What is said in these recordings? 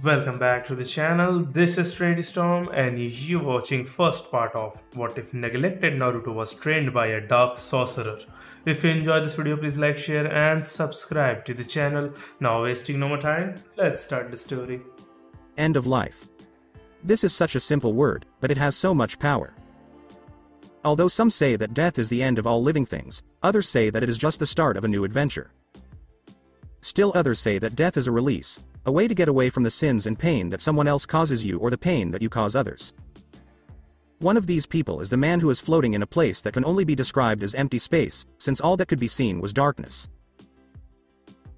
Welcome back to the channel. This is Trinity Storm and you're watching first part of What If Neglected Naruto was trained by a dark sorcerer. If you enjoyed this video, please like, share and subscribe to the channel. Now wasting no more time, let's start the story. End of life. This is such a simple word, but it has so much power. Although some say that death is the end of all living things, others say that it is just the start of a new adventure. Still others say that death is a release, a way to get away from the sins and pain that someone else causes you or the pain that you cause others. One of these people is the man who is floating in a place that can only be described as empty space, since all that could be seen was darkness.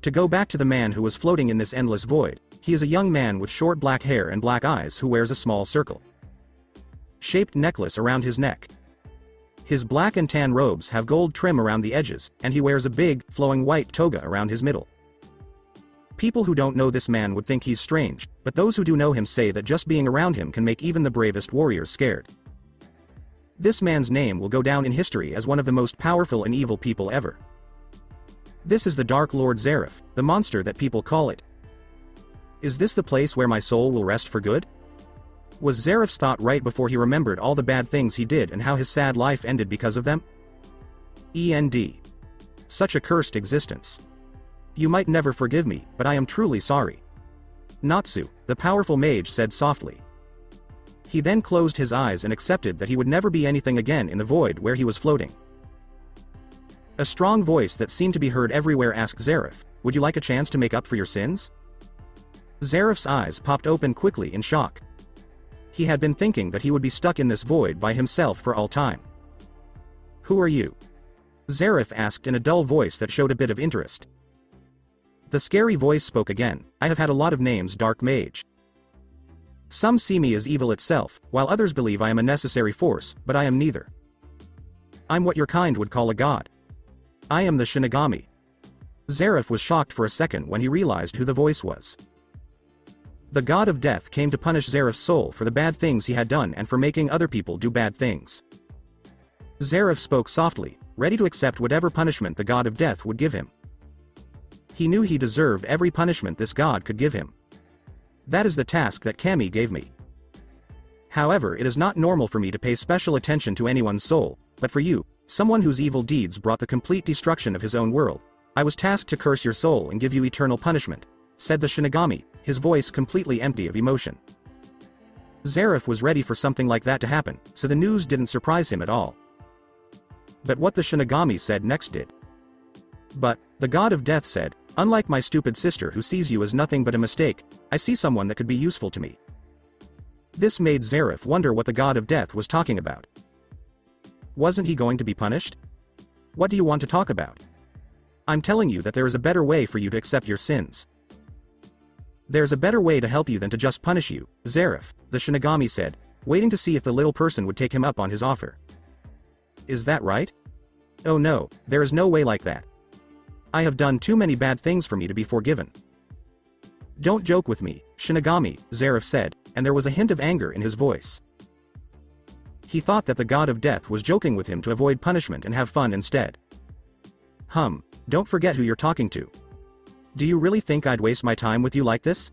To go back to the man who was floating in this endless void, he is a young man with short black hair and black eyes who wears a small circle shaped necklace around his neck. His black and tan robes have gold trim around the edges, and he wears a big, flowing white toga around his middle. People who don't know this man would think he's strange, but those who do know him say that just being around him can make even the bravest warriors scared. This man's name will go down in history as one of the most powerful and evil people ever. This is the Dark Lord Zeref, the monster that people call it. Is this the place where my soul will rest for good? Was Zeref's thought right before he remembered all the bad things he did and how his sad life ended because of them? END. Such a cursed existence. You might never forgive me, but I am truly sorry. Natsu, the powerful mage said softly. He then closed his eyes and accepted that he would never be anything again in the void where he was floating. A strong voice that seemed to be heard everywhere asked Zeref, would you like a chance to make up for your sins? Zeref's eyes popped open quickly in shock. He had been thinking that he would be stuck in this void by himself for all time. Who are you? Zeref asked in a dull voice that showed a bit of interest. The scary voice spoke again, I have had a lot of names Dark Mage. Some see me as evil itself, while others believe I am a necessary force, but I am neither. I'm what your kind would call a god. I am the Shinigami. Zeref was shocked for a second when he realized who the voice was. The god of death came to punish Zeref's soul for the bad things he had done and for making other people do bad things. Zeref spoke softly, ready to accept whatever punishment the god of death would give him. He knew he deserved every punishment this god could give him. That is the task that Kami gave me. However, it is not normal for me to pay special attention to anyone's soul, but for you, someone whose evil deeds brought the complete destruction of his own world, I was tasked to curse your soul and give you eternal punishment, said the Shinigami, his voice completely empty of emotion. Zeref was ready for something like that to happen, so the news didn't surprise him at all. But what the Shinigami said next did. But, the god of death said, Unlike my stupid sister who sees you as nothing but a mistake, I see someone that could be useful to me. This made Zeref wonder what the god of death was talking about. Wasn't he going to be punished? What do you want to talk about? I'm telling you that there is a better way for you to accept your sins. There's a better way to help you than to just punish you, Zeref, the Shinigami said, waiting to see if the little person would take him up on his offer. Is that right? Oh no, there is no way like that. I have done too many bad things for me to be forgiven. Don't joke with me, Shinigami, Zeref said, and there was a hint of anger in his voice. He thought that the god of death was joking with him to avoid punishment and have fun instead. Hum, don't forget who you're talking to. Do you really think I'd waste my time with you like this?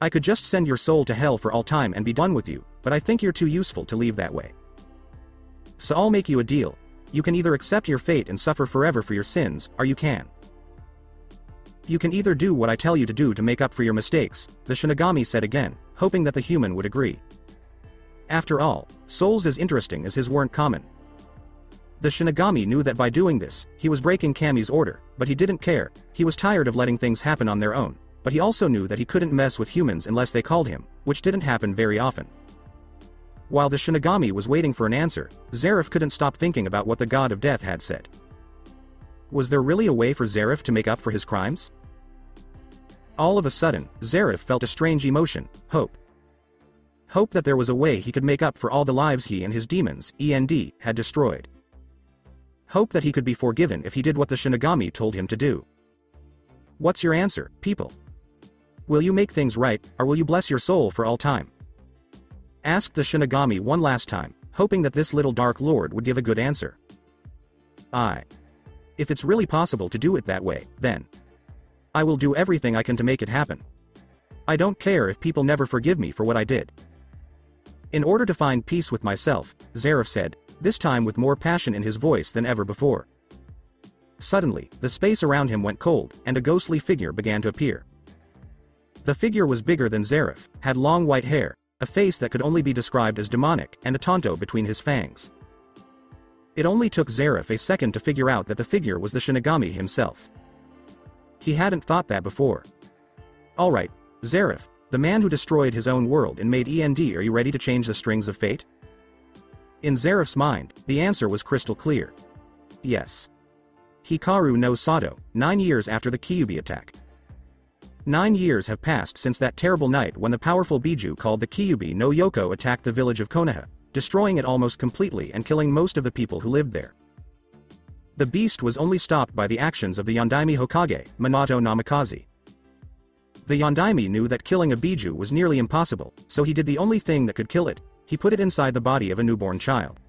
I could just send your soul to hell for all time and be done with you, but I think you're too useful to leave that way. So I'll make you a deal, you can either accept your fate and suffer forever for your sins, or you can. You can either do what I tell you to do to make up for your mistakes, the Shinigami said again, hoping that the human would agree. After all, souls as interesting as his weren't common. The Shinigami knew that by doing this, he was breaking Kami's order, but he didn't care, he was tired of letting things happen on their own, but he also knew that he couldn't mess with humans unless they called him, which didn't happen very often. While the Shinigami was waiting for an answer, Zeref couldn't stop thinking about what the god of death had said. Was there really a way for Zeref to make up for his crimes? All of a sudden, Zeref felt a strange emotion, hope. Hope that there was a way he could make up for all the lives he and his demons, END, had destroyed. Hope that he could be forgiven if he did what the Shinigami told him to do. What's your answer, people? Will you make things right, or will you bless your soul for all time? Asked the Shinigami one last time, hoping that this little Dark Lord would give a good answer. I. If it's really possible to do it that way, then. I will do everything I can to make it happen. I don't care if people never forgive me for what I did. In order to find peace with myself, Zeref said, this time with more passion in his voice than ever before. Suddenly, the space around him went cold, and a ghostly figure began to appear. The figure was bigger than Zeref, had long white hair, a face that could only be described as demonic, and a tanto between his fangs. It only took Zeref a second to figure out that the figure was the Shinigami himself. He hadn't thought that before. Alright, Zeref, the man who destroyed his own world and made END are you ready to change the strings of fate? In Zeref's mind, the answer was crystal clear. Yes. Hikaru no Sato, nine years after the Kyuubi attack. Nine years have passed since that terrible night when the powerful Biju called the Kyuubi no Yoko attacked the village of Konoha, destroying it almost completely and killing most of the people who lived there. The beast was only stopped by the actions of the Yondaime Hokage, Minato Namikaze. The Yondaime knew that killing a Biju was nearly impossible, so he did the only thing that could kill it, he put it inside the body of a newborn child.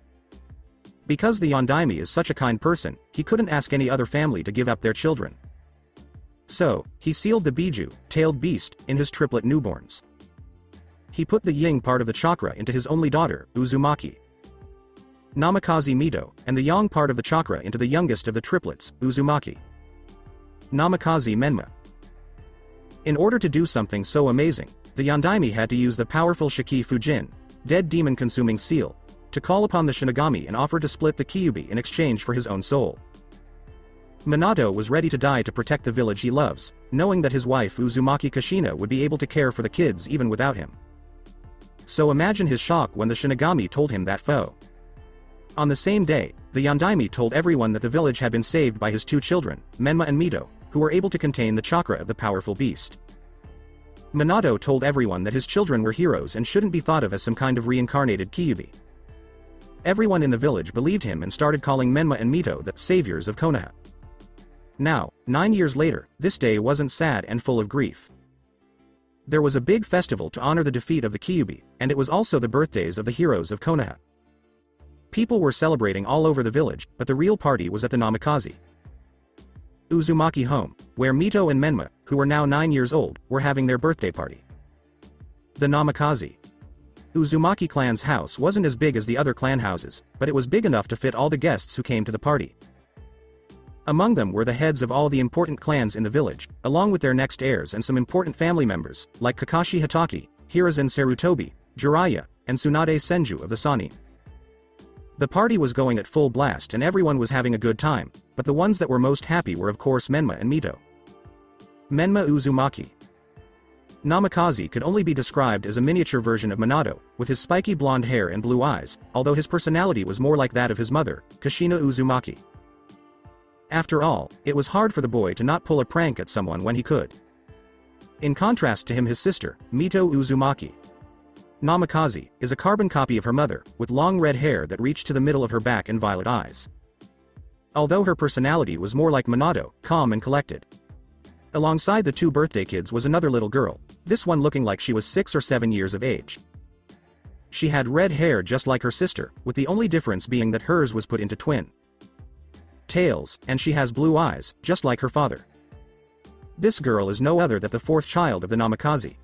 Because the Yondaime is such a kind person, he couldn't ask any other family to give up their children. So, he sealed the Biju, tailed beast, in his triplet newborns. He put the Yin part of the chakra into his only daughter, Uzumaki. Namikaze Mito, and the Yang part of the chakra into the youngest of the triplets, Uzumaki. Namikaze Menma. In order to do something so amazing, the Yondaime had to use the powerful Shiki Fujin, dead demon-consuming seal, to call upon the Shinigami and offer to split the Kyuubi in exchange for his own soul. Minato was ready to die to protect the village he loves, knowing that his wife Uzumaki Kushina would be able to care for the kids even without him. So imagine his shock when the Shinigami told him that foe. On the same day, the Yondaime told everyone that the village had been saved by his two children, Menma and Mito, who were able to contain the chakra of the powerful beast. Minato told everyone that his children were heroes and shouldn't be thought of as some kind of reincarnated Kyuubi. Everyone in the village believed him and started calling Menma and Mito the saviors of Konoha. Now, nine years later, this day wasn't sad and full of grief. There was a big festival to honor the defeat of the Kyuubi, and it was also the birthdays of the heroes of Konoha. People were celebrating all over the village, but the real party was at the Namikaze. Uzumaki home, where Mito and Menma, who were now 9 years old, were having their birthday party. The Namikaze. Uzumaki clan's house wasn't as big as the other clan houses, but it was big enough to fit all the guests who came to the party. Among them were the heads of all the important clans in the village, along with their next heirs and some important family members, like Kakashi Hatake, Hiruzen Sarutobi, Jiraiya, and Tsunade Senju of the Sannin. The party was going at full blast and everyone was having a good time, but the ones that were most happy were of course Menma and Mito. Menma Uzumaki. Namikaze could only be described as a miniature version of Minato, with his spiky blonde hair and blue eyes, although his personality was more like that of his mother, Kushina Uzumaki. After all, it was hard for the boy to not pull a prank at someone when he could. In contrast to him his sister, Mito Uzumaki, Namikaze, is a carbon copy of her mother, with long red hair that reached to the middle of her back and violet eyes. Although her personality was more like Minato, calm and collected. Alongside the two birthday kids was another little girl, this one looking like she was 6 or 7 years of age. She had red hair just like her sister, with the only difference being that hers was put into twin tails, and she has blue eyes, just like her father. This girl is no other than the fourth child of the Namikaze.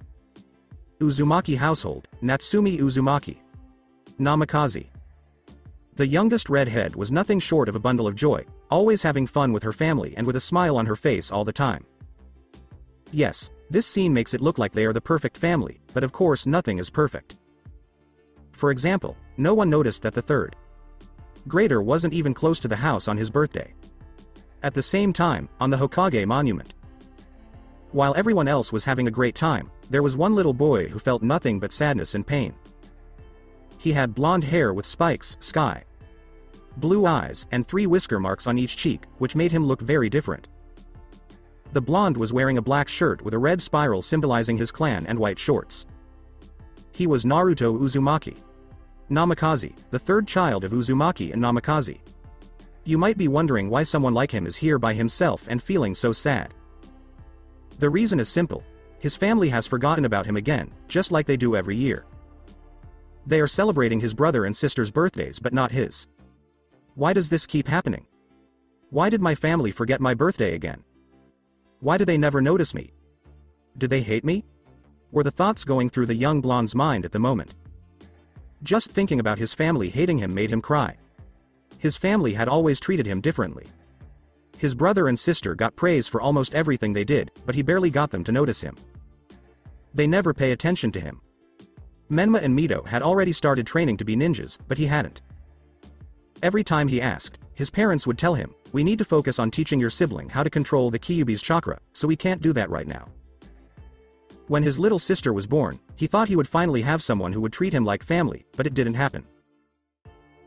Uzumaki household, Natsumi Uzumaki. Namikaze. The youngest redhead was nothing short of a bundle of joy, always having fun with her family and with a smile on her face all the time. Yes, this scene makes it look like they are the perfect family, but of course nothing is perfect. For example, no one noticed that the third grader wasn't even close to the house on his birthday. At the same time, on the Hokage monument, while everyone else was having a great time, there was one little boy who felt nothing but sadness and pain. He had blonde hair with spikes, sky, blue eyes, and three whisker marks on each cheek, which made him look very different. The blonde was wearing a black shirt with a red spiral symbolizing his clan and white shorts. He was Naruto Uzumaki. Namikaze, the third child of Uzumaki and Namikaze. You might be wondering why someone like him is here by himself and feeling so sad. The reason is simple. His family has forgotten about him again, just like they do every year. They are celebrating his brother and sister's birthdays but not his. Why does this keep happening? Why did my family forget my birthday again? Why do they never notice me? Do they hate me? were the thoughts going through the young blonde's mind at the moment. Just thinking about his family hating him made him cry. His family had always treated him differently. His brother and sister got praise for almost everything they did, but he barely got them to notice him. They never pay attention to him. Menma and Mito had already started training to be ninjas, but he hadn't. Every time he asked, his parents would tell him, we need to focus on teaching your sibling how to control the Kyuubi's chakra, so we can't do that right now. When his little sister was born, he thought he would finally have someone who would treat him like family, but it didn't happen.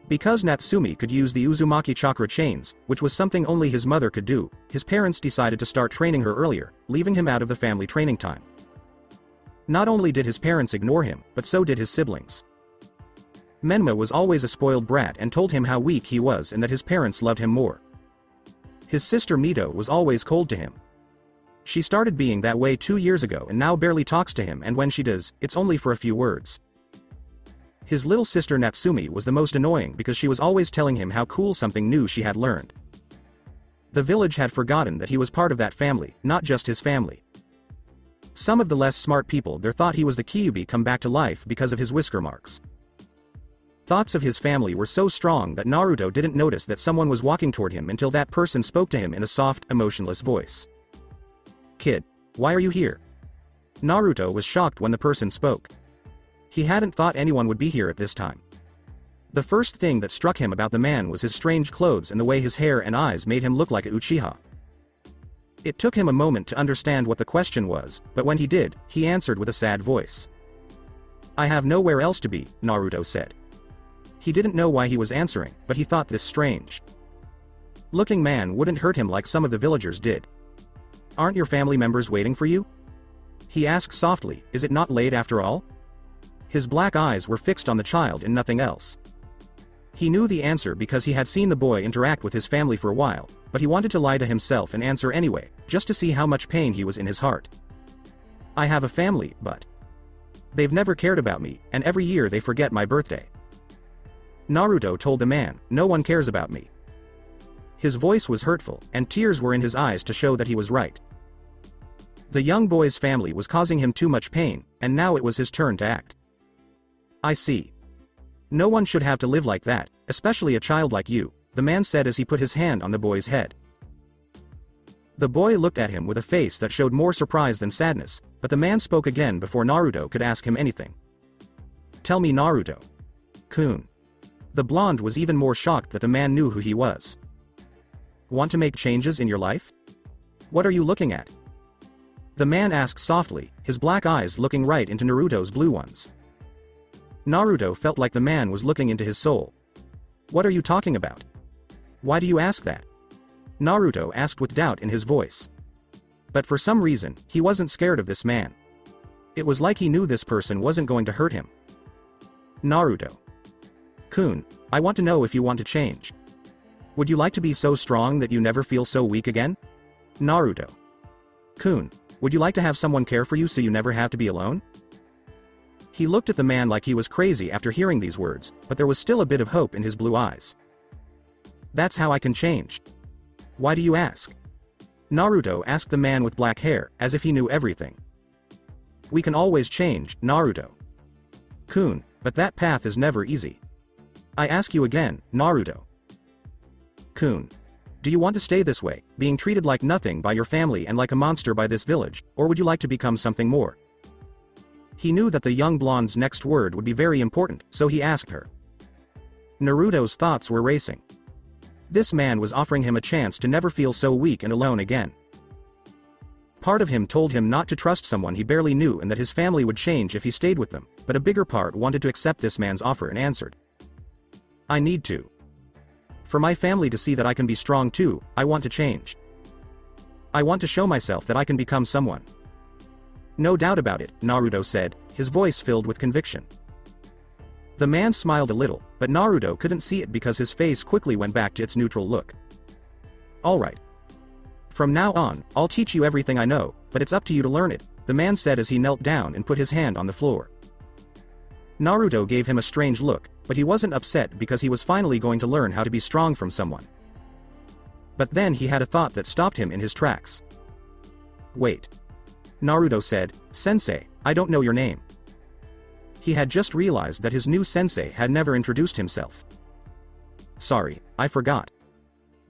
Because Natsumi could use the Uzumaki chakra chains, which was something only his mother could do, his parents decided to start training her earlier, leaving him out of the family training time. Not only did his parents ignore him, but so did his siblings. Menma was always a spoiled brat and told him how weak he was and that his parents loved him more. His sister Mito was always cold to him. She started being that way two years ago and now barely talks to him and when she does, it's only for a few words. His little sister Natsumi was the most annoying because she was always telling him how cool something new she had learned. The village had forgotten that he was part of that family, not just his family. Some of the less smart people there thought he was the Kyuubi come back to life because of his whisker marks. Thoughts of his family were so strong that Naruto didn't notice that someone was walking toward him until that person spoke to him in a soft, emotionless voice. Kid, why are you here? Naruto was shocked when the person spoke. He hadn't thought anyone would be here at this time. The first thing that struck him about the man was his strange clothes and the way his hair and eyes made him look like a Uchiha. It took him a moment to understand what the question was, but when he did, he answered with a sad voice. I have nowhere else to be, Naruto said. He didn't know why he was answering, but he thought this strange. Looking man wouldn't hurt him like some of the villagers did. Aren't your family members waiting for you? He asked softly, is it not late after all? His black eyes were fixed on the child and nothing else. He knew the answer because he had seen the boy interact with his family for a while, but he wanted to lie to himself and answer anyway, just to see how much pain he was in his heart. I have a family, but they've never cared about me, and every year they forget my birthday. Naruto told the man, no one cares about me. His voice was hurtful, and tears were in his eyes to show that he was right. The young boy's family was causing him too much pain, and now it was his turn to act. I see. No one should have to live like that, especially a child like you, the man said as he put his hand on the boy's head. The boy looked at him with a face that showed more surprise than sadness, but the man spoke again before Naruto could ask him anything. Tell me Naruto. Kun. The blonde was even more shocked that the man knew who he was. Want to make changes in your life? What are you looking at? The man asked softly, his black eyes looking right into Naruto's blue ones. Naruto felt like the man was looking into his soul. What are you talking about? Why do you ask that? Naruto asked with doubt in his voice. But for some reason, he wasn't scared of this man. It was like he knew this person wasn't going to hurt him. Naruto. Kun, I want to know if you want to change. Would you like to be so strong that you never feel so weak again? Naruto. Kun, would you like to have someone care for you so you never have to be alone? He looked at the man like he was crazy after hearing these words, but there was still a bit of hope in his blue eyes. That's how I can change. Why do you ask? Naruto asked the man with black hair, as if he knew everything. We can always change, Naruto. Kun, but that path is never easy. I ask you again, Naruto. Kun. Do you want to stay this way, being treated like nothing by your family and like a monster by this village, or would you like to become something more? He knew that the young blonde's next word would be very important, so he asked her. Naruto's thoughts were racing. This man was offering him a chance to never feel so weak and alone again. Part of him told him not to trust someone he barely knew and that his family would change if he stayed with them, but a bigger part wanted to accept this man's offer and answered. I need to. For my family to see that I can be strong too, I want to change. I want to show myself that I can become someone. No doubt about it, Naruto said, his voice filled with conviction. The man smiled a little, but Naruto couldn't see it because his face quickly went back to its neutral look. Alright. From now on, I'll teach you everything I know, but it's up to you to learn it, the man said as he knelt down and put his hand on the floor. Naruto gave him a strange look, but he wasn't upset because he was finally going to learn how to be strong from someone. But then he had a thought that stopped him in his tracks. Wait. Naruto said, Sensei, I don't know your name. He had just realized that his new sensei had never introduced himself. Sorry, I forgot.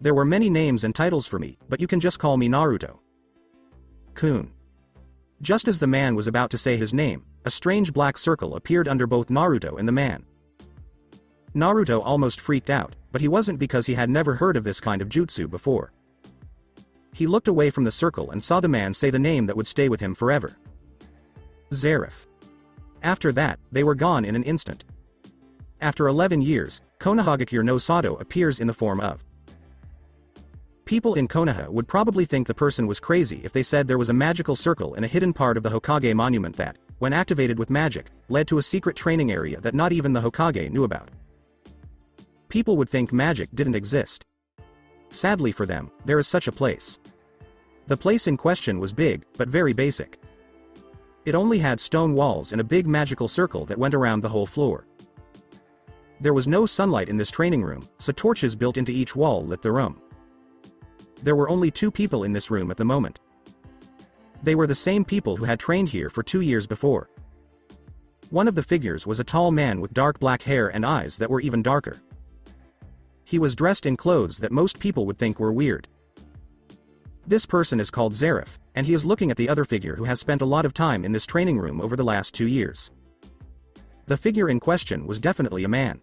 There were many names and titles for me, but you can just call me Naruto. Kun. Just as the man was about to say his name, a strange black circle appeared under both Naruto and the man. Naruto almost freaked out, but he wasn't because he had never heard of this kind of jutsu before. He looked away from the circle and saw the man say the name that would stay with him forever. Zeref. After that, they were gone in an instant. After 11 years, Konohagakure no Sato appears in the form of. People in Konoha would probably think the person was crazy if they said there was a magical circle in a hidden part of the Hokage monument that, when activated with magic, led to a secret training area that not even the Hokage knew about. People would think magic didn't exist. Sadly for them, there is such a place. The place in question was big, but very basic. It only had stone walls and a big magical circle that went around the whole floor. There was no sunlight in this training room, so torches built into each wall lit the room. There were only two people in this room at the moment. They were the same people who had trained here for two years before. One of the figures was a tall man with dark black hair and eyes that were even darker. He was dressed in clothes that most people would think were weird. This person is called Zeref, and he is looking at the other figure who has spent a lot of time in this training room over the last two years. The figure in question was definitely a man.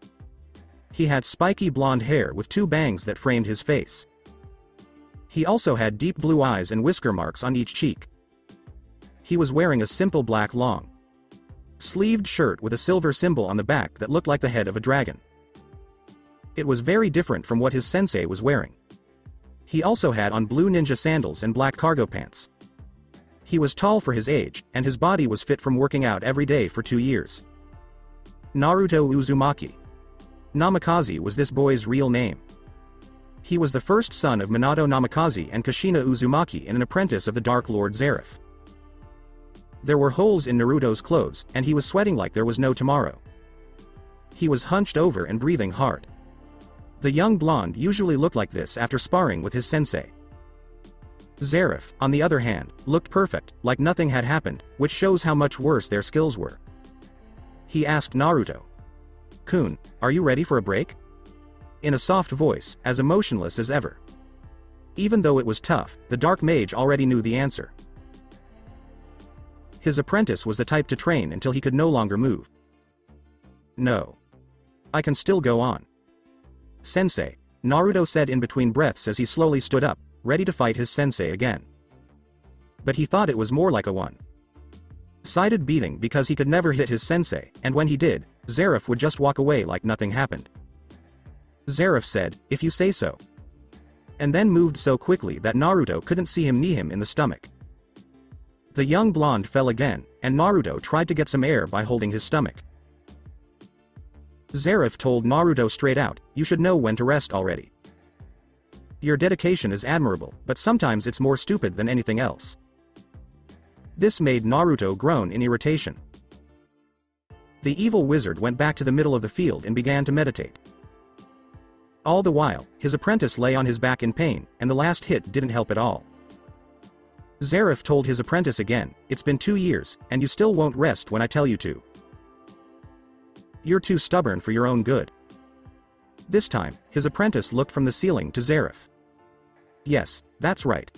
He had spiky blonde hair with two bangs that framed his face. He also had deep blue eyes and whisker marks on each cheek. He was wearing a simple black long sleeved shirt with a silver symbol on the back that looked like the head of a dragon. It was very different from what his sensei was wearing. He also had on blue ninja sandals and black cargo pants. He was tall for his age, and his body was fit from working out every day for two years. Naruto Uzumaki. Namikaze was this boy's real name. He was the first son of Minato Namikaze and Kushina Uzumaki and an apprentice of the Dark Lord Zeref. There were holes in Naruto's clothes, and he was sweating like there was no tomorrow. He was hunched over and breathing hard. The young blonde usually looked like this after sparring with his sensei. Zeref, on the other hand, looked perfect, like nothing had happened, which shows how much worse their skills were. He asked Naruto. Kun, are you ready for a break? In a soft voice, as emotionless as ever. Even though it was tough, the Dark Mage already knew the answer. His apprentice was the type to train until he could no longer move. No. I can still go on. Sensei, Naruto said in between breaths as he slowly stood up, ready to fight his sensei again. But he thought it was more like a one sided beating because he could never hit his sensei, and when he did, Zeref would just walk away like nothing happened. Zeref said, if you say so. And then moved so quickly that Naruto couldn't see him knee him in the stomach. The young blonde fell again, and Naruto tried to get some air by holding his stomach. Zeref told Naruto straight out, you should know when to rest already. Your dedication is admirable, but sometimes it's more stupid than anything else. This made Naruto groan in irritation. The evil wizard went back to the middle of the field and began to meditate. All the while, his apprentice lay on his back in pain, and the last hit didn't help at all. Zeref told his apprentice again, it's been two years, and you still won't rest when I tell you to. You're too stubborn for your own good. This time, his apprentice looked from the ceiling to Zeref. Yes, that's right.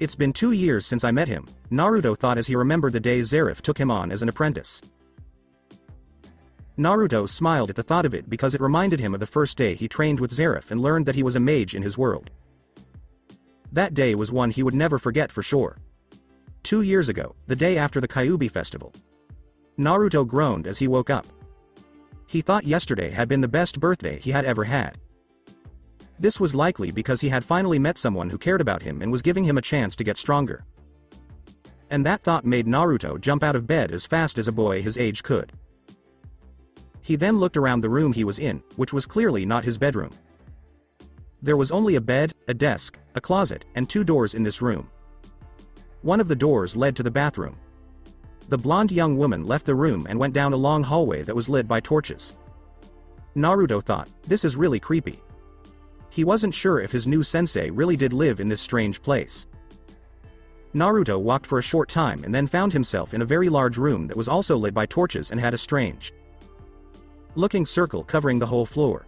It's been two years since I met him, Naruto thought as he remembered the day Zeref took him on as an apprentice. Naruto smiled at the thought of it because it reminded him of the first day he trained with Zeref and learned that he was a mage in his world. That day was one he would never forget for sure. Two years ago, the day after the Kyuubi festival. Naruto groaned as he woke up. He thought yesterday had been the best birthday he had ever had. This was likely because he had finally met someone who cared about him and was giving him a chance to get stronger. And that thought made Naruto jump out of bed as fast as a boy his age could. He then looked around the room he was in, which was clearly not his bedroom. There was only a bed, a desk, a closet, and two doors in this room. One of the doors led to the bathroom. The blonde young woman left the room and went down a long hallway that was lit by torches. Naruto thought, this is really creepy. He wasn't sure if his new sensei really did live in this strange place. Naruto walked for a short time and then found himself in a very large room that was also lit by torches and had a strange looking circle covering the whole floor.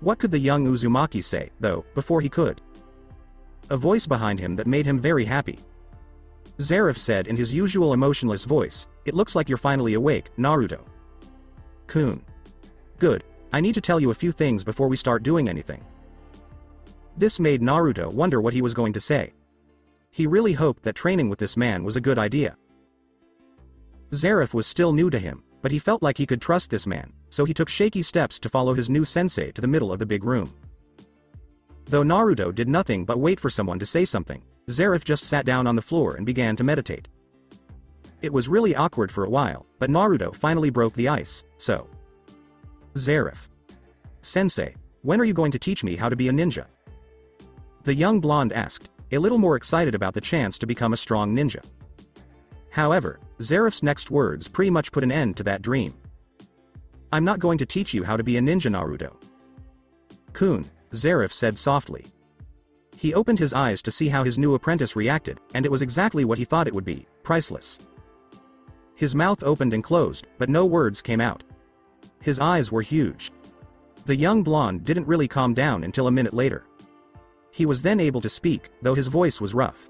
What could the young Uzumaki say, though, before he could? A voice behind him that made him very happy. Zeref said in his usual emotionless voice, It looks like you're finally awake, Naruto. Kun. Good, I need to tell you a few things before we start doing anything. This made Naruto wonder what he was going to say. He really hoped that training with this man was a good idea. Zeref was still new to him, but he felt like he could trust this man, so he took shaky steps to follow his new sensei to the middle of the big room. Though Naruto did nothing but wait for someone to say something, Zeref just sat down on the floor and began to meditate. It was really awkward for a while, but Naruto finally broke the ice, so. Zeref. Sensei, when are you going to teach me how to be a ninja? The young blonde asked, a little more excited about the chance to become a strong ninja. However, Zeref's next words pretty much put an end to that dream. I'm not going to teach you how to be a ninja Naruto. Kun, Zeref said softly. He opened his eyes to see how his new apprentice reacted, and it was exactly what he thought it would be, priceless. His mouth opened and closed, but no words came out. His eyes were huge. The young blonde didn't really calm down until a minute later. He was then able to speak, though his voice was rough.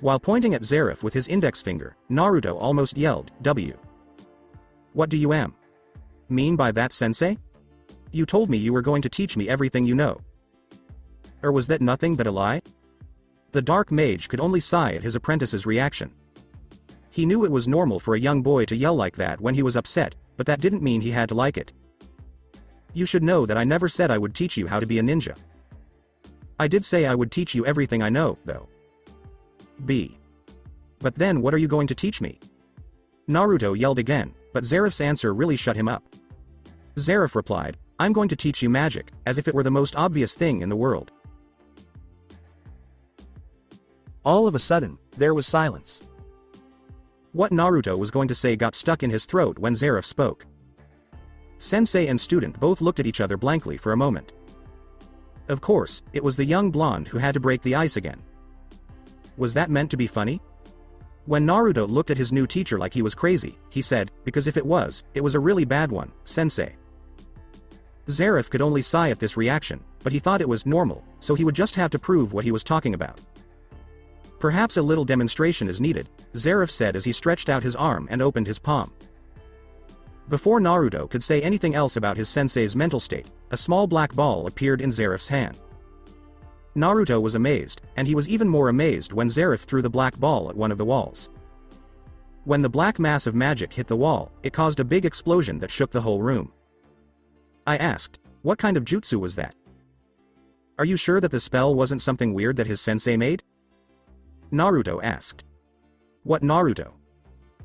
While pointing at Zeref with his index finger, Naruto almost yelled, W. What do you am? Mean by that sensei? You told me you were going to teach me everything you know. Or was that nothing but a lie? The dark mage could only sigh at his apprentice's reaction. He knew it was normal for a young boy to yell like that when he was upset, but that didn't mean he had to like it. You should know that I never said I would teach you how to be a ninja. I did say I would teach you everything I know, though. B. But then what are you going to teach me? Naruto yelled again, but Zeref's answer really shut him up. Zeref replied, I'm going to teach you magic, as if it were the most obvious thing in the world. All of a sudden, there was silence. What Naruto was going to say got stuck in his throat when Zeref spoke. Sensei and student both looked at each other blankly for a moment. Of course, it was the young blonde who had to break the ice again. Was that meant to be funny? When Naruto looked at his new teacher like he was crazy, he said, because if it was, it was a really bad one, sensei. Zeref could only sigh at this reaction, but he thought it was normal, so he would just have to prove what he was talking about. Perhaps a little demonstration is needed, Zeref said as he stretched out his arm and opened his palm. Before Naruto could say anything else about his sensei's mental state, a small black ball appeared in Zeref's hand. Naruto was amazed, and he was even more amazed when Zeref threw the black ball at one of the walls. When the black mass of magic hit the wall, it caused a big explosion that shook the whole room. I asked, what kind of jutsu was that? Are you sure that the spell wasn't something weird that his sensei made? Naruto asked. What Naruto?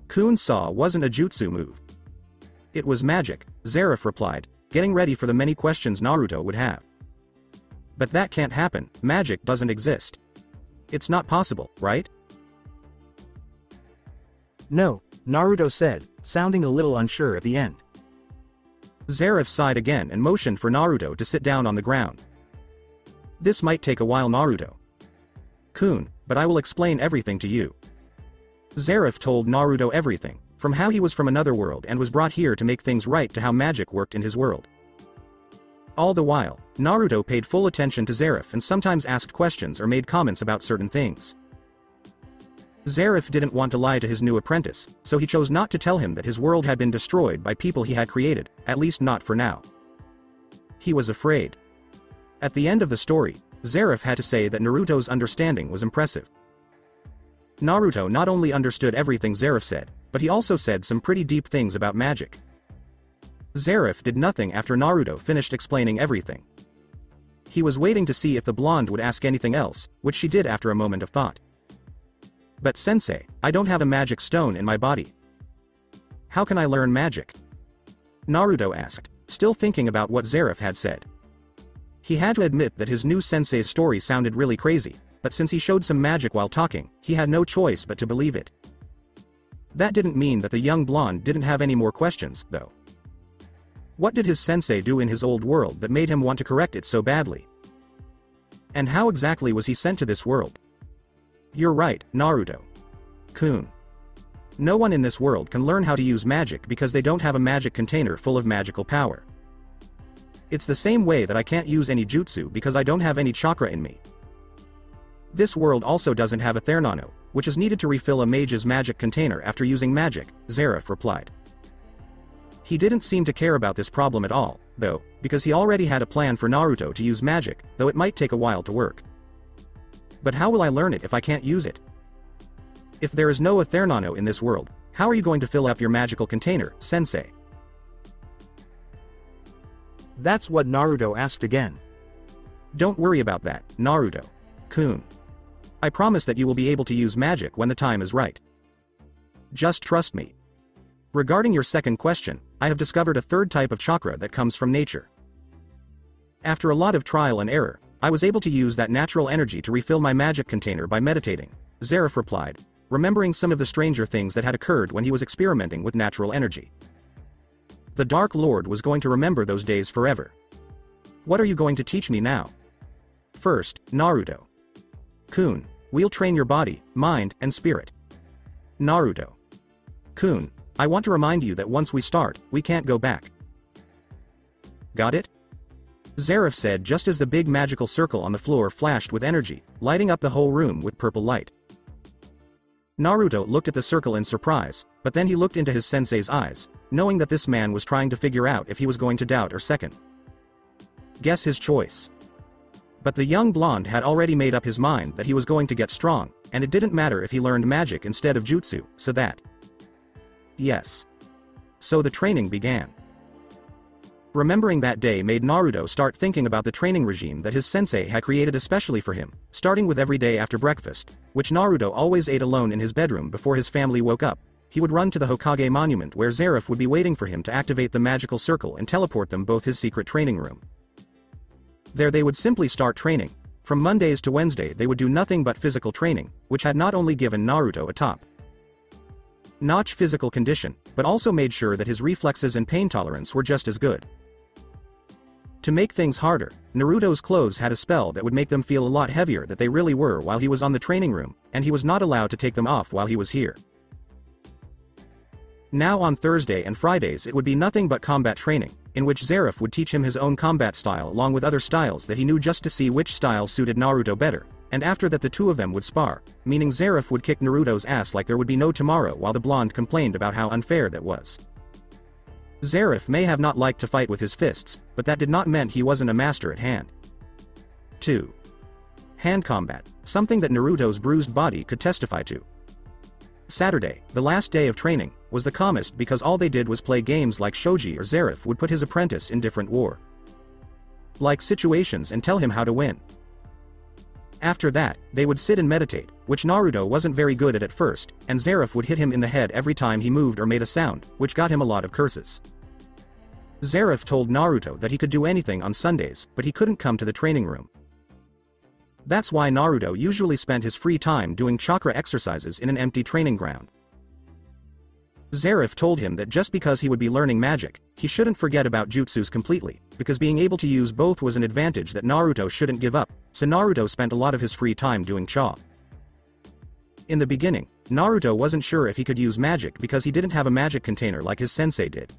Kun saw wasn't a jutsu move. It was magic, Zeref replied, getting ready for the many questions Naruto would have. But that can't happen, magic doesn't exist. It's not possible, right? No, Naruto said, sounding a little unsure at the end. Zeref sighed again and motioned for Naruto to sit down on the ground. This might take a while Naruto. Kun, but I will explain everything to you. Zeref told Naruto everything, from how he was from another world and was brought here to make things right to how magic worked in his world. All the while, Naruto paid full attention to Zeref and sometimes asked questions or made comments about certain things. Zeref didn't want to lie to his new apprentice, so he chose not to tell him that his world had been destroyed by people he had created, at least not for now. He was afraid. At the end of the story, Zeref had to say that Naruto's understanding was impressive. Naruto not only understood everything Zeref said, but he also said some pretty deep things about magic. Zeref did nothing after Naruto finished explaining everything. He was waiting to see if the blonde would ask anything else, which she did after a moment of thought. But sensei, I don't have a magic stone in my body. How can I learn magic? Naruto asked, still thinking about what Zeref had said. He had to admit that his new sensei's story sounded really crazy, but since he showed some magic while talking, he had no choice but to believe it. That didn't mean that the young blonde didn't have any more questions, though. What did his sensei do in his old world that made him want to correct it so badly? And how exactly was he sent to this world? You're right, Naruto. Kun. No one in this world can learn how to use magic because they don't have a magic container full of magical power. It's the same way that I can't use any jutsu because I don't have any chakra in me. This world also doesn't have Aethernano, which is needed to refill a mage's magic container after using magic, Zeref replied. He didn't seem to care about this problem at all, though, because he already had a plan for Naruto to use magic, though it might take a while to work. But how will I learn it if I can't use it? If there is no Aethernano in this world, how are you going to fill up your magical container, sensei? That's what Naruto asked again. Don't worry about that, Naruto. Kun. I promise that you will be able to use magic when the time is right. Just trust me. Regarding your second question, I have discovered a third type of chakra that comes from nature. After a lot of trial and error, I was able to use that natural energy to refill my magic container by meditating, Zeref replied, remembering some of the stranger things that had occurred when he was experimenting with natural energy. The Dark Lord was going to remember those days forever. What are you going to teach me now? First, Naruto. Kun, we'll train your body, mind, and spirit. Naruto. Kun, I want to remind you that once we start, we can't go back. Got it? Zeref said just as the big magical circle on the floor flashed with energy, lighting up the whole room with purple light. Naruto looked at the circle in surprise, but then he looked into his sensei's eyes, knowing that this man was trying to figure out if he was going to doubt or second. Guess his choice. But the young blonde had already made up his mind that he was going to get strong, and it didn't matter if he learned magic instead of jutsu, so that. Yes. So the training began. Remembering that day made Naruto start thinking about the training regime that his sensei had created especially for him, starting with every day after breakfast, which Naruto always ate alone in his bedroom before his family woke up, he would run to the Hokage monument where Zeref would be waiting for him to activate the magical circle and teleport them both his secret training room. There they would simply start training. From Mondays to Wednesday they would do nothing but physical training, which had not only given Naruto a top notch physical condition, but also made sure that his reflexes and pain tolerance were just as good. To make things harder, Naruto's clothes had a spell that would make them feel a lot heavier than they really were while he was on the training room, and he was not allowed to take them off while he was here. Now on Thursday and Fridays it would be nothing but combat training, in which Zeref would teach him his own combat style along with other styles that he knew just to see which style suited Naruto better, and after that the two of them would spar, meaning Zeref would kick Naruto's ass like there would be no tomorrow while the blonde complained about how unfair that was. Zeref may have not liked to fight with his fists, but that did not mean he wasn't a master at hand. 2. Hand combat, something that Naruto's bruised body could testify to. Saturday, the last day of training, was the calmest because all they did was play games like Shogi or Zeref would put his apprentice in different war. Like situations and tell him how to win. After that, they would sit and meditate, which Naruto wasn't very good at at first, and Zeref would hit him in the head every time he moved or made a sound, which got him a lot of curses. Zeref told Naruto that he could do anything on Sundays, but he couldn't come to the training room. That's why Naruto usually spent his free time doing chakra exercises in an empty training ground. Zeref told him that just because he would be learning magic, he shouldn't forget about jutsus completely, because being able to use both was an advantage that Naruto shouldn't give up, so Naruto spent a lot of his free time doing cha. In the beginning, Naruto wasn't sure if he could use magic because he didn't have a magic container like his sensei did.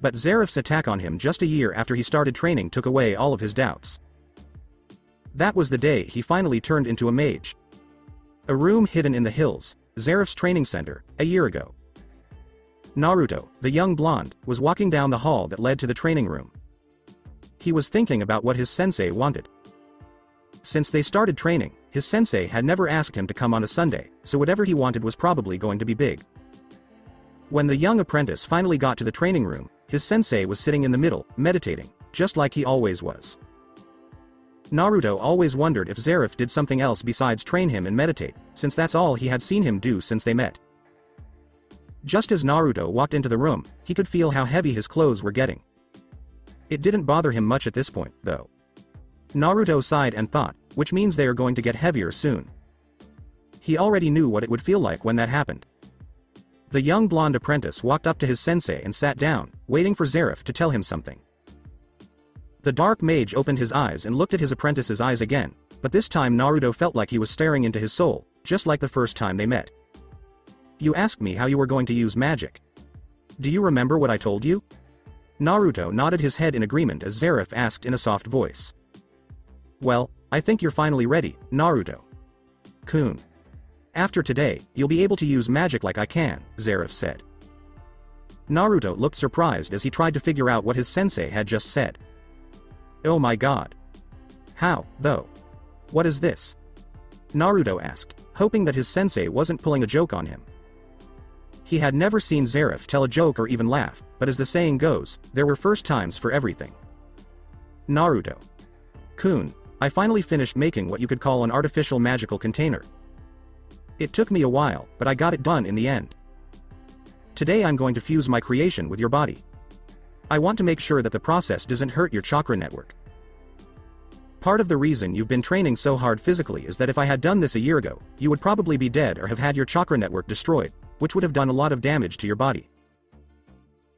But Zeref's attack on him just a year after he started training took away all of his doubts. That was the day he finally turned into a mage. A room hidden in the hills, Zeref's training center, a year ago. Naruto, the young blonde, was walking down the hall that led to the training room. He was thinking about what his sensei wanted. Since they started training, his sensei had never asked him to come on a Sunday, so whatever he wanted was probably going to be big. When the young apprentice finally got to the training room, his sensei was sitting in the middle, meditating, just like he always was. Naruto always wondered if Zeref did something else besides train him and meditate, since that's all he had seen him do since they met. Just as Naruto walked into the room, he could feel how heavy his clothes were getting. It didn't bother him much at this point, though. Naruto sighed and thought, which means they are going to get heavier soon. He already knew what it would feel like when that happened. The young blonde apprentice walked up to his sensei and sat down, waiting for Zeref to tell him something. The dark mage opened his eyes and looked at his apprentice's eyes again, but this time Naruto felt like he was staring into his soul, just like the first time they met. You asked me how you were going to use magic. Do you remember what I told you? Naruto nodded his head in agreement as Zeref asked in a soft voice. Well, I think you're finally ready, Naruto. Kun. After today, you'll be able to use magic like I can, Zeref said. Naruto looked surprised as he tried to figure out what his sensei had just said. Oh my god. How, though? What is this? Naruto asked, hoping that his sensei wasn't pulling a joke on him. He had never seen Zeref tell a joke or even laugh, but as the saying goes, there were first times for everything. Naruto. Kun, I finally finished making what you could call an artificial magical container. It took me a while, but I got it done in the end. Today I'm going to fuse my creation with your body. I want to make sure that the process doesn't hurt your chakra network. Part of the reason you've been training so hard physically is that if I had done this a year ago, you would probably be dead or have had your chakra network destroyed, which would have done a lot of damage to your body.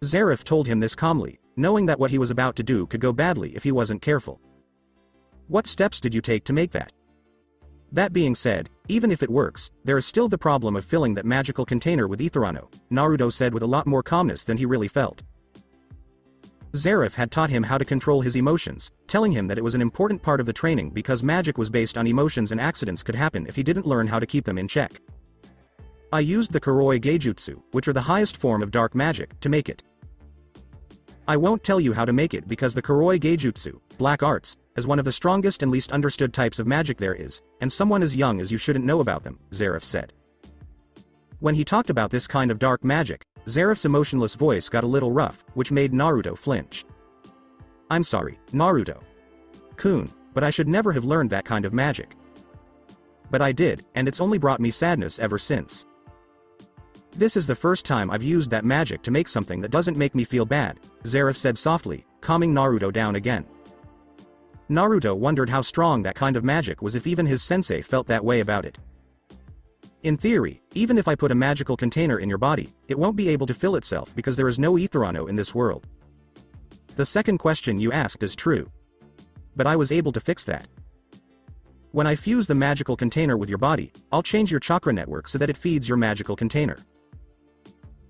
Zeref told him this calmly, knowing that what he was about to do could go badly if he wasn't careful. What steps did you take to make that? That being said, even if it works, there is still the problem of filling that magical container with Aethernano, Naruto said with a lot more calmness than he really felt. Zeref had taught him how to control his emotions, telling him that it was an important part of the training because magic was based on emotions and accidents could happen if he didn't learn how to keep them in check. I used the Kuroi Geijutsu, which are the highest form of dark magic, to make it. I won't tell you how to make it because the Kuroi Geijutsu, Black Arts, is one of the strongest and least understood types of magic there is, and someone as young as you shouldn't know about them, Zeref said. When he talked about this kind of dark magic, Zeref's emotionless voice got a little rough, which made Naruto flinch. I'm sorry, Naruto. Kun, but I should never have learned that kind of magic. But I did, and it's only brought me sadness ever since. This is the first time I've used that magic to make something that doesn't make me feel bad, Zeref said softly, calming Naruto down again. Naruto wondered how strong that kind of magic was if even his sensei felt that way about it. In theory, even if I put a magical container in your body, it won't be able to fill itself because there is no Aethernano in this world. The second question you asked is true. But I was able to fix that. When I fuse the magical container with your body, I'll change your chakra network so that it feeds your magical container.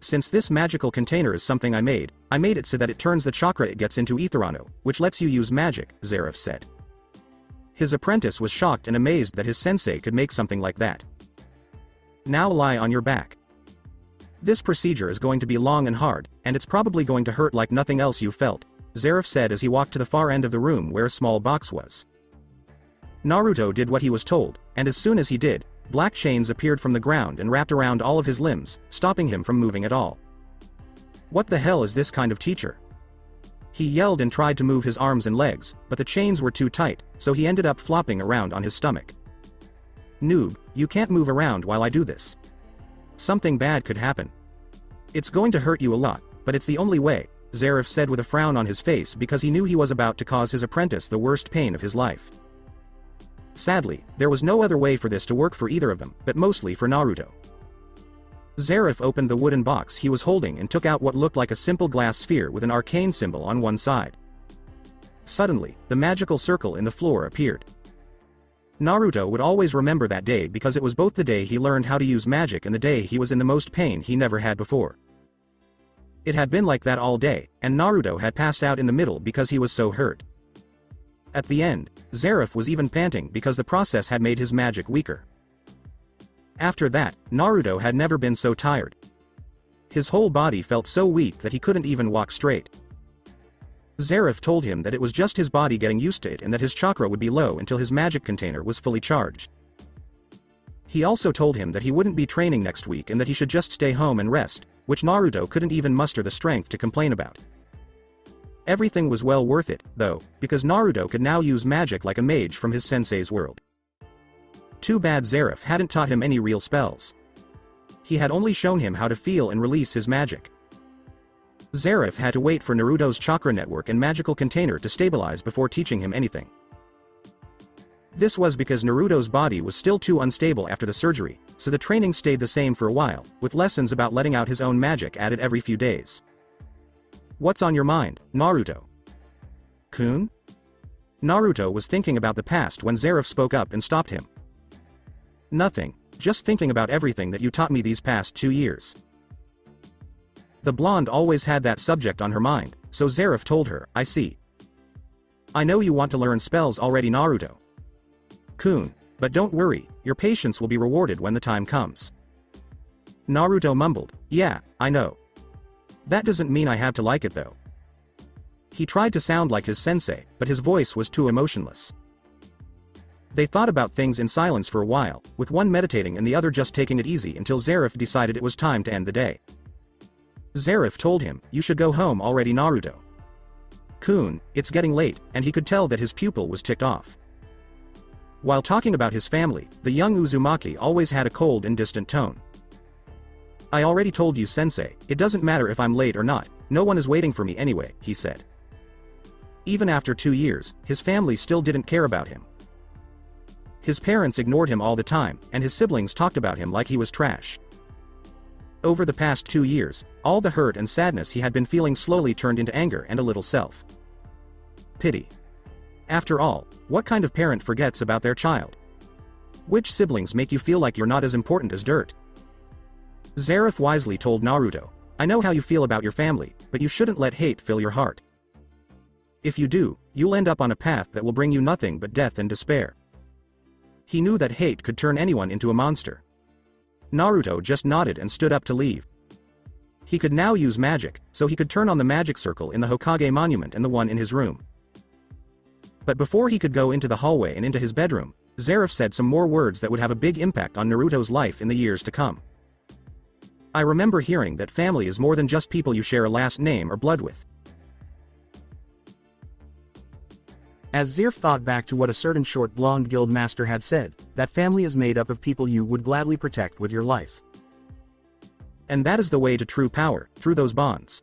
Since this magical container is something I made, I made it so that it turns the chakra it gets into Aethernano, which lets you use magic, Zeref said. His apprentice was shocked and amazed that his sensei could make something like that. Now lie on your back. This procedure is going to be long and hard, and it's probably going to hurt like nothing else you've felt, Zeref said as he walked to the far end of the room where a small box was. Naruto did what he was told, and as soon as he did, black chains appeared from the ground and wrapped around all of his limbs, stopping him from moving at all. What the hell is this kind of teacher? He yelled and tried to move his arms and legs, but the chains were too tight, so he ended up flopping around on his stomach. Noob, you can't move around while I do this. Something bad could happen. It's going to hurt you a lot, but it's the only way, Zeref said with a frown on his face because he knew he was about to cause his apprentice the worst pain of his life. Sadly, there was no other way for this to work for either of them, but mostly for Naruto. Zeref opened the wooden box he was holding and took out what looked like a simple glass sphere with an arcane symbol on one side. Suddenly, the magical circle in the floor appeared. Naruto would always remember that day because it was both the day he learned how to use magic and the day he was in the most pain he never had before. It had been like that all day, and Naruto had passed out in the middle because he was so hurt. At the end, Zeref was even panting because the process had made his magic weaker. After that, Naruto had never been so tired. His whole body felt so weak that he couldn't even walk straight. Zeref told him that it was just his body getting used to it and that his chakra would be low until his magic container was fully charged. He also told him that he wouldn't be training next week and that he should just stay home and rest, which Naruto couldn't even muster the strength to complain about. Everything was well worth it, though, because Naruto could now use magic like a mage from his sensei's world. Too bad Zeref hadn't taught him any real spells. He had only shown him how to feel and release his magic. Zeref had to wait for Naruto's chakra network and magical container to stabilize before teaching him anything. This was because Naruto's body was still too unstable after the surgery, so the training stayed the same for a while, with lessons about letting out his own magic added every few days. What's on your mind, Naruto? Kun? Naruto was thinking about the past when Zeref spoke up and stopped him. Nothing, just thinking about everything that you taught me these past two years. The blonde always had that subject on her mind, so Zeref told her, I see. I know you want to learn spells already Naruto. Kun, but don't worry, your patience will be rewarded when the time comes. Naruto mumbled, yeah, I know. That doesn't mean I have to like it though. He tried to sound like his sensei, but his voice was too emotionless. They thought about things in silence for a while, with one meditating and the other just taking it easy until Zeref decided it was time to end the day. Zeref told him, you should go home already Naruto. Kun, it's getting late, and he could tell that his pupil was ticked off. While talking about his family, the young Uzumaki always had a cold and distant tone. I already told you sensei, it doesn't matter if I'm late or not, no one is waiting for me anyway, he said. Even after two years, his family still didn't care about him. His parents ignored him all the time, and his siblings talked about him like he was trash. Over the past two years, all the hurt and sadness he had been feeling slowly turned into anger and a little self. Pity. After all, what kind of parent forgets about their child? Which siblings make you feel like you're not as important as dirt? Zeref wisely told Naruto, I know how you feel about your family, but you shouldn't let hate fill your heart. If you do, you'll end up on a path that will bring you nothing but death and despair. He knew that hate could turn anyone into a monster. Naruto just nodded and stood up to leave. He could now use magic, so he could turn on the magic circle in the Hokage monument and the one in his room. But before he could go into the hallway and into his bedroom, Zeref said some more words that would have a big impact on Naruto's life in the years to come. I remember hearing that family is more than just people you share a last name or blood with. As Zeref thought back to what a certain short blonde guild master had said, that family is made up of people you would gladly protect with your life. And that is the way to true power, through those bonds.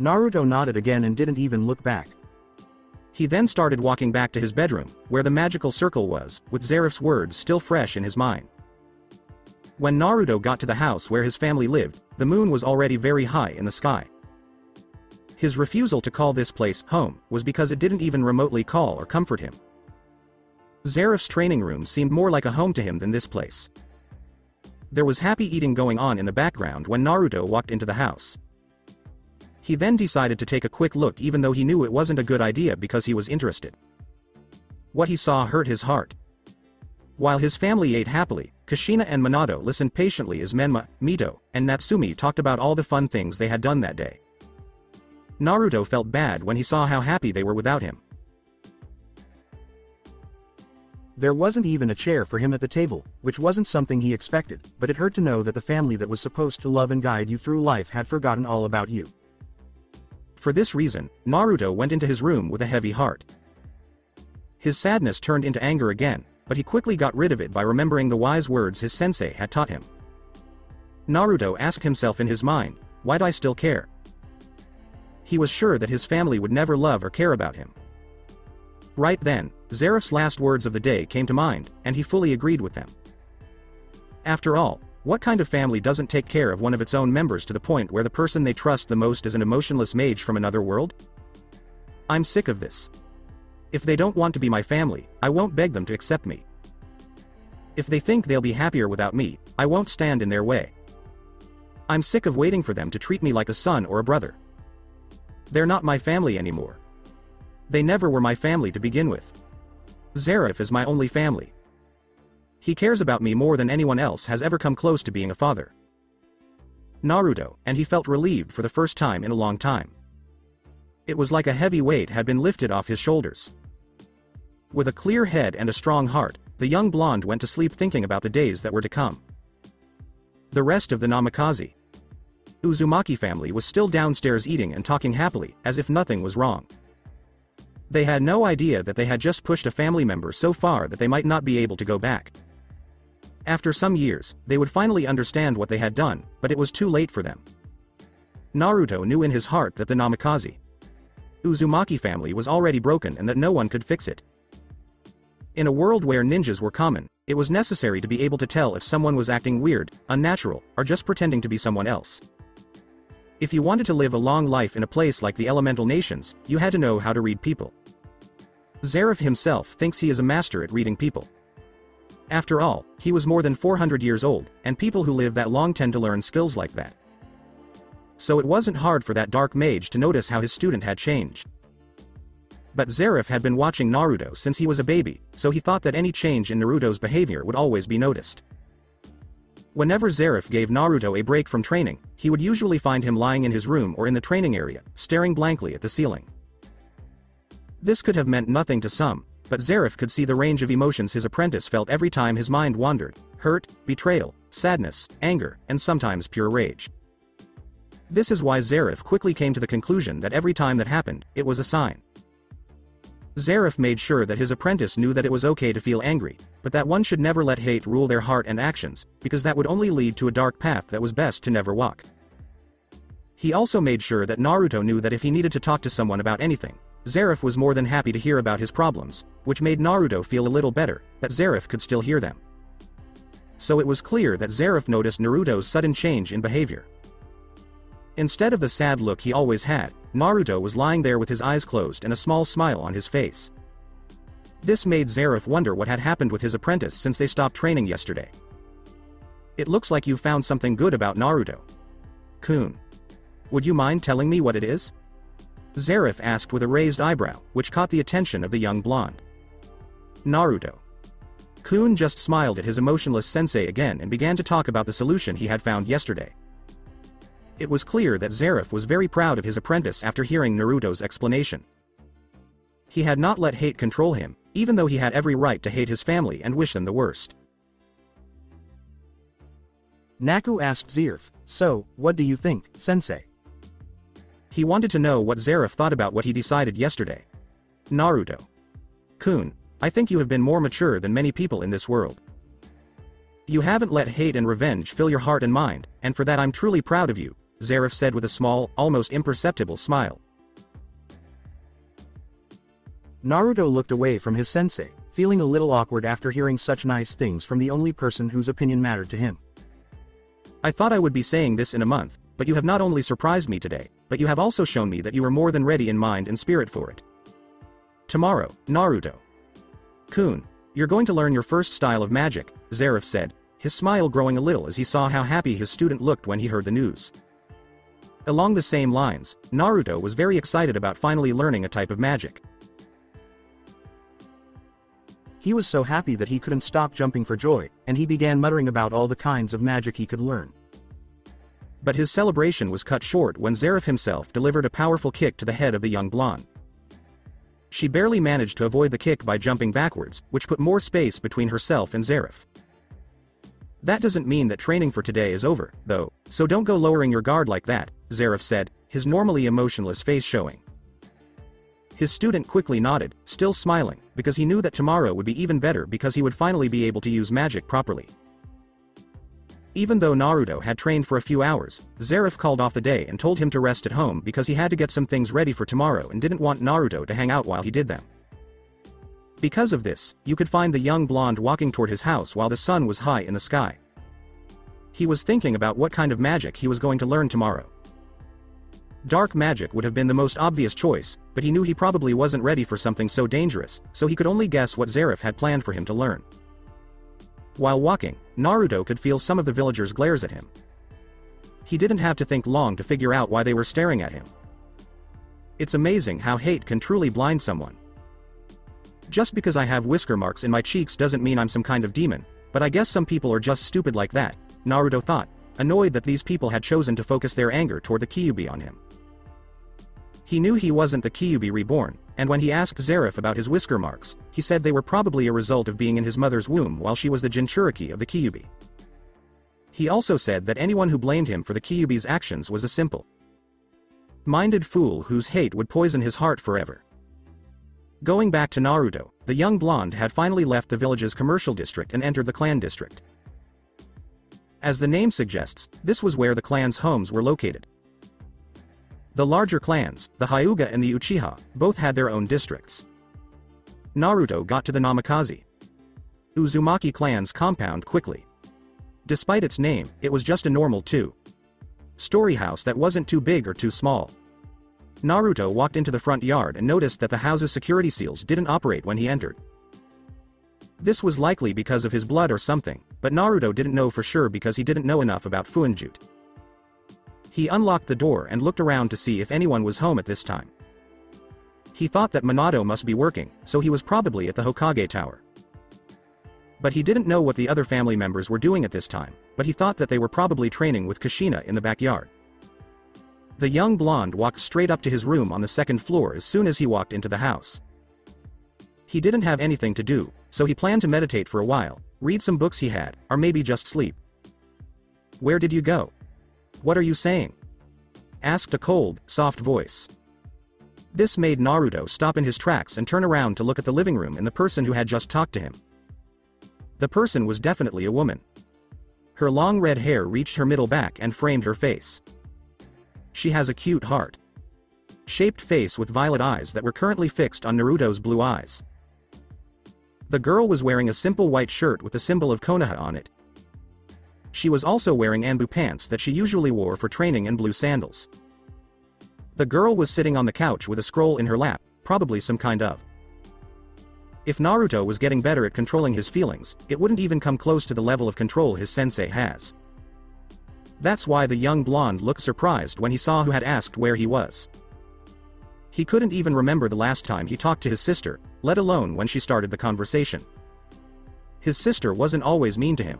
Naruto nodded again and didn't even look back. He then started walking back to his bedroom, where the magical circle was, with Zeref's words still fresh in his mind. When Naruto got to the house where his family lived, the moon was already very high in the sky. His refusal to call this place home was because it didn't even remotely call or comfort him. Zeref's training room seemed more like a home to him than this place. There was happy eating going on in the background when Naruto walked into the house. He then decided to take a quick look even though he knew it wasn't a good idea because he was interested. What he saw hurt his heart. While his family ate happily, Kushina and Minato listened patiently as Menma, Mito, and Natsumi talked about all the fun things they had done that day. Naruto felt bad when he saw how happy they were without him. There wasn't even a chair for him at the table, which wasn't something he expected, but it hurt to know that the family that was supposed to love and guide you through life had forgotten all about you. For this reason, Naruto went into his room with a heavy heart. His sadness turned into anger again, but he quickly got rid of it by remembering the wise words his sensei had taught him. Naruto asked himself in his mind, why'd I still care? He was sure that his family would never love or care about him. Right then, Zeref's last words of the day came to mind, and he fully agreed with them. After all, what kind of family doesn't take care of one of its own members to the point where the person they trust the most is an emotionless mage from another world? I'm sick of this. If they don't want to be my family, I won't beg them to accept me. If they think they'll be happier without me, I won't stand in their way. I'm sick of waiting for them to treat me like a son or a brother. They're not my family anymore. They never were my family to begin with. Zeref is my only family. He cares about me more than anyone else has ever come close to being a father. Naruto, and he felt relieved for the first time in a long time. It was like a heavy weight had been lifted off his shoulders. With a clear head and a strong heart, the young blonde went to sleep thinking about the days that were to come. The rest of the Namikaze Uzumaki family was still downstairs eating and talking happily, as if nothing was wrong. They had no idea that they had just pushed a family member so far that they might not be able to go back. After some years, they would finally understand what they had done, but it was too late for them. Naruto knew in his heart that the Namikaze Uzumaki family was already broken and that no one could fix it. In a world where ninjas were common, it was necessary to be able to tell if someone was acting weird, unnatural, or just pretending to be someone else. If you wanted to live a long life in a place like the elemental nations, you had to know how to read people. Zeref himself thinks he is a master at reading people. After all, he was more than 400 years old, and people who live that long tend to learn skills like that. So it wasn't hard for that dark mage to notice how his student had changed. But Zeref had been watching Naruto since he was a baby, so he thought that any change in Naruto's behavior would always be noticed. Whenever Zeref gave Naruto a break from training, he would usually find him lying in his room or in the training area, staring blankly at the ceiling. This could have meant nothing to some, but Zeref could see the range of emotions his apprentice felt every time his mind wandered, hurt, betrayal, sadness, anger, and sometimes pure rage. This is why Zeref quickly came to the conclusion that every time that happened, it was a sign. Zeref made sure that his apprentice knew that it was okay to feel angry, but that one should never let hate rule their heart and actions, because that would only lead to a dark path that was best to never walk. He also made sure that Naruto knew that if he needed to talk to someone about anything, Zeref was more than happy to hear about his problems, which made Naruto feel a little better, that Zeref could still hear them. So it was clear that Zeref noticed Naruto's sudden change in behavior. Instead of the sad look he always had, Naruto was lying there with his eyes closed and a small smile on his face. This made Zeref wonder what had happened with his apprentice since they stopped training yesterday. It looks like you found something good about Naruto. Kun. Would you mind telling me what it is? Zeref asked with a raised eyebrow, which caught the attention of the young blonde. Naruto. Kun just smiled at his emotionless sensei again and began to talk about the solution he had found yesterday. It was clear that Zeref was very proud of his apprentice after hearing Naruto's explanation. He had not let hate control him, even though he had every right to hate his family and wish them the worst. Naku asked Zeref, so, what do you think, sensei? He wanted to know what Zeref thought about what he decided yesterday. Naruto. Kun, I think you have been more mature than many people in this world. You haven't let hate and revenge fill your heart and mind, and for that I'm truly proud of you, Zeref said with a small, almost imperceptible smile. Naruto looked away from his sensei, feeling a little awkward after hearing such nice things from the only person whose opinion mattered to him. I thought I would be saying this in a month, but you have not only surprised me today, but you have also shown me that you are more than ready in mind and spirit for it. Tomorrow, Naruto. Kun, you're going to learn your first style of magic, Zeref said, his smile growing a little as he saw how happy his student looked when he heard the news. Along the same lines, Naruto was very excited about finally learning a type of magic. He was so happy that he couldn't stop jumping for joy, and he began muttering about all the kinds of magic he could learn. But his celebration was cut short when Zeref himself delivered a powerful kick to the head of the young blonde. She barely managed to avoid the kick by jumping backwards, which put more space between herself and Zeref. That doesn't mean that training for today is over, though, so don't go lowering your guard like that, Zeref said, his normally emotionless face showing. His student quickly nodded, still smiling, because he knew that tomorrow would be even better because he would finally be able to use magic properly. Even though Naruto had trained for a few hours, Zeref called off the day and told him to rest at home because he had to get some things ready for tomorrow and didn't want Naruto to hang out while he did them. Because of this, you could find the young blonde walking toward his house while the sun was high in the sky. He was thinking about what kind of magic he was going to learn tomorrow. Dark magic would have been the most obvious choice, but he knew he probably wasn't ready for something so dangerous, so he could only guess what Zeref had planned for him to learn. While walking, Naruto could feel some of the villagers' glares at him. He didn't have to think long to figure out why they were staring at him. It's amazing how hate can truly blind someone. Just because I have whisker marks in my cheeks doesn't mean I'm some kind of demon, but I guess some people are just stupid like that, Naruto thought, annoyed that these people had chosen to focus their anger toward the Kyuubi on him. He knew he wasn't the Kyuubi reborn, and when he asked Zeref about his whisker marks, he said they were probably a result of being in his mother's womb while she was the Jinchuriki of the Kyuubi. He also said that anyone who blamed him for the Kyuubi's actions was a simple minded fool whose hate would poison his heart forever. Going back to Naruto, the young blonde had finally left the village's commercial district and entered the clan district. As the name suggests, this was where the clan's homes were located. The larger clans, the Hyuga and the Uchiha, both had their own districts. Naruto got to the Namikaze Uzumaki clan's compound quickly. Despite its name, it was just a normal 2 story house that wasn't too big or too small. Naruto walked into the front yard and noticed that the house's security seals didn't operate when he entered. This was likely because of his blood or something, but Naruto didn't know for sure because he didn't know enough about Fuinjut. He unlocked the door and looked around to see if anyone was home at this time. He thought that Minato must be working, so he was probably at the Hokage Tower. But he didn't know what the other family members were doing at this time, but he thought that they were probably training with Kushina in the backyard. The young blonde walked straight up to his room on the second floor as soon as he walked into the house. He didn't have anything to do, so he planned to meditate for a while, read some books he had, or maybe just sleep. Where did you go? What are you saying? asked a cold, soft voice. This made Naruto stop in his tracks and turn around to look at the living room and the person who had just talked to him. The person was definitely a woman. Her long red hair reached her middle back and framed her face. She has a cute heart. Shaped face with violet eyes that were currently fixed on Naruto's blue eyes. The girl was wearing a simple white shirt with the symbol of Konoha on it. She was also wearing Anbu pants that she usually wore for training and blue sandals. The girl was sitting on the couch with a scroll in her lap, probably some kind of. If Naruto was getting better at controlling his feelings, it wouldn't even come close to the level of control his sensei has. That's why the young blonde looked surprised when he saw who had asked where he was. He couldn't even remember the last time he talked to his sister, let alone when she started the conversation. His sister wasn't always mean to him.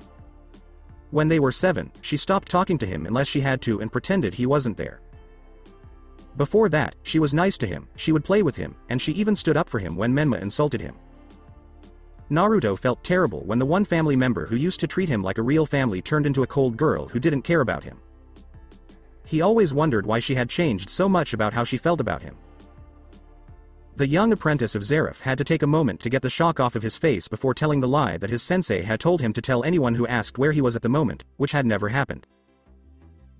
When they were seven, she stopped talking to him unless she had to and pretended he wasn't there. Before that, she was nice to him, she would play with him, and she even stood up for him when Menma insulted him. Naruto felt terrible when the one family member who used to treat him like a real family turned into a cold girl who didn't care about him. He always wondered why she had changed so much about how she felt about him. The young apprentice of Zeref had to take a moment to get the shock off of his face before telling the lie that his sensei had told him to tell anyone who asked where he was at the moment, which had never happened.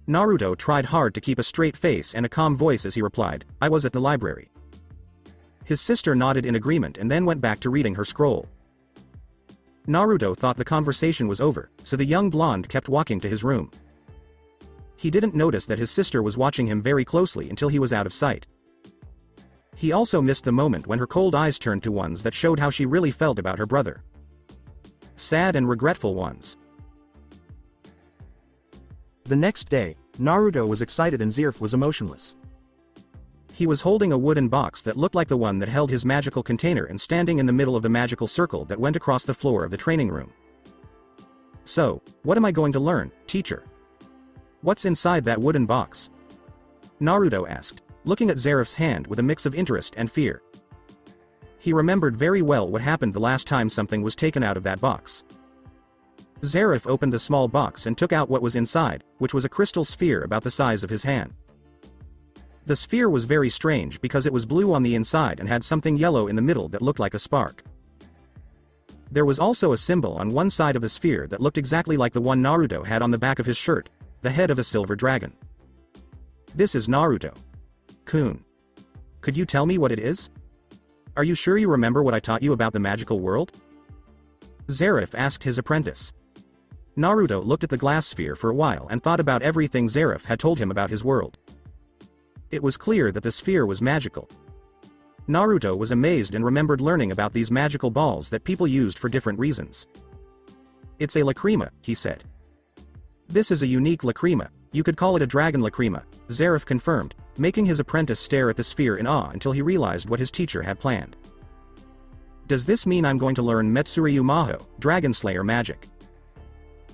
Naruto tried hard to keep a straight face and a calm voice as he replied, I was at the library. His sister nodded in agreement and then went back to reading her scroll. Naruto thought the conversation was over, so the young blonde kept walking to his room. He didn't notice that his sister was watching him very closely until he was out of sight. He also missed the moment when her cold eyes turned to ones that showed how she really felt about her brother. Sad and regretful ones. The next day, Naruto was excited and Zeref was emotionless. He was holding a wooden box that looked like the one that held his magical container and standing in the middle of the magical circle that went across the floor of the training room. So, what am I going to learn, teacher? What's inside that wooden box? Naruto asked, looking at Zeref's hand with a mix of interest and fear. He remembered very well what happened the last time something was taken out of that box. Zeref opened the small box and took out what was inside, which was a crystal sphere about the size of his hand. The sphere was very strange because it was blue on the inside and had something yellow in the middle that looked like a spark. There was also a symbol on one side of the sphere that looked exactly like the one Naruto had on the back of his shirt, the head of a silver dragon. This is Naruto. Could you tell me what it is? Are you sure you remember what I taught you about the magical world? Zeref asked his apprentice. Naruto looked at the glass sphere for a while and thought about everything Zeref had told him about his world. It was clear that the sphere was magical. Naruto was amazed and remembered learning about these magical balls that people used for different reasons. It's a lacrima, he said. This is a unique lacrima, you could call it a dragon lacrima, Zeref confirmed, making his apprentice stare at the sphere in awe until he realized what his teacher had planned. Does this mean I'm going to learn Metsuryu Maho, Dragon Slayer magic?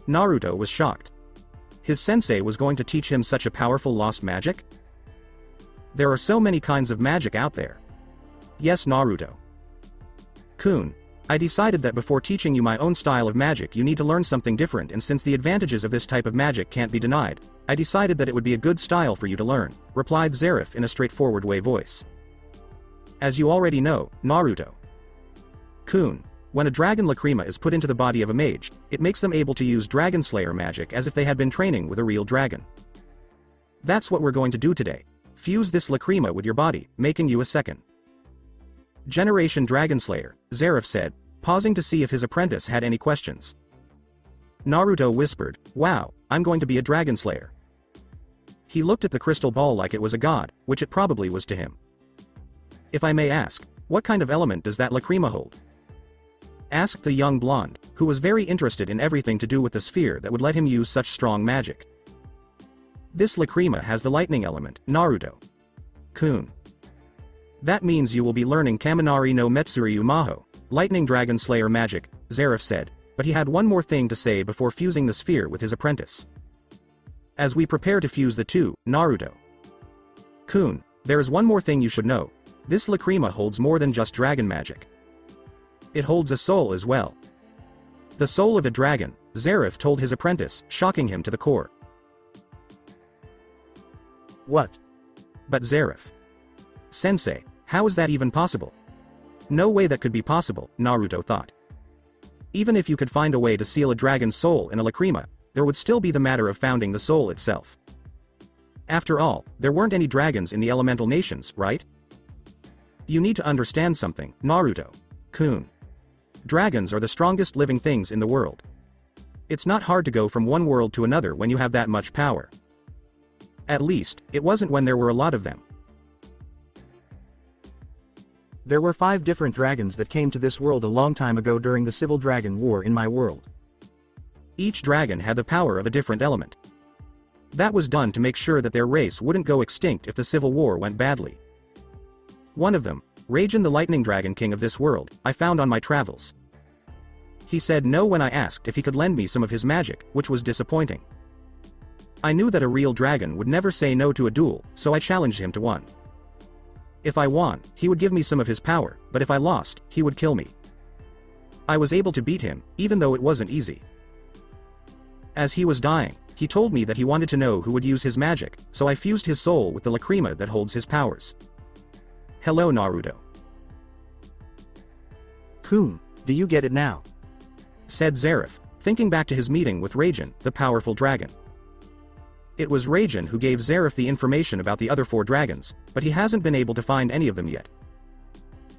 Naruto was shocked. His sensei was going to teach him such a powerful lost magic? There are so many kinds of magic out there. Yes Naruto. Kun, I decided that before teaching you my own style of magic you need to learn something different and since the advantages of this type of magic can't be denied, I decided that it would be a good style for you to learn, replied Zeref in a straightforward way voice. As you already know, Naruto. Kun, when a dragon lacrima is put into the body of a mage, it makes them able to use Dragon Slayer magic as if they had been training with a real dragon. That's what we're going to do today. Fuse this lacrima with your body, making you a second. Generation Dragon Slayer, Zeref said, pausing to see if his apprentice had any questions. Naruto whispered, Wow, I'm going to be a Dragon Slayer. He looked at the crystal ball like it was a god, which it probably was to him. If I may ask, what kind of element does that lacrima hold? Asked the young blonde, who was very interested in everything to do with the sphere that would let him use such strong magic. This lacrima has the lightning element, Naruto. Kun. That means you will be learning Kaminari no Metsuryu Maho, lightning dragon slayer magic, Zeref said, but he had one more thing to say before fusing the sphere with his apprentice. As we prepare to fuse the two, Naruto. Kun, there is one more thing you should know. This lacrima holds more than just dragon magic. It holds a soul as well. The soul of a dragon, Zeref told his apprentice, shocking him to the core. What? But Zeref. Sensei, how is that even possible? No way that could be possible, Naruto thought. Even if you could find a way to seal a dragon's soul in a lacrima, there would still be the matter of founding the soul itself. After all, there weren't any dragons in the elemental nations, right? You need to understand something, Naruto. Kun. Dragons are the strongest living things in the world. It's not hard to go from one world to another when you have that much power. At least, it wasn't when there were a lot of them. There were five different dragons that came to this world a long time ago during the Civil Dragon War in my world. Each dragon had the power of a different element. That was done to make sure that their race wouldn't go extinct if the Civil War went badly. One of them, Raijin the Lightning Dragon King of this world, I found on my travels. He said no when I asked if he could lend me some of his magic, which was disappointing. I knew that a real dragon would never say no to a duel, so I challenged him to one. If I won, he would give me some of his power, but if I lost, he would kill me. I was able to beat him, even though it wasn't easy. As he was dying, he told me that he wanted to know who would use his magic, so I fused his soul with the lacrima that holds his powers. Hello Naruto. Kun, do you get it now? Said Zeref, thinking back to his meeting with Raijin, the powerful dragon. It was Raijin who gave Zeref the information about the other four dragons, but he hasn't been able to find any of them yet.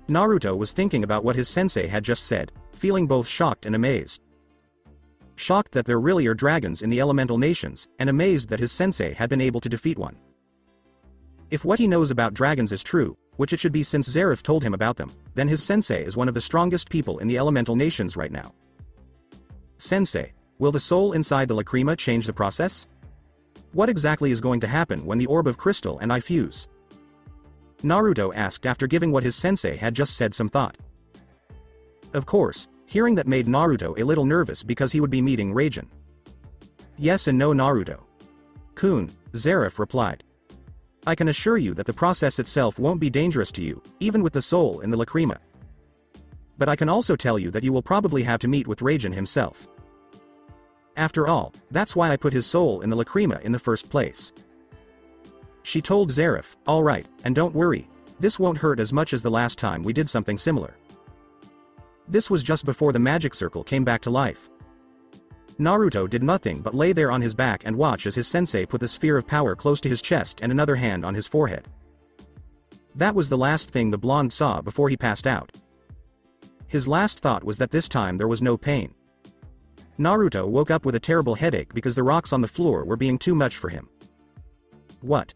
Naruto was thinking about what his sensei had just said, feeling both shocked and amazed. Shocked that there really are dragons in the elemental nations, and amazed that his sensei had been able to defeat one. If what he knows about dragons is true, which it should be since Zeref told him about them, then his sensei is one of the strongest people in the elemental nations right now. Sensei, will the soul inside the lacrima change the process? What exactly is going to happen when the orb of crystal and I fuse? Naruto asked after giving what his sensei had just said some thought. Of course, hearing that made Naruto a little nervous because he would be meeting Raijin. Yes and no Naruto. Kun, Zeref replied. I can assure you that the process itself won't be dangerous to you, even with the soul in the lacrima. But I can also tell you that you will probably have to meet with Raijin himself. After all, that's why I put his soul in the lacrima in the first place. She told Zeref, alright, and don't worry, this won't hurt as much as the last time we did something similar. This was just before the magic circle came back to life. Naruto did nothing but lay there on his back and watch as his sensei put the sphere of power close to his chest and another hand on his forehead. That was the last thing the blonde saw before he passed out. His last thought was that this time there was no pain. Naruto woke up with a terrible headache because the rocks on the floor were being too much for him. What?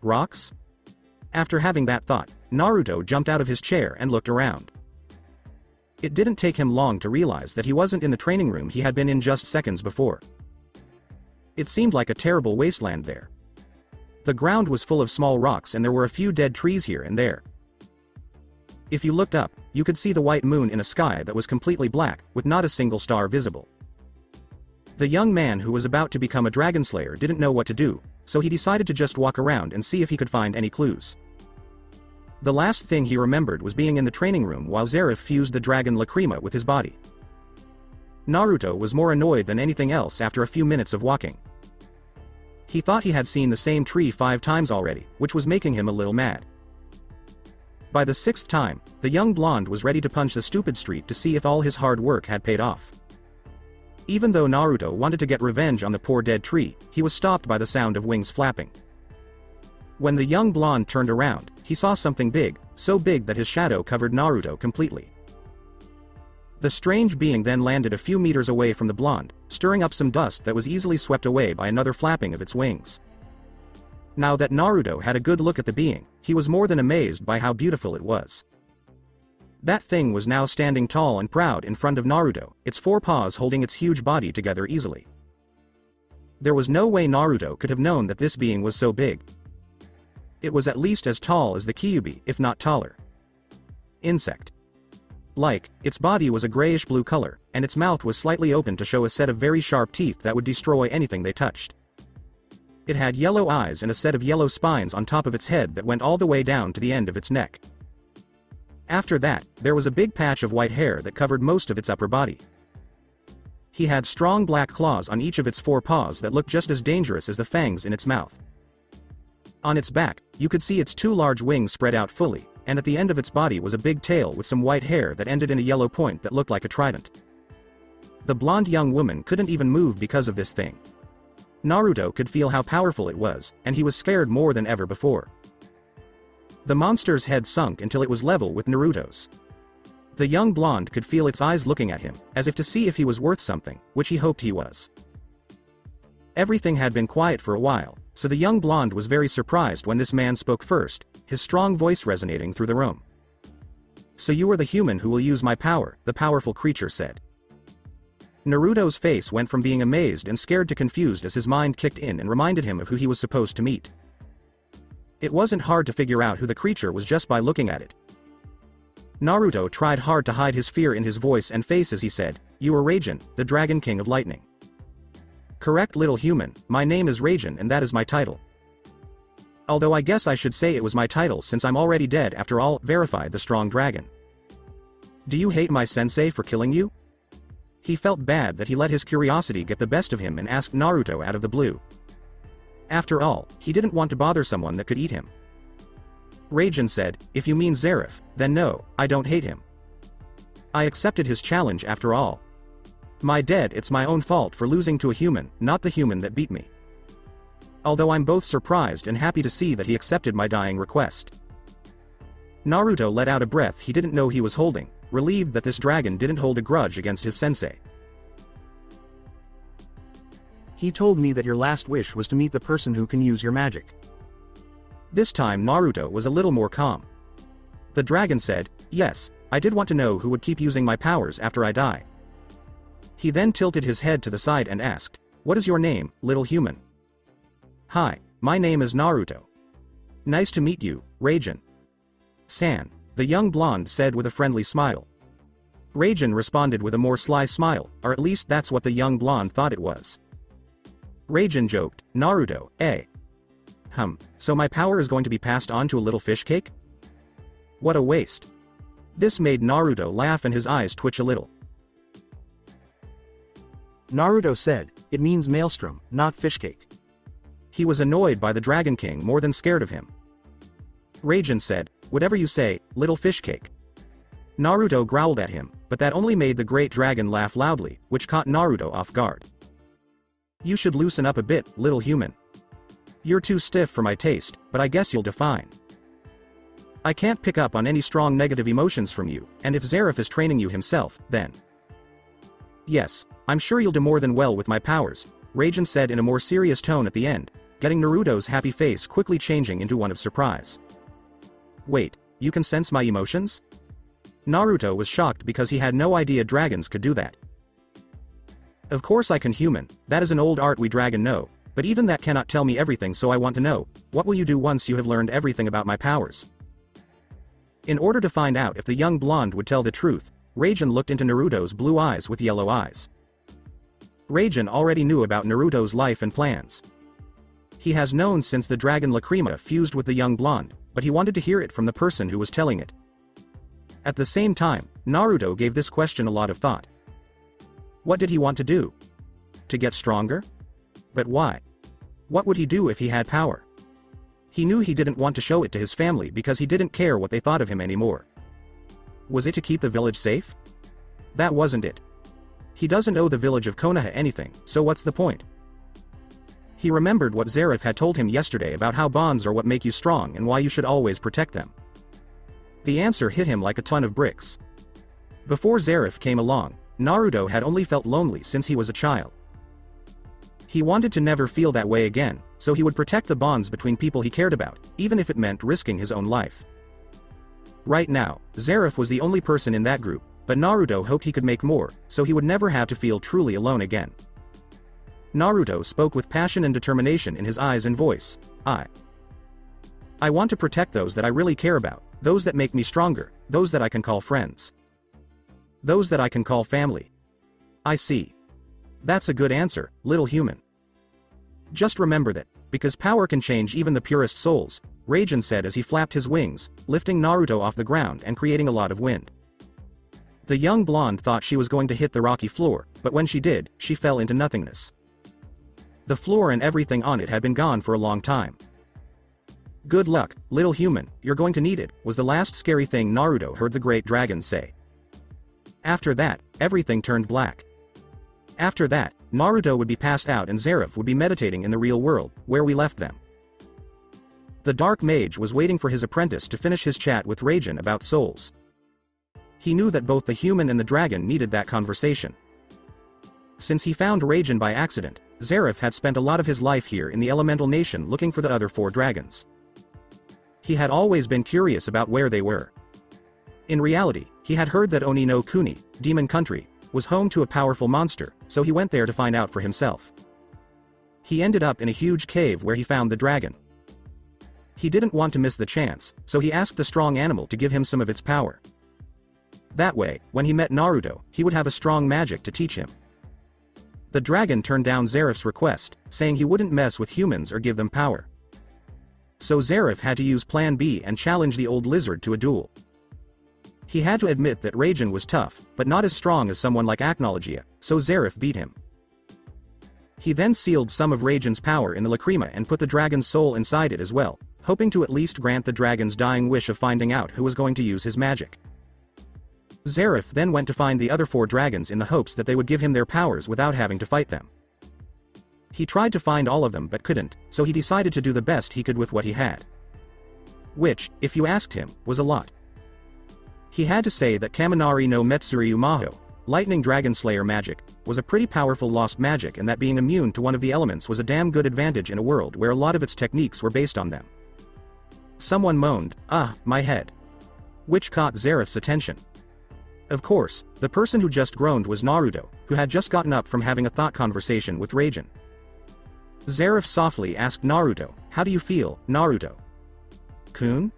Rocks? After having that thought, Naruto jumped out of his chair and looked around. It didn't take him long to realize that he wasn't in the training room he had been in just seconds before. It seemed like a terrible wasteland there. The ground was full of small rocks and there were a few dead trees here and there. If you looked up, you could see the white moon in a sky that was completely black, with not a single star visible. The young man who was about to become a dragon slayer didn't know what to do, so he decided to just walk around and see if he could find any clues. The last thing he remembered was being in the training room while Zeref fused the dragon Lacrima with his body. Naruto was more annoyed than anything else after a few minutes of walking. He thought he had seen the same tree five times already, which was making him a little mad. By the sixth time, the young blonde was ready to punch the stupid street to see if all his hard work had paid off. Even though Naruto wanted to get revenge on the poor dead tree, he was stopped by the sound of wings flapping. When the young blonde turned around, he saw something big, so big that his shadow covered Naruto completely. The strange being then landed a few meters away from the blonde, stirring up some dust that was easily swept away by another flapping of its wings. Now that Naruto had a good look at the being, he was more than amazed by how beautiful it was. That thing was now standing tall and proud in front of Naruto, its four paws holding its huge body together easily. There was no way Naruto could have known that this being was so big. It was at least as tall as the Kyuubi, if not taller. Insect. Like, its body was a grayish-blue color, and its mouth was slightly open to show a set of very sharp teeth that would destroy anything they touched. It had yellow eyes and a set of yellow spines on top of its head that went all the way down to the end of its neck. After that, there was a big patch of white hair that covered most of its upper body. He had strong black claws on each of its four paws that looked just as dangerous as the fangs in its mouth. On its back, you could see its two large wings spread out fully, and at the end of its body was a big tail with some white hair that ended in a yellow point that looked like a trident. The blonde young woman couldn't even move because of this thing. Naruto could feel how powerful it was, and he was scared more than ever before. The monster's head sunk until it was level with Naruto's. The young blonde could feel its eyes looking at him, as if to see if he was worth something, which he hoped he was. Everything had been quiet for a while, so the young blonde was very surprised when this man spoke first, his strong voice resonating through the room. So you are the human who will use my power, the powerful creature said. Naruto's face went from being amazed and scared to confused as his mind kicked in and reminded him of who he was supposed to meet. It wasn't hard to figure out who the creature was just by looking at it. Naruto tried hard to hide his fear in his voice and face as he said, You are Raijin, the Dragon King of Lightning. Correct little human, my name is Raijin and that is my title. Although I guess I should say it was my title since I'm already dead after all, verified the strong dragon. Do you hate my sensei for killing you? He felt bad that he let his curiosity get the best of him and asked Naruto out of the blue. After all, he didn't want to bother someone that could eat him. Raijin said, if you mean Zeref, then no, I don't hate him. I accepted his challenge after all. My dead it's my own fault for losing to a human, not the human that beat me. Although I'm both surprised and happy to see that he accepted my dying request. Naruto let out a breath he didn't know he was holding, relieved that this dragon didn't hold a grudge against his sensei. He told me that your last wish was to meet the person who can use your magic. This time Naruto was a little more calm. The dragon said, yes, I did want to know who would keep using my powers after I die. He then tilted his head to the side and asked, What is your name, little human? Hi, my name is Naruto. Nice to meet you, Raijin. San, the young blonde said with a friendly smile. Raijin responded with a more sly smile, or at least that's what the young blonde thought it was. Raijin joked, Naruto, eh? Hum, so my power is going to be passed on to a little fish cake? What a waste. This made Naruto laugh and his eyes twitch a little. Naruto said, it means maelstrom, not fish cake. He was annoyed by the Dragon King more than scared of him. Raijin said, whatever you say, little fish cake. Naruto growled at him, but that only made the great dragon laugh loudly, which caught Naruto off guard. You should loosen up a bit, little human. You're too stiff for my taste, but I guess you'll define. I can't pick up on any strong negative emotions from you, and if Zeref is training you himself, then. Yes, I'm sure you'll do more than well with my powers, Raijin said in a more serious tone at the end, getting Naruto's happy face quickly changing into one of surprise. Wait, you can sense my emotions? Naruto was shocked because he had no idea dragons could do that. Of course I can human, that is an old art we dragon know, but even that cannot tell me everything so I want to know, what will you do once you have learned everything about my powers? In order to find out if the young blonde would tell the truth, Raijin looked into Naruto's blue eyes with yellow eyes. Raijin already knew about Naruto's life and plans. He has known since the dragon Lacrima fused with the young blonde, but he wanted to hear it from the person who was telling it. At the same time, Naruto gave this question a lot of thought. What did he want to do? To get stronger? But why? What would he do if he had power? He knew he didn't want to show it to his family because he didn't care what they thought of him anymore. Was it to keep the village safe? That wasn't it. He doesn't owe the village of Konoha anything, so what's the point? He remembered what Zeref had told him yesterday about how bonds are what make you strong and why you should always protect them. The answer hit him like a ton of bricks. Before Zeref came along, Naruto had only felt lonely since he was a child. He wanted to never feel that way again, so he would protect the bonds between people he cared about, even if it meant risking his own life. Right now, Zeref was the only person in that group, but Naruto hoped he could make more, so he would never have to feel truly alone again. Naruto spoke with passion and determination in his eyes and voice, I. I want to protect those that I really care about, those that make me stronger, those that I can call friends. Those that I can call family. I see. That's a good answer, little human. Just remember that, because power can change even the purest souls, Raijin said as he flapped his wings, lifting Naruto off the ground and creating a lot of wind. The young blonde thought she was going to hit the rocky floor, but when she did, she fell into nothingness. The floor and everything on it had been gone for a long time. Good luck, little human, you're going to need it, was the last scary thing Naruto heard the great dragon say. After that, everything turned black. After that, Naruto would be passed out and Zeref would be meditating in the real world, where we left them. The Dark Mage was waiting for his apprentice to finish his chat with Raijin about souls. He knew that both the human and the dragon needed that conversation. Since he found Raijin by accident, Zeref had spent a lot of his life here in the Elemental Nation looking for the other four dragons. He had always been curious about where they were. In reality, he had heard that Oni no Kuni, Demon Country, was home to a powerful monster, so he went there to find out for himself. He ended up in a huge cave where he found the dragon. He didn't want to miss the chance, so he asked the strong animal to give him some of its power. That way, when he met Naruto, he would have a strong magic to teach him. The dragon turned down Zeref's request, saying he wouldn't mess with humans or give them power. So Zeref had to use Plan B and challenge the old lizard to a duel. He had to admit that Raijin was tough, but not as strong as someone like Acnologia, so Zeref beat him. He then sealed some of Raijin's power in the lacrima and put the dragon's soul inside it as well, hoping to at least grant the dragon's dying wish of finding out who was going to use his magic. Zeref then went to find the other four dragons in the hopes that they would give him their powers without having to fight them. He tried to find all of them but couldn't, so he decided to do the best he could with what he had. Which, if you asked him, was a lot. He had to say that Kaminari no Metsuryu Maho, Lightning Dragon Slayer magic, was a pretty powerful lost magic and that being immune to one of the elements was a damn good advantage in a world where a lot of its techniques were based on them. Someone moaned, ah, my head. Which caught Zeref's attention. Of course, the person who just groaned was Naruto, who had just gotten up from having a thought conversation with Raijin. Zeref softly asked Naruto, how do you feel, Naruto? Kun?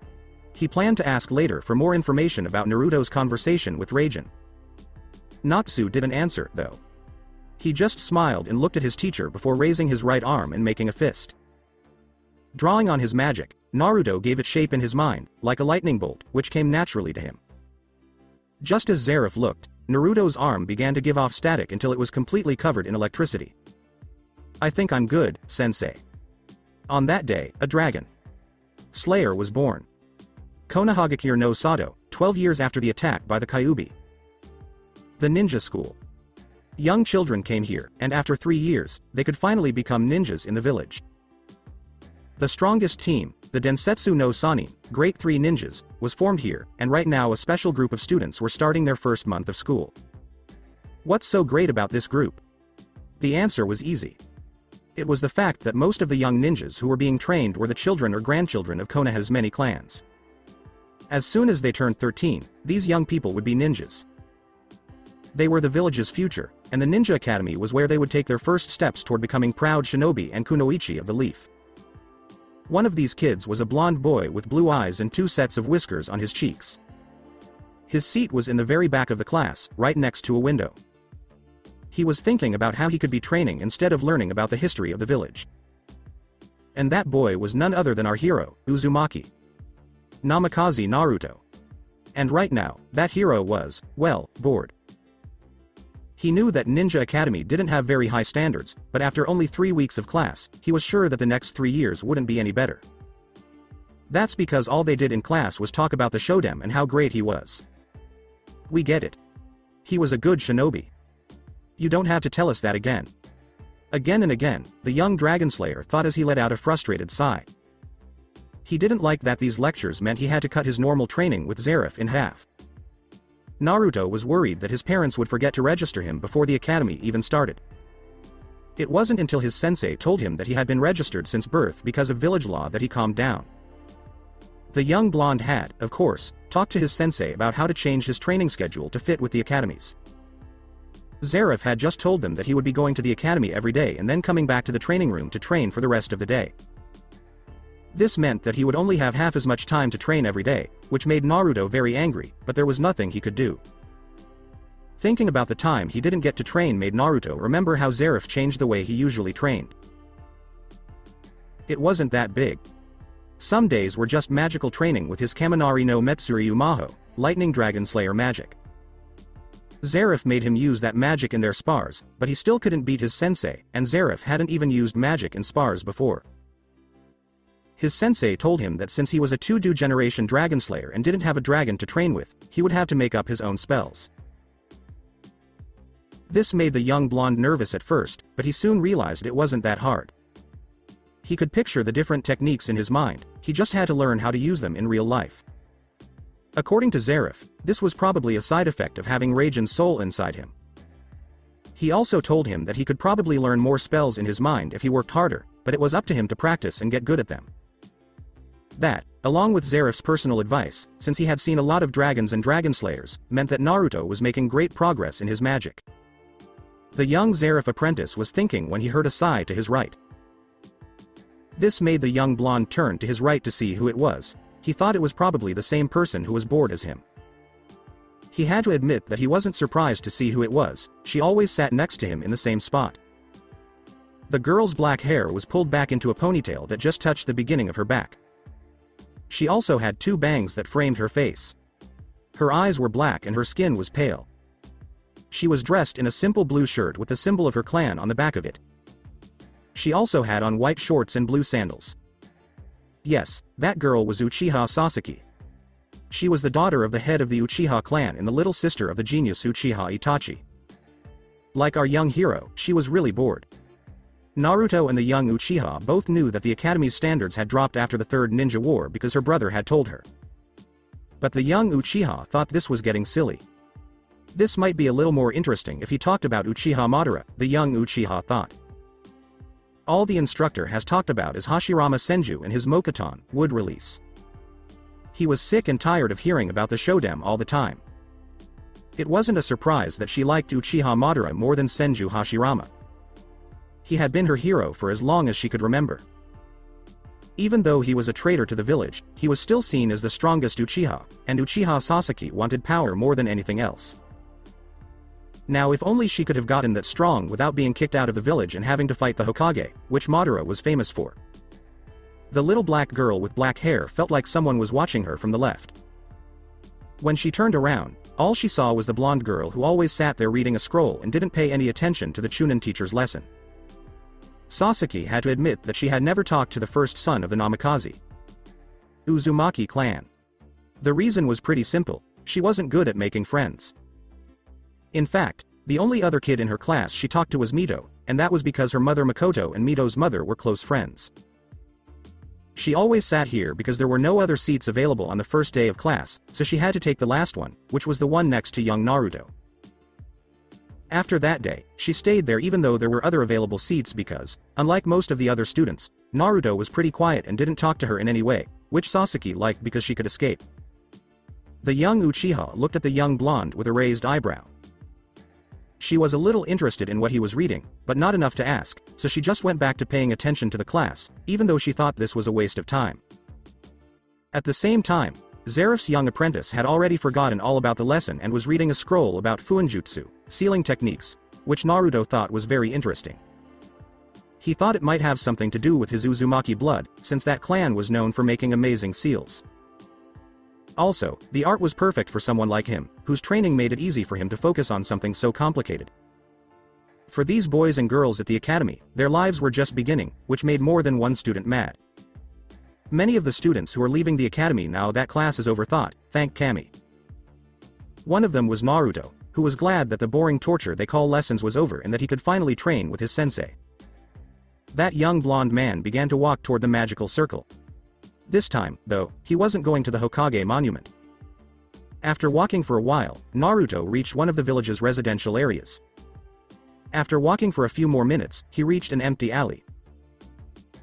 He planned to ask later for more information about Naruto's conversation with Raijin. Natsu didn't answer, though. He just smiled and looked at his teacher before raising his right arm and making a fist. Drawing on his magic, Naruto gave it shape in his mind, like a lightning bolt, which came naturally to him. Just as Zeref looked, Naruto's arm began to give off static until it was completely covered in electricity. I think I'm good, sensei. On that day, a dragon. Slayer was born. Konohagakure no Sato, 12 years after the attack by the Kyuubi. The Ninja School. Young children came here, and after three years, they could finally become ninjas in the village. The strongest team, the Densetsu no Sannin, Great Three Ninjas, was formed here, and right now a special group of students were starting their first month of school. What's so great about this group? The answer was easy. It was the fact that most of the young ninjas who were being trained were the children or grandchildren of Konoha's many clans. As soon as they turned 13, these young people would be ninjas. They were the village's future, and the Ninja Academy was where they would take their first steps toward becoming proud shinobi and kunoichi of the leaf. One of these kids was a blond boy with blue eyes and two sets of whiskers on his cheeks. His seat was in the very back of the class, right next to a window. He was thinking about how he could be training instead of learning about the history of the village. And that boy was none other than our hero, Uzumaki. Namikaze Naruto. And right now, that hero was, well, bored. He knew that Ninja Academy didn't have very high standards, but after only three weeks of class, he was sure that the next three years wouldn't be any better. That's because all they did in class was talk about the Shoden and how great he was. We get it. He was a good shinobi. You don't have to tell us that again. Again and again, the young Dragon Slayer thought as he let out a frustrated sigh. He didn't like that these lectures meant he had to cut his normal training with Zeref in half. Naruto was worried that his parents would forget to register him before the academy even started. It wasn't until his sensei told him that he had been registered since birth because of village law that he calmed down. The young blonde had, of course, talked to his sensei about how to change his training schedule to fit with the academies. Zeref had just told them that he would be going to the academy every day and then coming back to the training room to train for the rest of the day. This meant that he would only have half as much time to train every day, which made Naruto very angry, but there was nothing he could do. Thinking about the time he didn't get to train made Naruto remember how Zeref changed the way he usually trained. It wasn't that big. Some days were just magical training with his Kaminari no Metsuryu Maho, Lightning Dragon Slayer magic. Zeref made him use that magic in their spars, but he still couldn't beat his sensei, and Zeref hadn't even used magic in spars before. His sensei told him that since he was a 2-do generation dragon slayer and didn't have a dragon to train with, he would have to make up his own spells. This made the young blonde nervous at first, but he soon realized it wasn't that hard. He could picture the different techniques in his mind, he just had to learn how to use them in real life. According to Zeref, this was probably a side effect of having Raijin's soul inside him. He also told him that he could probably learn more spells in his mind if he worked harder, but it was up to him to practice and get good at them. That, along with Zeref's personal advice, since he had seen a lot of dragons and dragon slayers, meant that Naruto was making great progress in his magic. The young Zeref apprentice was thinking when he heard a sigh to his right. This made the young blonde turn to his right to see who it was, he thought it was probably the same person who was bored as him. He had to admit that he wasn't surprised to see who it was, she always sat next to him in the same spot. The girl's black hair was pulled back into a ponytail that just touched the beginning of her back. She also had two bangs that framed her face. Her eyes were black and her skin was pale. She was dressed in a simple blue shirt with the symbol of her clan on the back of it. She also had on white shorts and blue sandals. Yes, that girl was Uchiha Sasaki. She was the daughter of the head of the Uchiha clan and the little sister of the genius Uchiha Itachi. Like our young hero, she was really bored. Naruto and the young Uchiha both knew that the Academy's standards had dropped after the Third Ninja War because her brother had told her. But the young Uchiha thought this was getting silly. This might be a little more interesting if he talked about Uchiha Madara, the young Uchiha thought. All the instructor has talked about is Hashirama Senju and his Mokuton, wood release. He was sick and tired of hearing about the Shodem all the time. It wasn't a surprise that she liked Uchiha Madara more than Senju Hashirama. He had been her hero for as long as she could remember. Even though he was a traitor to the village, he was still seen as the strongest Uchiha, and Uchiha Sasaki wanted power more than anything else. Now if only she could have gotten that strong without being kicked out of the village and having to fight the Hokage, which Madara was famous for. The little black girl with black hair felt like someone was watching her from the left. When she turned around, all she saw was the blonde girl who always sat there reading a scroll and didn't pay any attention to the Chunin teacher's lesson. Sasaki had to admit that she had never talked to the first son of the Namikaze. Uzumaki clan. The reason was pretty simple, she wasn't good at making friends. In fact, the only other kid in her class she talked to was Mito, and that was because her mother Makoto and Mito's mother were close friends. She always sat here because there were no other seats available on the first day of class, so she had to take the last one, which was the one next to young Naruto. After that day, she stayed there even though there were other available seats because, unlike most of the other students, Naruto was pretty quiet and didn't talk to her in any way, which Sasaki liked because she could escape. The young Uchiha looked at the young blonde with a raised eyebrow. She was a little interested in what he was reading, but not enough to ask, so she just went back to paying attention to the class, even though she thought this was a waste of time. At the same time, Zeref's young apprentice had already forgotten all about the lesson and was reading a scroll about Fuinjutsu, sealing techniques, which Naruto thought was very interesting. He thought it might have something to do with his Uzumaki blood, since that clan was known for making amazing seals. Also, the art was perfect for someone like him, whose training made it easy for him to focus on something so complicated. For these boys and girls at the academy, their lives were just beginning, which made more than one student mad. Many of the students who are leaving the academy now that class is overthought, thank Kami. One of them was Naruto, who was glad that the boring torture they call lessons was over and that he could finally train with his sensei. That young blonde man began to walk toward the magical circle, this time, though, he wasn't going to the Hokage monument. After walking for a while, Naruto reached one of the village's residential areas. After walking for a few more minutes, he reached an empty alley.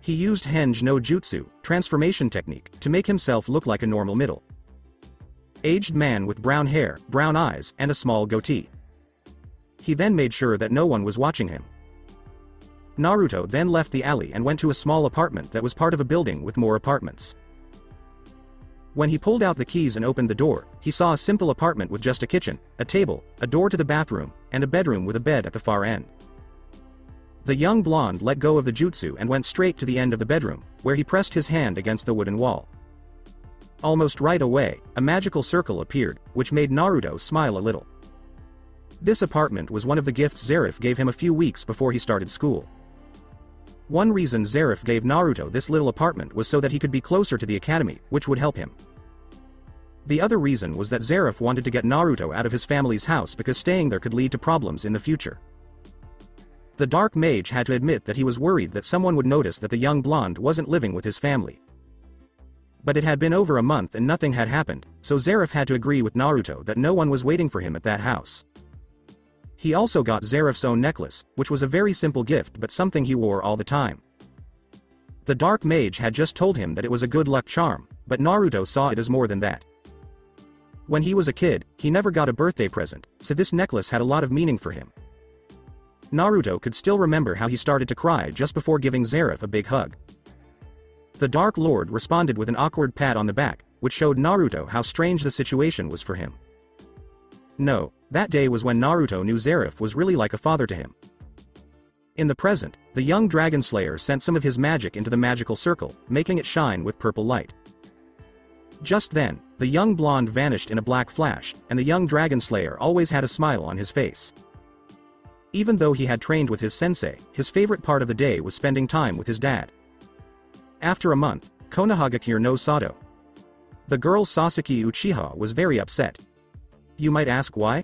He used Henge no Jutsu, transformation technique, to make himself look like a normal middle. Aged man with brown hair, brown eyes, and a small goatee. He then made sure that no one was watching him. Naruto then left the alley and went to a small apartment that was part of a building with more apartments. When he pulled out the keys and opened the door, he saw a simple apartment with just a kitchen, a table, a door to the bathroom, and a bedroom with a bed at the far end. The young blonde let go of the jutsu and went straight to the end of the bedroom, where he pressed his hand against the wooden wall. Almost right away, a magical circle appeared, which made Naruto smile a little. This apartment was one of the gifts Zeref gave him a few weeks before he started school. One reason Zeref gave Naruto this little apartment was so that he could be closer to the academy, which would help him. The other reason was that Zeref wanted to get Naruto out of his family's house because staying there could lead to problems in the future. The Dark Mage had to admit that he was worried that someone would notice that the young blonde wasn't living with his family. But it had been over a month and nothing had happened, so Zeref had to agree with Naruto that no one was waiting for him at that house. He also got Zeref's own necklace, which was a very simple gift but something he wore all the time. The Dark Mage had just told him that it was a good luck charm, but Naruto saw it as more than that. When he was a kid, he never got a birthday present, so this necklace had a lot of meaning for him. Naruto could still remember how he started to cry just before giving Zeref a big hug. The Dark Lord responded with an awkward pat on the back, which showed Naruto how strange the situation was for him. No, that day was when Naruto knew Zeref was really like a father to him. In the present, the young Dragon Slayer sent some of his magic into the magical circle, making it shine with purple light. Just then, the young blonde vanished in a black flash, and the young Dragon Slayer always had a smile on his face. Even though he had trained with his sensei, his favorite part of the day was spending time with his dad. After a month, Konohagakure no Sato. The girl Sasaki Uchiha was very upset. You might ask why?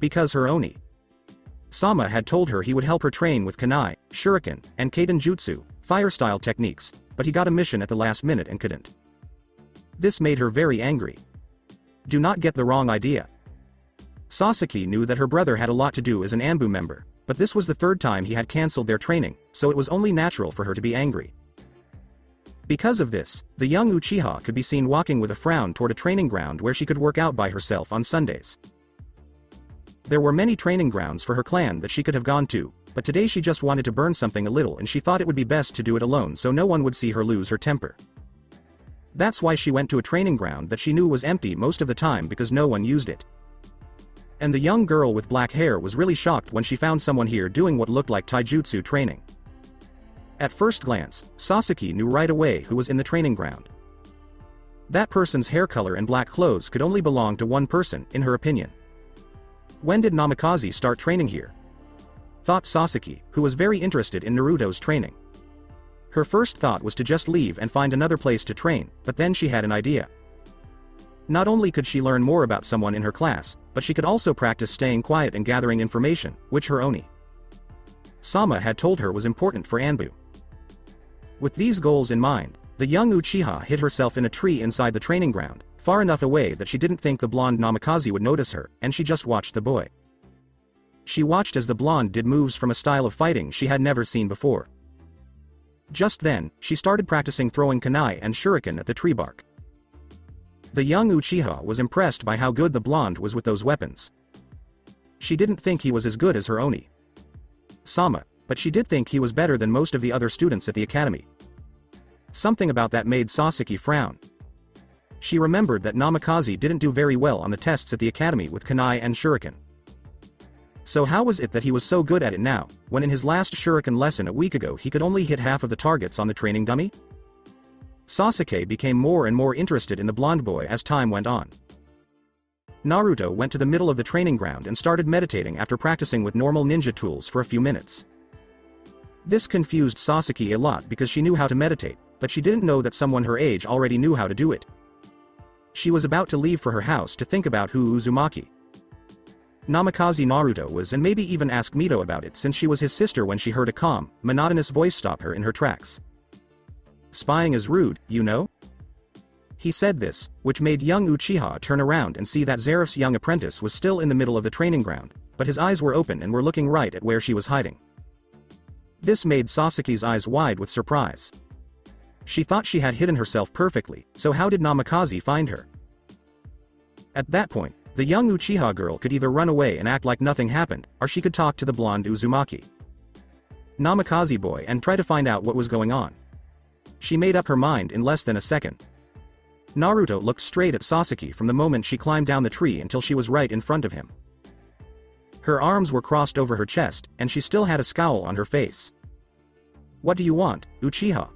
Because her Oni. Sama had told her he would help her train with Kunai, Shuriken, and Katon Jutsu, fire-style techniques, but he got a mission at the last minute and couldn't. This made her very angry. Do not get the wrong idea. Sasaki knew that her brother had a lot to do as an Anbu member, but this was the third time he had cancelled their training, so it was only natural for her to be angry. Because of this, the young Uchiha could be seen walking with a frown toward a training ground where she could work out by herself on Sundays. There were many training grounds for her clan that she could have gone to, but today she just wanted to burn something a little and she thought it would be best to do it alone so no one would see her lose her temper. That's why she went to a training ground that she knew was empty most of the time because no one used it. And the young girl with black hair was really shocked when she found someone here doing what looked like taijutsu training. At first glance, Sasaki knew right away who was in the training ground. That person's hair color and black clothes could only belong to one person, in her opinion. When did Namikaze start training here? Thought Sasaki, who was very interested in Naruto's training. Her first thought was to just leave and find another place to train, but then she had an idea. Not only could she learn more about someone in her class, but she could also practice staying quiet and gathering information, which her Oni. Sama had told her was important for Anbu. With these goals in mind, the young Uchiha hid herself in a tree inside the training ground, far enough away that she didn't think the blonde Namikaze would notice her, and she just watched the boy. She watched as the blonde did moves from a style of fighting she had never seen before. Just then, she started practicing throwing kunai and shuriken at the tree bark. The young Uchiha was impressed by how good the blonde was with those weapons. She didn't think he was as good as her Oni. Sama, but she did think he was better than most of the other students at the academy. Something about that made Sasaki frown. She remembered that Namikaze didn't do very well on the tests at the academy with Kunai and Shuriken. So how was it that he was so good at it now, when in his last Shuriken lesson a week ago he could only hit half of the targets on the training dummy? Sasuke became more and more interested in the blonde boy as time went on. Naruto went to the middle of the training ground and started meditating after practicing with normal ninja tools for a few minutes. This confused Sasaki a lot because she knew how to meditate, but she didn't know that someone her age already knew how to do it. She was about to leave for her house to think about who Uzumaki. Namikaze Naruto was and maybe even ask Mito about it since she was his sister when she heard a calm, monotonous voice stop her in her tracks. Spying is rude, you know? He said this, which made young Uchiha turn around and see that Zeref's young apprentice was still in the middle of the training ground, but his eyes were open and were looking right at where she was hiding. This made Sasaki's eyes wide with surprise. She thought she had hidden herself perfectly, so how did Namikaze find her? At that point, the young Uchiha girl could either run away and act like nothing happened, or she could talk to the blonde Uzumaki. Namikaze boy and try to find out what was going on. She made up her mind in less than a second. Naruto looked straight at Sasaki from the moment she climbed down the tree until she was right in front of him. Her arms were crossed over her chest, and she still had a scowl on her face. What do you want, Uchiha?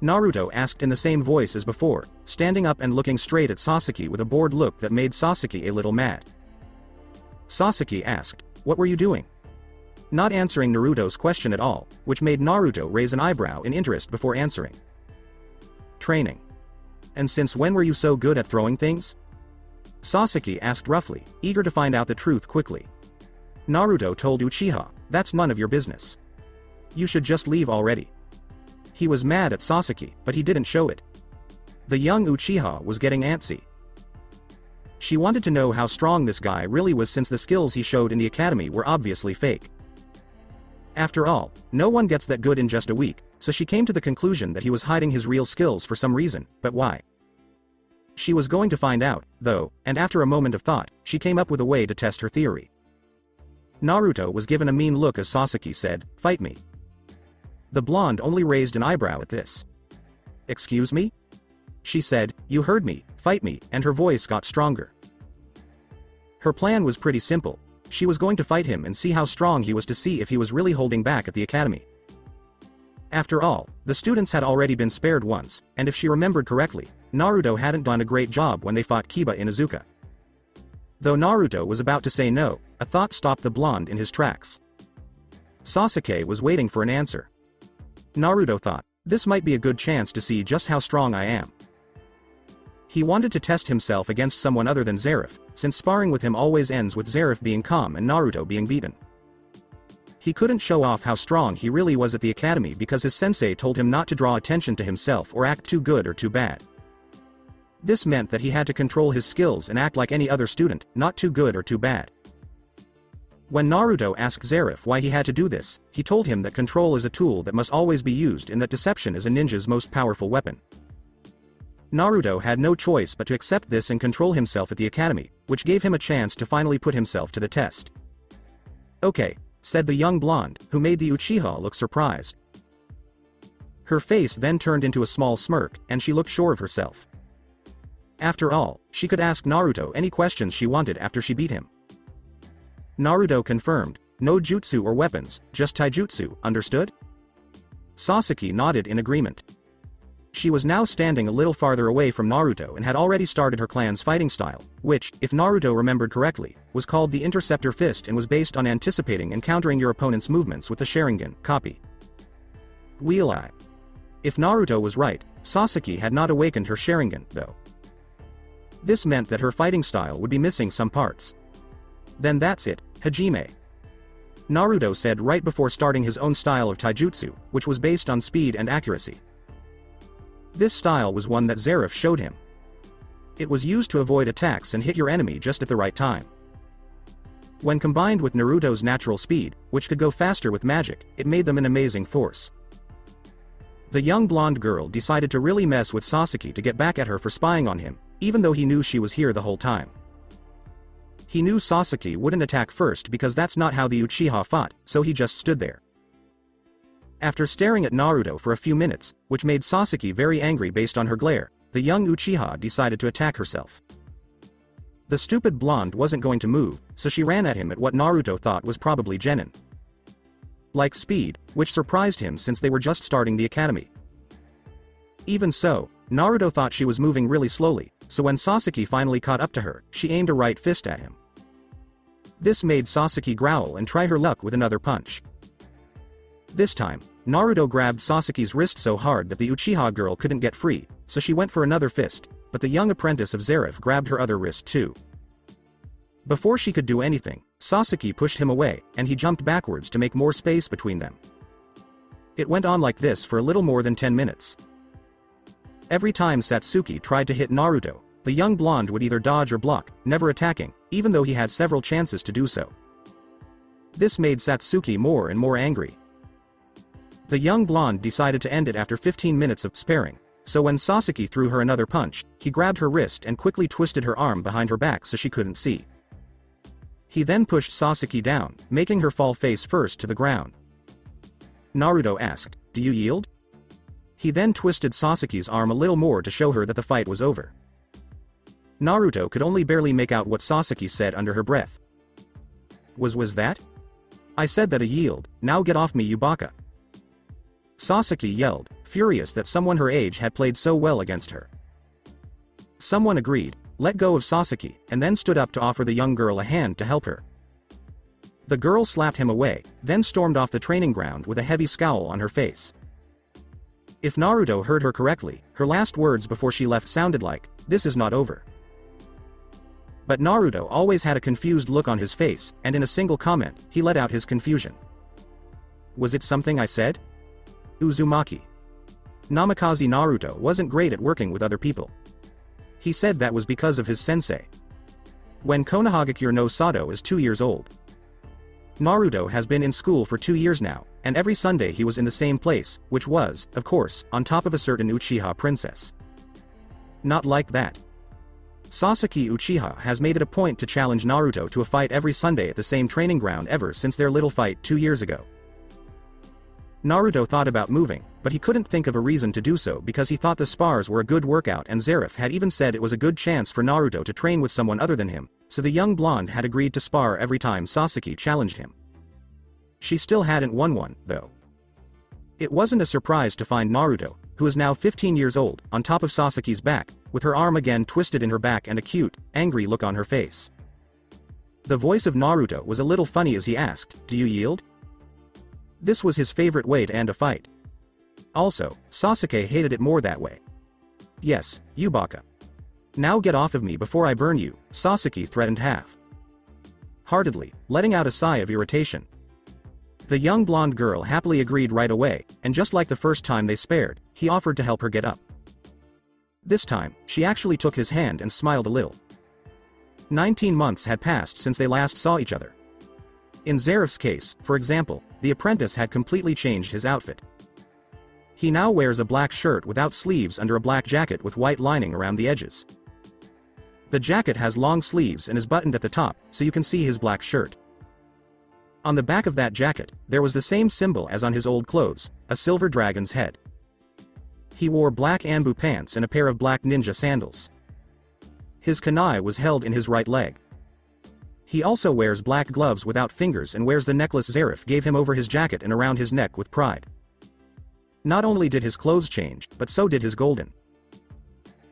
Naruto asked in the same voice as before, standing up and looking straight at Sasaki with a bored look that made Sasaki a little mad. Sasaki asked, What were you doing? Not answering Naruto's question at all, which made Naruto raise an eyebrow in interest before answering. Training. And since when were you so good at throwing things? Sasaki asked roughly, eager to find out the truth quickly. Naruto told Uchiha, that's none of your business. You should just leave already. He was mad at Sasaki, but he didn't show it. The young Uchiha was getting antsy. She wanted to know how strong this guy really was since the skills he showed in the academy were obviously fake. After all, no one gets that good in just a week, so she came to the conclusion that he was hiding his real skills for some reason, but why? She was going to find out, though, and after a moment of thought, she came up with a way to test her theory. Naruto was given a mean look as Sasuke said, fight me. The blonde only raised an eyebrow at this. Excuse me? She said, You heard me, fight me, and her voice got stronger. Her plan was pretty simple. She was going to fight him and see how strong he was to see if he was really holding back at the academy. After all, the students had already been spared once, and if she remembered correctly, Naruto hadn't done a great job when they fought Kiba Inuzuka. Though Naruto was about to say no, a thought stopped the blonde in his tracks. Sasuke was waiting for an answer. Naruto thought, this might be a good chance to see just how strong I am. He wanted to test himself against someone other than Zeref, since sparring with him always ends with Zeref being calm and Naruto being beaten. He couldn't show off how strong he really was at the academy because his sensei told him not to draw attention to himself or act too good or too bad. This meant that he had to control his skills and act like any other student, not too good or too bad. When Naruto asked Zeref why he had to do this, he told him that control is a tool that must always be used and that deception is a ninja's most powerful weapon. Naruto had no choice but to accept this and control himself at the academy, which gave him a chance to finally put himself to the test. Okay, said the young blonde, who made the Uchiha look surprised. Her face then turned into a small smirk, and she looked sure of herself. After all, she could ask Naruto any questions she wanted after she beat him. Naruto confirmed, no jutsu or weapons, just taijutsu, understood? Sasaki nodded in agreement. She was now standing a little farther away from Naruto and had already started her clan's fighting style, which, if Naruto remembered correctly, was called the Interceptor Fist and was based on anticipating and countering your opponent's movements with the Sharingan, copy. Wheel Eye. If Naruto was right, Sasaki had not awakened her Sharingan, though. This meant that her fighting style would be missing some parts. Then that's it, Hajime. Naruto said right before starting his own style of taijutsu, which was based on speed and accuracy. This style was one that Zeref showed him. It was used to avoid attacks and hit your enemy just at the right time. When combined with Naruto's natural speed, which could go faster with magic, it made them an amazing force. The young blonde girl decided to really mess with Sasuke to get back at her for spying on him, even though he knew she was here the whole time. He knew Sasuke wouldn't attack first because that's not how the Uchiha fought, so he just stood there. After staring at Naruto for a few minutes, which made Sasuke very angry based on her glare, the young Uchiha decided to attack herself. The stupid blonde wasn't going to move, so she ran at him at what Naruto thought was probably Genin. Like speed, which surprised him since they were just starting the academy. Even so, Naruto thought she was moving really slowly, so when Sasaki finally caught up to her, she aimed a right fist at him. This made Sasaki growl and try her luck with another punch. This time, Naruto grabbed Sasaki's wrist so hard that the Uchiha girl couldn't get free, so she went for another fist, but the young apprentice of Zeref grabbed her other wrist too. Before she could do anything, Sasaki pushed him away, and he jumped backwards to make more space between them. It went on like this for a little more than 10 minutes. Every time Satsuki tried to hit Naruto, the young blonde would either dodge or block, never attacking, even though he had several chances to do so. This made Satsuki more and more angry. The young blonde decided to end it after 15 minutes of sparring, so when Sasaki threw her another punch, he grabbed her wrist and quickly twisted her arm behind her back so she couldn't see. He then pushed Sasaki down, making her fall face first to the ground. Naruto asked, Do you yield? He then twisted Sasaki's arm a little more to show her that the fight was over. Naruto could only barely make out what Sasaki said under her breath. Was was that? I said that a yield, now get off me Yubaka. Sasaki yelled, furious that someone her age had played so well against her. Someone agreed, let go of Sasaki, and then stood up to offer the young girl a hand to help her. The girl slapped him away, then stormed off the training ground with a heavy scowl on her face. If Naruto heard her correctly, her last words before she left sounded like, this is not over. But Naruto always had a confused look on his face, and in a single comment, he let out his confusion. Was it something I said? Uzumaki. Namikaze Naruto wasn't great at working with other people. He said that was because of his sensei. When Konohagakure no Sato is two years old. Naruto has been in school for two years now, and every Sunday he was in the same place, which was, of course, on top of a certain Uchiha princess. Not like that. Sasaki Uchiha has made it a point to challenge Naruto to a fight every Sunday at the same training ground ever since their little fight two years ago. Naruto thought about moving, but he couldn't think of a reason to do so because he thought the spars were a good workout and Zeref had even said it was a good chance for Naruto to train with someone other than him, so the young blonde had agreed to spar every time Sasaki challenged him. She still hadn't won one, though. It wasn't a surprise to find Naruto, who is now 15 years old, on top of Sasaki's back, with her arm again twisted in her back and a cute, angry look on her face. The voice of Naruto was a little funny as he asked, Do you yield? This was his favorite way to end a fight. Also, Sasuke hated it more that way. Yes, Yubaka. Now get off of me before I burn you, Sasuke threatened half. Heartedly, letting out a sigh of irritation. The young blonde girl happily agreed right away, and just like the first time they spared, he offered to help her get up. This time, she actually took his hand and smiled a little. Nineteen months had passed since they last saw each other. In Zeref's case, for example, the apprentice had completely changed his outfit. He now wears a black shirt without sleeves under a black jacket with white lining around the edges. The jacket has long sleeves and is buttoned at the top, so you can see his black shirt. On the back of that jacket, there was the same symbol as on his old clothes, a silver dragon's head. He wore black Anbu pants and a pair of black ninja sandals. His kunai was held in his right leg. He also wears black gloves without fingers and wears the necklace Zeref gave him over his jacket and around his neck with pride. Not only did his clothes change, but so did his golden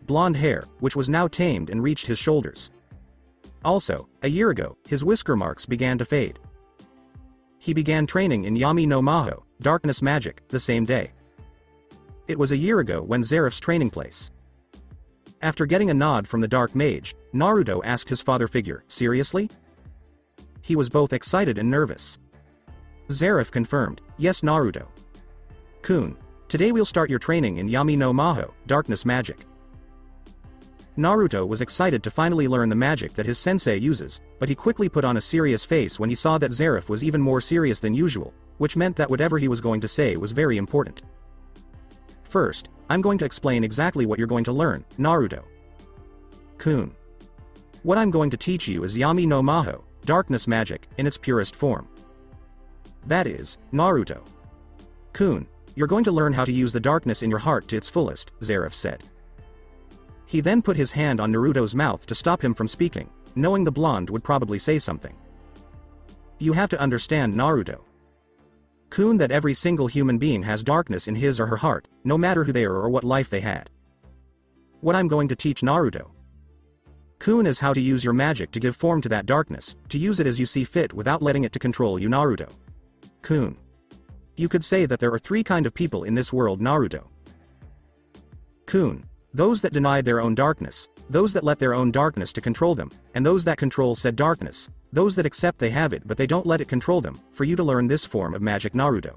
blonde hair, which was now tamed and reached his shoulders. Also, a year ago, his whisker marks began to fade. He began training in Yami no Maho, Darkness Magic, the same day. It was a year ago when Zeref's training place. After getting a nod from the Dark Mage, Naruto asked his father figure, seriously? He was both excited and nervous. Zeref confirmed, yes Naruto. Kun, today we'll start your training in Yami no Maho, Darkness Magic. Naruto was excited to finally learn the magic that his sensei uses, but he quickly put on a serious face when he saw that Zeref was even more serious than usual, which meant that whatever he was going to say was very important. First, I'm going to explain exactly what you're going to learn, Naruto. Kun. What I'm going to teach you is Yami no Maho, darkness magic, in its purest form. That is, Naruto. Kun, you're going to learn how to use the darkness in your heart to its fullest, Zeref said. He then put his hand on Naruto's mouth to stop him from speaking, knowing the blonde would probably say something. You have to understand Naruto. Kun that every single human being has darkness in his or her heart, no matter who they are or what life they had. What I'm going to teach Naruto. Kun is how to use your magic to give form to that darkness, to use it as you see fit without letting it to control you Naruto. Kun. You could say that there are three kind of people in this world Naruto. Kun. Those that deny their own darkness, those that let their own darkness to control them, and those that control said darkness, those that accept they have it but they don't let it control them, for you to learn this form of magic Naruto.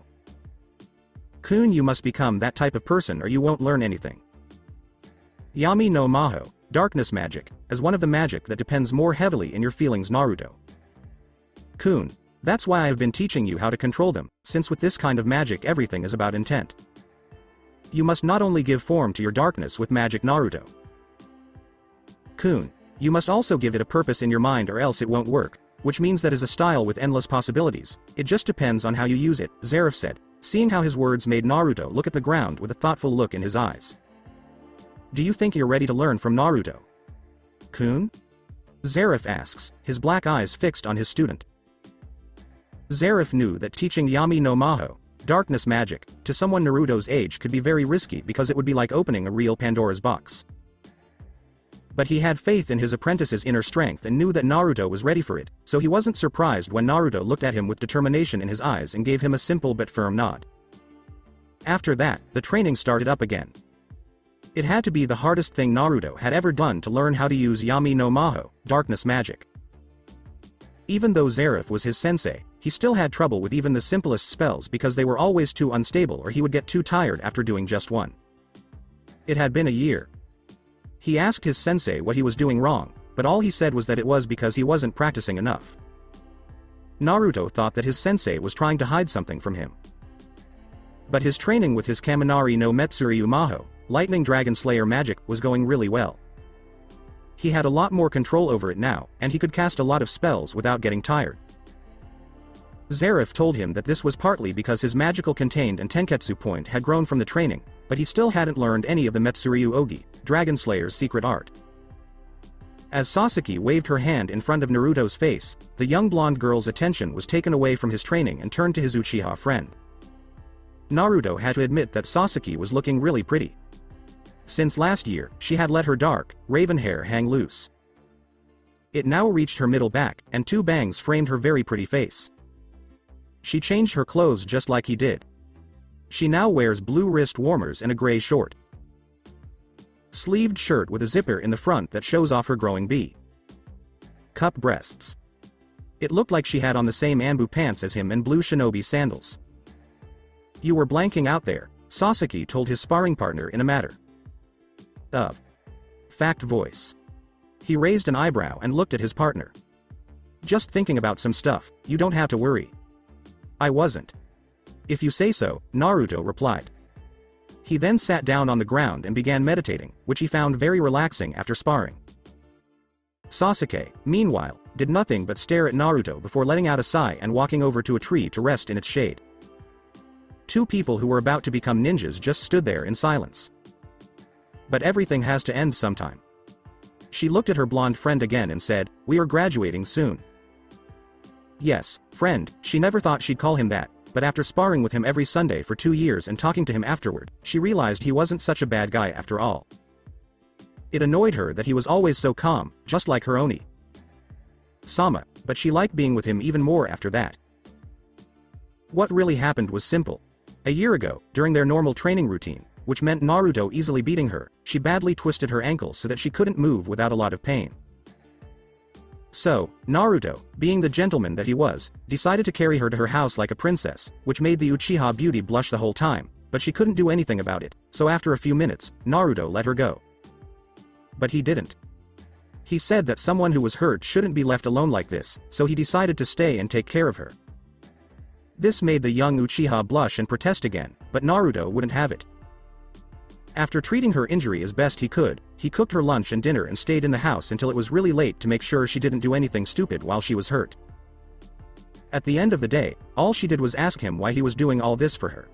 Kun you must become that type of person or you won't learn anything. Yami no Maho, darkness magic, is one of the magic that depends more heavily in your feelings Naruto. Kun, That's why I have been teaching you how to control them, since with this kind of magic everything is about intent. You must not only give form to your darkness with magic Naruto. Kun. You must also give it a purpose in your mind or else it won't work, which means that is a style with endless possibilities, it just depends on how you use it, Zeref said, seeing how his words made Naruto look at the ground with a thoughtful look in his eyes. Do you think you're ready to learn from Naruto? Kun? Zeref asks, his black eyes fixed on his student. Zeref knew that teaching Yami no Maho, darkness magic, to someone Naruto's age could be very risky because it would be like opening a real Pandora's box. But he had faith in his apprentice's inner strength and knew that Naruto was ready for it, so he wasn't surprised when Naruto looked at him with determination in his eyes and gave him a simple but firm nod. After that, the training started up again. It had to be the hardest thing Naruto had ever done to learn how to use Yami no Maho, darkness magic. Even though Zeref was his sensei, he still had trouble with even the simplest spells because they were always too unstable or he would get too tired after doing just one. It had been a year, he asked his sensei what he was doing wrong, but all he said was that it was because he wasn't practicing enough. Naruto thought that his sensei was trying to hide something from him. But his training with his Kaminari no Metsuryu Maho, Lightning Dragon Slayer magic, was going really well. He had a lot more control over it now, and he could cast a lot of spells without getting tired. Zeref told him that this was partly because his magical contained and Tenketsu point had grown from the training, but he still hadn't learned any of the Metsuryu Ogi, Dragon Slayer's secret art. As Sasaki waved her hand in front of Naruto's face, the young blonde girl's attention was taken away from his training and turned to his Uchiha friend. Naruto had to admit that Sasaki was looking really pretty. Since last year, she had let her dark, raven hair hang loose. It now reached her middle back, and two bangs framed her very pretty face. She changed her clothes just like he did. She now wears blue wrist warmers and a gray short sleeved shirt with a zipper in the front that shows off her growing B. Cup breasts. It looked like she had on the same Anbu pants as him and blue shinobi sandals. You were blanking out there, Sasaki told his sparring partner in a matter of fact voice. He raised an eyebrow and looked at his partner. Just thinking about some stuff, you don't have to worry. I wasn't. If you say so, Naruto replied. He then sat down on the ground and began meditating, which he found very relaxing after sparring. Sasuke, meanwhile, did nothing but stare at Naruto before letting out a sigh and walking over to a tree to rest in its shade. Two people who were about to become ninjas just stood there in silence. But everything has to end sometime. She looked at her blonde friend again and said, We are graduating soon. Yes, friend, she never thought she'd call him that, but after sparring with him every Sunday for two years and talking to him afterward, she realized he wasn't such a bad guy after all. It annoyed her that he was always so calm, just like her Oni. Sama, but she liked being with him even more after that. What really happened was simple. A year ago, during their normal training routine, which meant Naruto easily beating her, she badly twisted her ankle so that she couldn't move without a lot of pain. So, Naruto, being the gentleman that he was, decided to carry her to her house like a princess, which made the Uchiha beauty blush the whole time, but she couldn't do anything about it, so after a few minutes, Naruto let her go. But he didn't. He said that someone who was hurt shouldn't be left alone like this, so he decided to stay and take care of her. This made the young Uchiha blush and protest again, but Naruto wouldn't have it. After treating her injury as best he could, he cooked her lunch and dinner and stayed in the house until it was really late to make sure she didn't do anything stupid while she was hurt. At the end of the day, all she did was ask him why he was doing all this for her.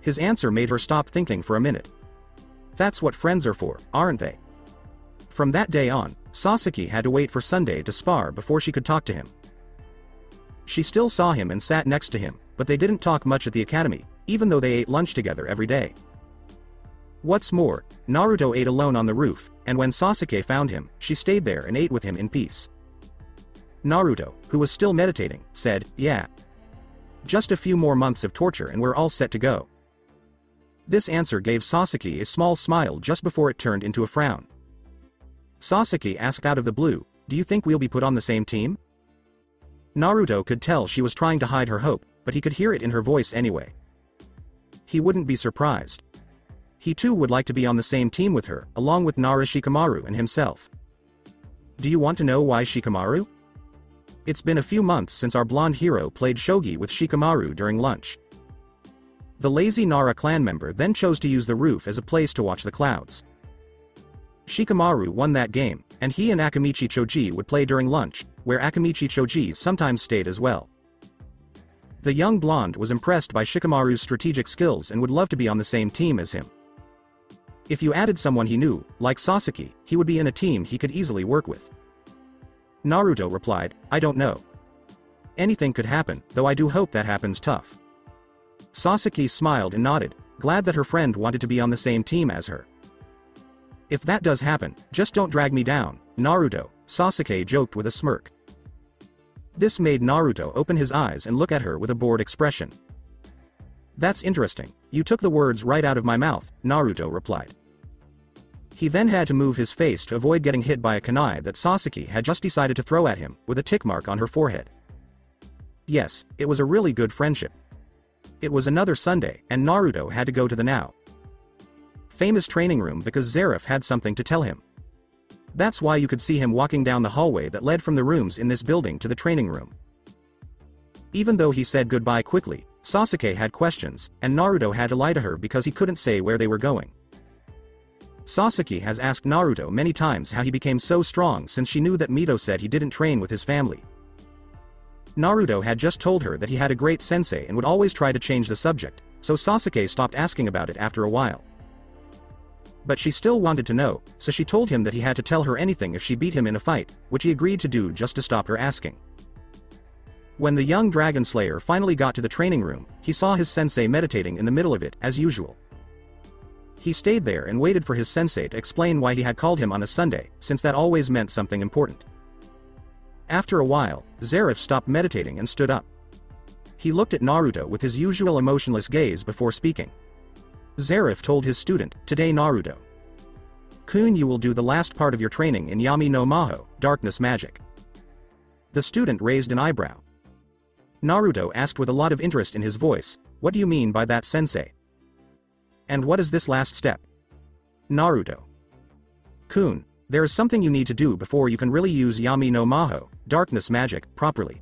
His answer made her stop thinking for a minute. That's what friends are for, aren't they? From that day on, Sasaki had to wait for Sunday to spar before she could talk to him. She still saw him and sat next to him, but they didn't talk much at the academy, even though they ate lunch together every day. What's more, Naruto ate alone on the roof, and when Sasuke found him, she stayed there and ate with him in peace. Naruto, who was still meditating, said, yeah. Just a few more months of torture and we're all set to go. This answer gave Sasuke a small smile just before it turned into a frown. Sasuke asked out of the blue, do you think we'll be put on the same team? Naruto could tell she was trying to hide her hope, but he could hear it in her voice anyway. He wouldn't be surprised. He too would like to be on the same team with her, along with Nara Shikamaru and himself. Do you want to know why Shikamaru? It's been a few months since our blonde hero played shogi with Shikamaru during lunch. The lazy Nara clan member then chose to use the roof as a place to watch the clouds. Shikamaru won that game, and he and Akimichi Choji would play during lunch, where Akimichi Choji sometimes stayed as well. The young blonde was impressed by Shikamaru's strategic skills and would love to be on the same team as him. If you added someone he knew, like Sasuke, he would be in a team he could easily work with. Naruto replied, I don't know. Anything could happen, though I do hope that happens tough. Sasuke smiled and nodded, glad that her friend wanted to be on the same team as her. If that does happen, just don't drag me down, Naruto, Sasuke joked with a smirk. This made Naruto open his eyes and look at her with a bored expression. That's interesting, you took the words right out of my mouth, Naruto replied. He then had to move his face to avoid getting hit by a kunai that Sasaki had just decided to throw at him, with a tick mark on her forehead. Yes, it was a really good friendship. It was another Sunday, and Naruto had to go to the now famous training room because Zeref had something to tell him. That's why you could see him walking down the hallway that led from the rooms in this building to the training room. Even though he said goodbye quickly, Sasuke had questions, and Naruto had to lie to her because he couldn't say where they were going. Sasuke has asked Naruto many times how he became so strong since she knew that Mito said he didn't train with his family. Naruto had just told her that he had a great sensei and would always try to change the subject, so Sasuke stopped asking about it after a while. But she still wanted to know, so she told him that he had to tell her anything if she beat him in a fight, which he agreed to do just to stop her asking. When the young dragon slayer finally got to the training room, he saw his sensei meditating in the middle of it, as usual. He stayed there and waited for his sensei to explain why he had called him on a Sunday, since that always meant something important. After a while, Zeref stopped meditating and stood up. He looked at Naruto with his usual emotionless gaze before speaking. Zeref told his student, Today Naruto. Kun you will do the last part of your training in Yami no Maho, Darkness Magic. The student raised an eyebrow. Naruto asked with a lot of interest in his voice, What do you mean by that sensei? And what is this last step? Naruto. Kun, there is something you need to do before you can really use Yami no Maho, darkness magic, properly.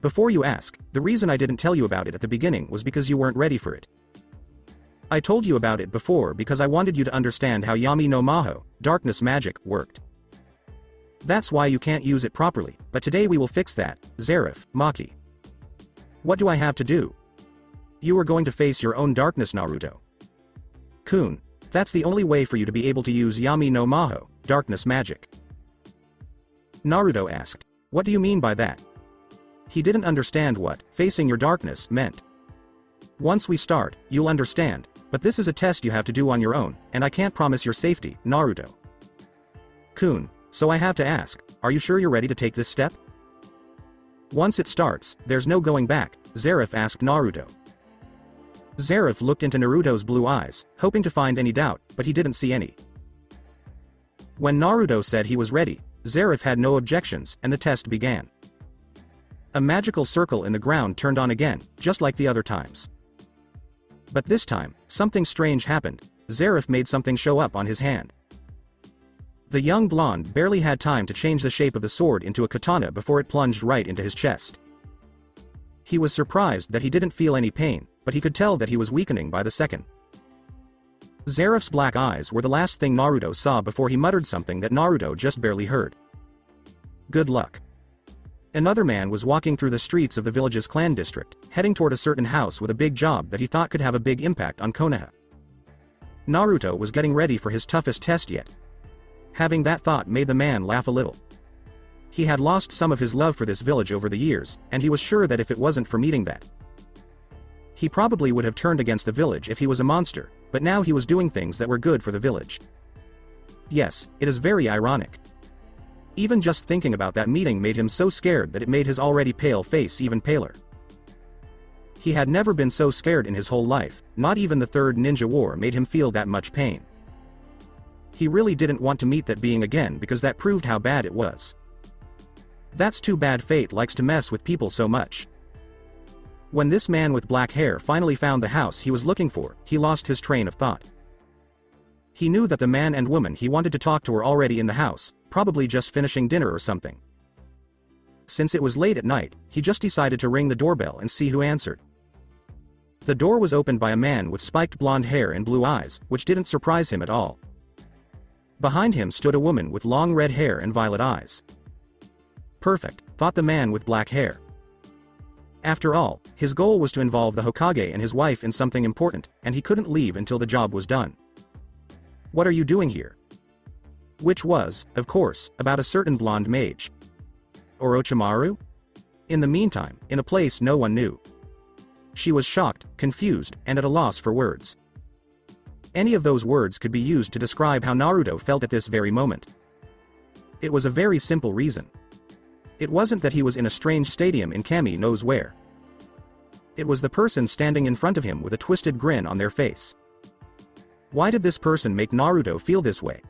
Before you ask, the reason I didn't tell you about it at the beginning was because you weren't ready for it. I told you about it before because I wanted you to understand how Yami no Maho, darkness magic, worked. That's why you can't use it properly, but today we will fix that, Zeref, Maki. What do I have to do? You are going to face your own darkness Naruto. Kun, that's the only way for you to be able to use Yami no Maho, darkness magic. Naruto asked, what do you mean by that? He didn't understand what, facing your darkness, meant. Once we start, you'll understand, but this is a test you have to do on your own, and I can't promise your safety, Naruto. Kun, so I have to ask, are you sure you're ready to take this step? Once it starts, there's no going back, Zeref asked Naruto. Zeref looked into Naruto's blue eyes, hoping to find any doubt, but he didn't see any. When Naruto said he was ready, Zeref had no objections, and the test began. A magical circle in the ground turned on again, just like the other times. But this time, something strange happened, Zeref made something show up on his hand. The young blonde barely had time to change the shape of the sword into a katana before it plunged right into his chest. He was surprised that he didn't feel any pain, but he could tell that he was weakening by the second. Zeref's black eyes were the last thing Naruto saw before he muttered something that Naruto just barely heard. Good luck. Another man was walking through the streets of the village's clan district, heading toward a certain house with a big job that he thought could have a big impact on Konoha. Naruto was getting ready for his toughest test yet. Having that thought made the man laugh a little. He had lost some of his love for this village over the years, and he was sure that if it wasn't for meeting that, he probably would have turned against the village if he was a monster, but now he was doing things that were good for the village. Yes, it is very ironic. Even just thinking about that meeting made him so scared that it made his already pale face even paler. He had never been so scared in his whole life, not even the third ninja war made him feel that much pain. He really didn't want to meet that being again because that proved how bad it was. That's too bad fate likes to mess with people so much. When this man with black hair finally found the house he was looking for, he lost his train of thought. He knew that the man and woman he wanted to talk to were already in the house, probably just finishing dinner or something. Since it was late at night, he just decided to ring the doorbell and see who answered. The door was opened by a man with spiked blonde hair and blue eyes, which didn't surprise him at all. Behind him stood a woman with long red hair and violet eyes. Perfect, thought the man with black hair. After all, his goal was to involve the Hokage and his wife in something important, and he couldn't leave until the job was done. What are you doing here? Which was, of course, about a certain blonde mage. Orochimaru? In the meantime, in a place no one knew. She was shocked, confused, and at a loss for words. Any of those words could be used to describe how Naruto felt at this very moment. It was a very simple reason. It wasn't that he was in a strange stadium in Kami knows where. It was the person standing in front of him with a twisted grin on their face. Why did this person make Naruto feel this way?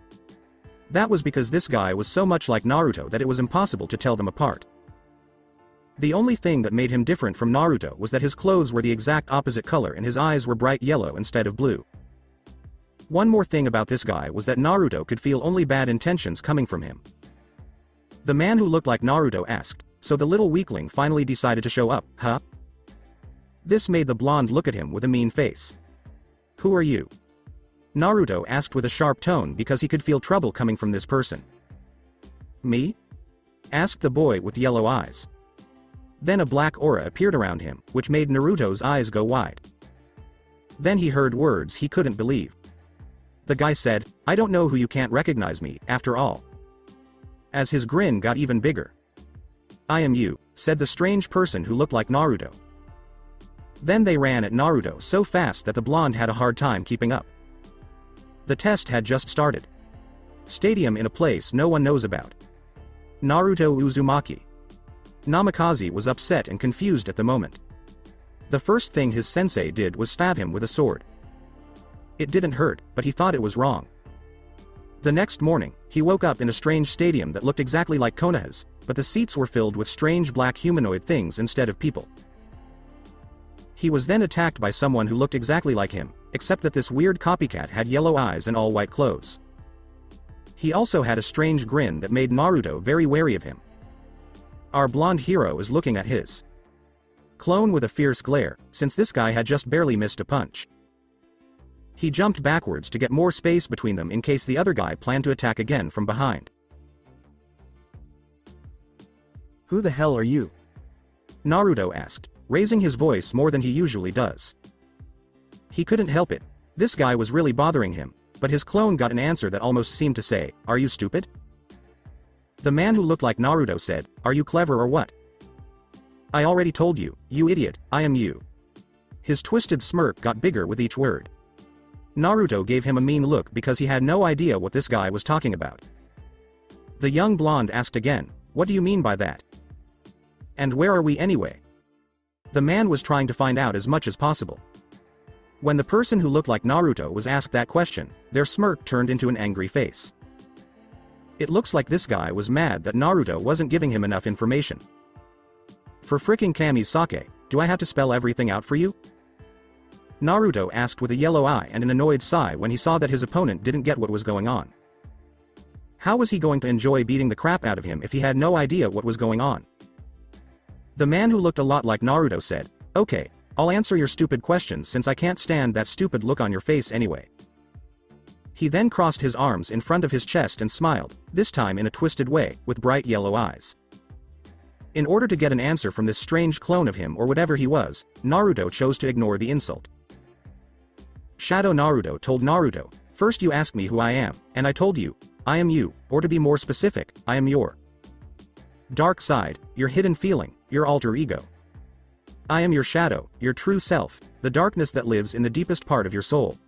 That was because this guy was so much like Naruto that it was impossible to tell them apart. The only thing that made him different from Naruto was that his clothes were the exact opposite color and his eyes were bright yellow instead of blue. One more thing about this guy was that Naruto could feel only bad intentions coming from him. The man who looked like Naruto asked, so the little weakling finally decided to show up, huh? This made the blonde look at him with a mean face. Who are you? Naruto asked with a sharp tone because he could feel trouble coming from this person. Me? asked the boy with yellow eyes. Then a black aura appeared around him, which made Naruto's eyes go wide. Then he heard words he couldn't believe. The guy said, I don't know who you can't recognize me, after all. As his grin got even bigger. I am you, said the strange person who looked like Naruto. Then they ran at Naruto so fast that the blonde had a hard time keeping up. The test had just started. Stadium in a place no one knows about. Naruto Uzumaki. Namikaze was upset and confused at the moment. The first thing his sensei did was stab him with a sword. It didn't hurt, but he thought it was wrong. The next morning, he woke up in a strange stadium that looked exactly like Konoha's, but the seats were filled with strange black humanoid things instead of people. He was then attacked by someone who looked exactly like him, except that this weird copycat had yellow eyes and all white clothes. He also had a strange grin that made Naruto very wary of him. Our blonde hero is looking at his clone with a fierce glare, since this guy had just barely missed a punch. He jumped backwards to get more space between them in case the other guy planned to attack again from behind. Who the hell are you? Naruto asked, raising his voice more than he usually does. He couldn't help it. This guy was really bothering him, but his clone got an answer that almost seemed to say, Are you stupid? The man who looked like Naruto said, Are you clever or what? I already told you, you idiot, I am you. His twisted smirk got bigger with each word. Naruto gave him a mean look because he had no idea what this guy was talking about. The young blonde asked again, What do you mean by that? And where are we anyway? The man was trying to find out as much as possible. When the person who looked like Naruto was asked that question, their smirk turned into an angry face. It looks like this guy was mad that Naruto wasn't giving him enough information. For fricking Kami's sake, do I have to spell everything out for you? Naruto asked with a yellow eye and an annoyed sigh when he saw that his opponent didn't get what was going on. How was he going to enjoy beating the crap out of him if he had no idea what was going on? The man who looked a lot like Naruto said, Okay, I'll answer your stupid questions since I can't stand that stupid look on your face anyway. He then crossed his arms in front of his chest and smiled, this time in a twisted way, with bright yellow eyes. In order to get an answer from this strange clone of him or whatever he was, Naruto chose to ignore the insult. Shadow Naruto told Naruto, First you asked me who I am, and I told you, I am you, or to be more specific, I am your dark side, your hidden feeling, your alter ego. I am your shadow, your true self, the darkness that lives in the deepest part of your soul.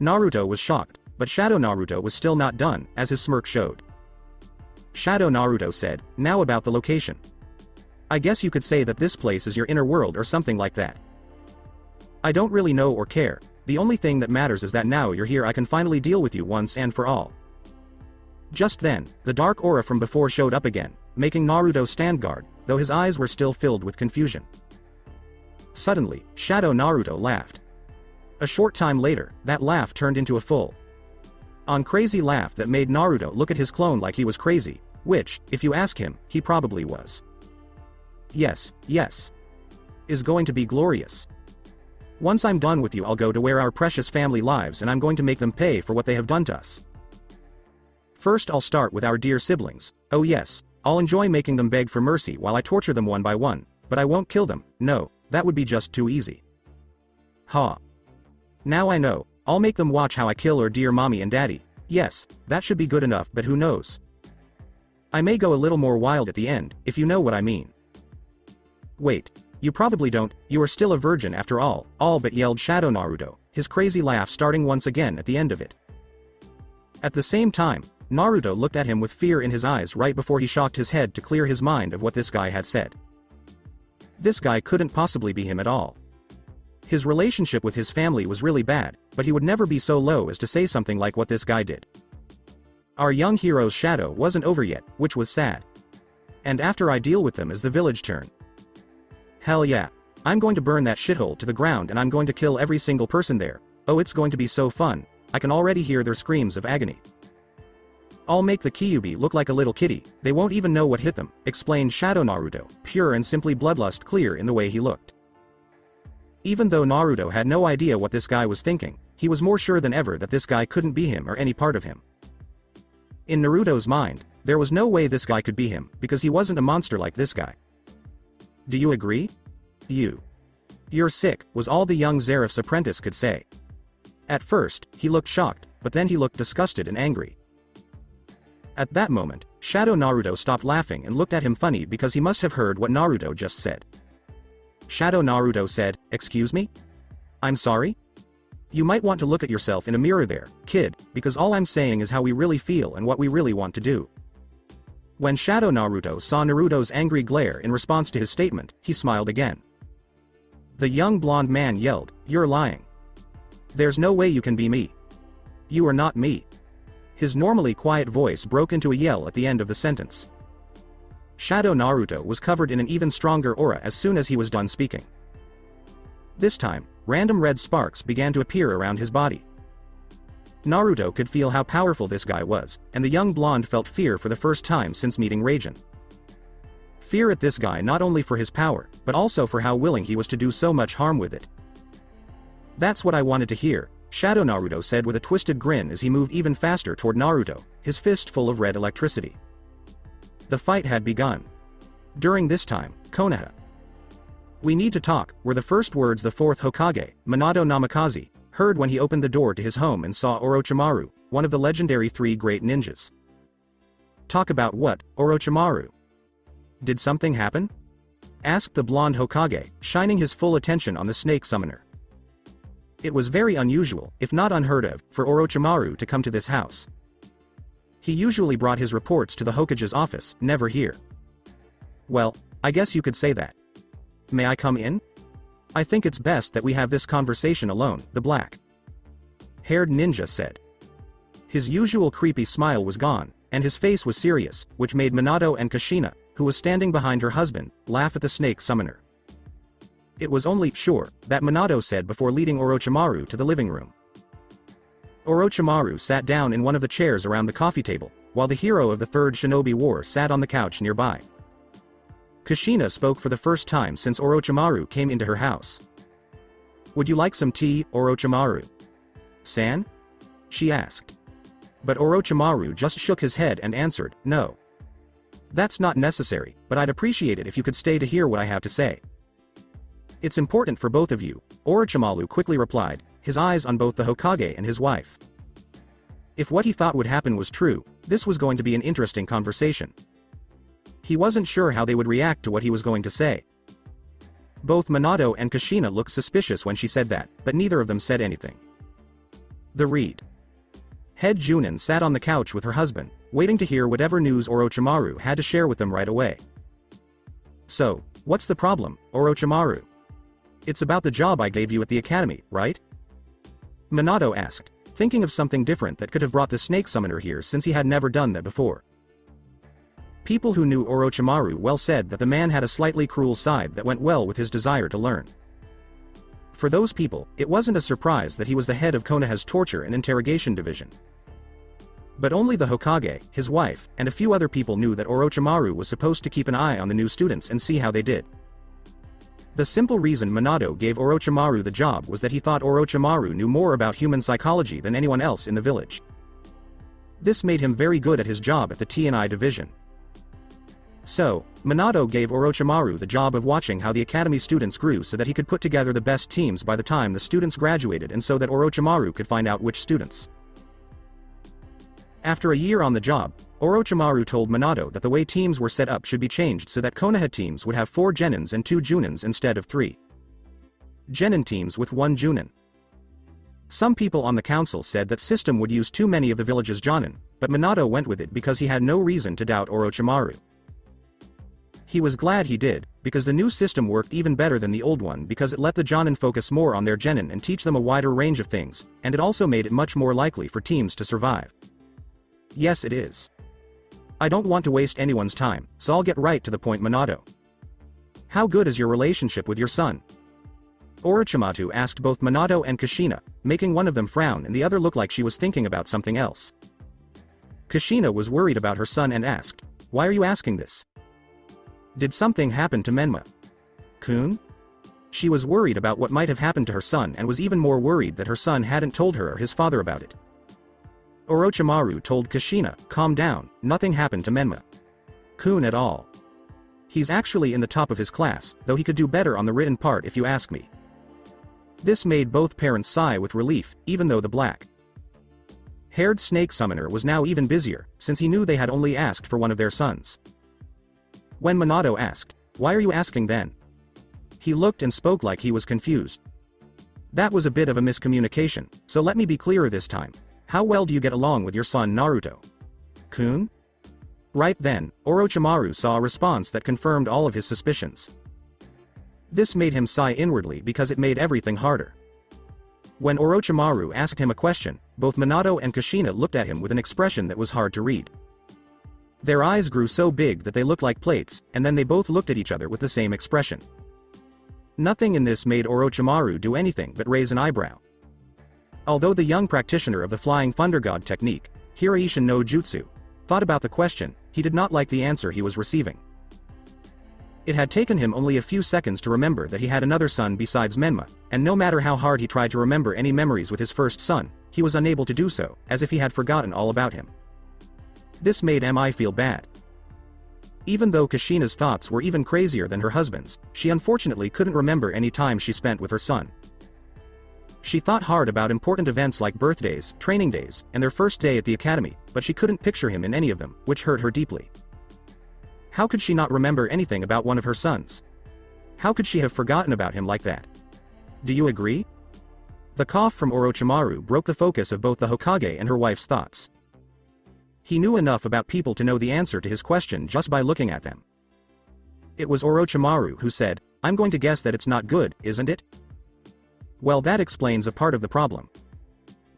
Naruto was shocked, but Shadow Naruto was still not done, as his smirk showed. Shadow Naruto said, now about the location. I guess you could say that this place is your inner world or something like that. I don't really know or care, the only thing that matters is that now you're here I can finally deal with you once and for all. Just then, the dark aura from before showed up again, making Naruto stand guard, though his eyes were still filled with confusion. Suddenly, Shadow Naruto laughed. A short time later, that laugh turned into a full on crazy laugh that made Naruto look at his clone like he was crazy, Which, if you ask him, he probably was. Yes, yes. Is going to be glorious. Once I'm done with you I'll go to where our precious family lives and I'm going to make them pay for what they have done to us. First I'll start with our dear siblings, oh yes, I'll enjoy making them beg for mercy while I torture them one by one, but I won't kill them, no, that would be just too easy. Ha. Now I know, I'll make them watch how I kill our dear mommy and daddy, yes, that should be good enough but who knows. I may go a little more wild at the end, if you know what I mean. Wait, you probably don't, you are still a virgin after all, all but yelled Shadow Naruto, his crazy laugh starting once again at the end of it. At the same time, Naruto looked at him with fear in his eyes right before he shocked his head to clear his mind of what this guy had said. This guy couldn't possibly be him at all. His relationship with his family was really bad, but he would never be so low as to say something like what this guy did. Our young hero's shadow wasn't over yet, which was sad. And after I deal with them as the village turn, Hell yeah. I'm going to burn that shithole to the ground and I'm going to kill every single person there. Oh it's going to be so fun. I can already hear their screams of agony. I'll make the Kyuubi look like a little kitty, they won't even know what hit them, explained Shadow Naruto, pure and simply bloodlust clear in the way he looked. Even though Naruto had no idea what this guy was thinking, he was more sure than ever that this guy couldn't be him or any part of him. In Naruto's mind, there was no way this guy could be him, because he wasn't a monster like this guy. Do you agree? You. You're sick, was all the young Zeref's apprentice could say. At first, he looked shocked, but then he looked disgusted and angry. At that moment, Shadow Naruto stopped laughing and looked at him funny because he must have heard what Naruto just said. Shadow Naruto said, Excuse me? I'm sorry? You might want to look at yourself in a mirror there, kid, because all I'm saying is how we really feel and what we really want to do. When Shadow Naruto saw Naruto's angry glare in response to his statement, he smiled again. The young blonde man yelled, You're lying. There's no way you can be me. You are not me. His normally quiet voice broke into a yell at the end of the sentence. Shadow Naruto was covered in an even stronger aura as soon as he was done speaking. This time, random red sparks began to appear around his body. Naruto could feel how powerful this guy was, and the young blonde felt fear for the first time since meeting Raijin. Fear at this guy not only for his power, but also for how willing he was to do so much harm with it. That's what I wanted to hear, Shadow Naruto said with a twisted grin as he moved even faster toward Naruto, his fist full of red electricity. The fight had begun. During this time, Konoha. We need to talk, were the first words the fourth Hokage, Minato Namikaze, heard when he opened the door to his home and saw Orochimaru, one of the legendary three great ninjas. Talk about what, Orochimaru? Did something happen? Asked the blonde Hokage, shining his full attention on the snake summoner. It was very unusual, if not unheard of, for Orochimaru to come to this house. He usually brought his reports to the Hokage's office, never here. Well, I guess you could say that. May I come in? I think it's best that we have this conversation alone, the black haired ninja said. His usual creepy smile was gone, and his face was serious, which made Minato and Kushina, who was standing behind her husband, laugh at the snake summoner. It was only, sure, that Minato said before leading Orochimaru to the living room. Orochimaru sat down in one of the chairs around the coffee table, while the hero of the Third Shinobi War sat on the couch nearby. Kushina spoke for the first time since Orochimaru came into her house. Would you like some tea, Orochimaru? San? She asked. But Orochimaru just shook his head and answered, no. That's not necessary, but I'd appreciate it if you could stay to hear what I have to say. It's important for both of you, Orochimaru quickly replied, his eyes on both the Hokage and his wife. If what he thought would happen was true, this was going to be an interesting conversation. He wasn't sure how they would react to what he was going to say. Both Minato and Kushina looked suspicious when she said that, but neither of them said anything. The Read. Head Junin sat on the couch with her husband, waiting to hear whatever news Orochimaru had to share with them right away. So, what's the problem, Orochimaru? It's about the job I gave you at the academy, right? Minato asked, thinking of something different that could have brought the snake summoner here since he had never done that before. People who knew Orochimaru well said that the man had a slightly cruel side that went well with his desire to learn. For those people, it wasn't a surprise that he was the head of Konoha's torture and interrogation division. But only the Hokage, his wife, and a few other people knew that Orochimaru was supposed to keep an eye on the new students and see how they did. The simple reason Minato gave Orochimaru the job was that he thought Orochimaru knew more about human psychology than anyone else in the village. This made him very good at his job at the T&I division. So, Minato gave Orochimaru the job of watching how the academy students grew so that he could put together the best teams by the time the students graduated and so that Orochimaru could find out which students. After a year on the job, Orochimaru told Minato that the way teams were set up should be changed so that Konoha teams would have 4 Genins and 2 Junins instead of 3. Genin teams with 1 Junin. Some people on the council said that system would use too many of the village's Jonin, but Minato went with it because he had no reason to doubt Orochimaru. He was glad he did, because the new system worked even better than the old one because it let the Jonin focus more on their Genin and teach them a wider range of things, and it also made it much more likely for teams to survive. Yes it is. I don't want to waste anyone's time, so I'll get right to the point Minato. How good is your relationship with your son? Orochimaru asked both Minato and Kushina, making one of them frown and the other look like she was thinking about something else. Kushina was worried about her son and asked, Why are you asking this? Did something happen to Menma? Kun? She was worried about what might have happened to her son and was even more worried that her son hadn't told her or his father about it. Orochimaru told Kushina, calm down, nothing happened to Menma. Kun at all. He's actually in the top of his class, though he could do better on the written part if you ask me. This made both parents sigh with relief, even though the black haired snake summoner was now even busier, since he knew they had only asked for one of their sons. When Minato asked, Why are you asking then? He looked and spoke like he was confused. That was a bit of a miscommunication, so let me be clearer this time. How well do you get along with your son Naruto? Kun? Right then, Orochimaru saw a response that confirmed all of his suspicions. This made him sigh inwardly because it made everything harder. When Orochimaru asked him a question, both Minato and Kushina looked at him with an expression that was hard to read. Their eyes grew so big that they looked like plates, and then they both looked at each other with the same expression. Nothing in this made Orochimaru do anything but raise an eyebrow. Although the young practitioner of the Flying Thunder God technique, Hiraishin no Jutsu, thought about the question, he did not like the answer he was receiving. It had taken him only a few seconds to remember that he had another son besides Menma, and no matter how hard he tried to remember any memories with his first son, he was unable to do so, as if he had forgotten all about him. This made Mi feel bad. Even though Kushina's thoughts were even crazier than her husband's, she unfortunately couldn't remember any time she spent with her son. She thought hard about important events like birthdays, training days, and their first day at the academy, but she couldn't picture him in any of them, which hurt her deeply. How could she not remember anything about one of her sons? How could she have forgotten about him like that? Do you agree? The cough from Orochimaru broke the focus of both the Hokage and her wife's thoughts. He knew enough about people to know the answer to his question just by looking at them. It was Orochimaru who said, I'm going to guess that it's not good, isn't it? Well that explains a part of the problem.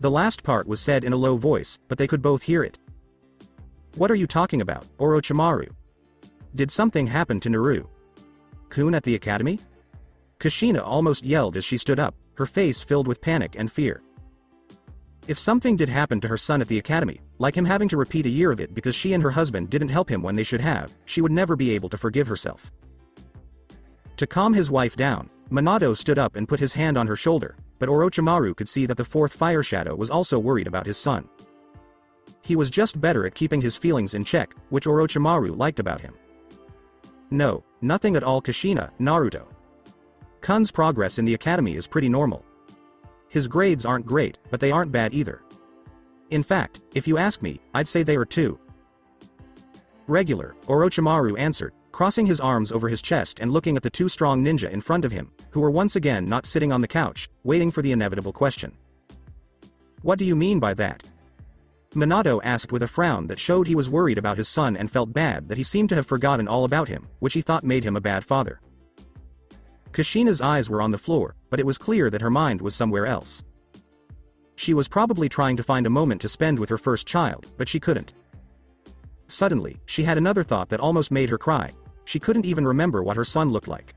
The last part was said in a low voice, but they could both hear it. What are you talking about, Orochimaru? Did something happen to Naru? Kun at the academy? Kushina almost yelled as she stood up, her face filled with panic and fear. If something did happen to her son at the academy, like him having to repeat a year of it because she and her husband didn't help him when they should have, she would never be able to forgive herself. To calm his wife down, Minato stood up and put his hand on her shoulder, but Orochimaru could see that the fourth fire shadow was also worried about his son. He was just better at keeping his feelings in check, which Orochimaru liked about him. No, nothing at all Kushina, Naruto. Kun's progress in the academy is pretty normal. His grades aren't great, but they aren't bad either. In fact, if you ask me, I'd say they are too. Regular, Orochimaru answered, crossing his arms over his chest and looking at the two strong ninja in front of him, who were once again not sitting on the couch, waiting for the inevitable question. What do you mean by that? Minato asked with a frown that showed he was worried about his son and felt bad that he seemed to have forgotten all about him, which he thought made him a bad father. Kushina's eyes were on the floor, but it was clear that her mind was somewhere else. She was probably trying to find a moment to spend with her first child, but she couldn't. Suddenly, she had another thought that almost made her cry. She couldn't even remember what her son looked like.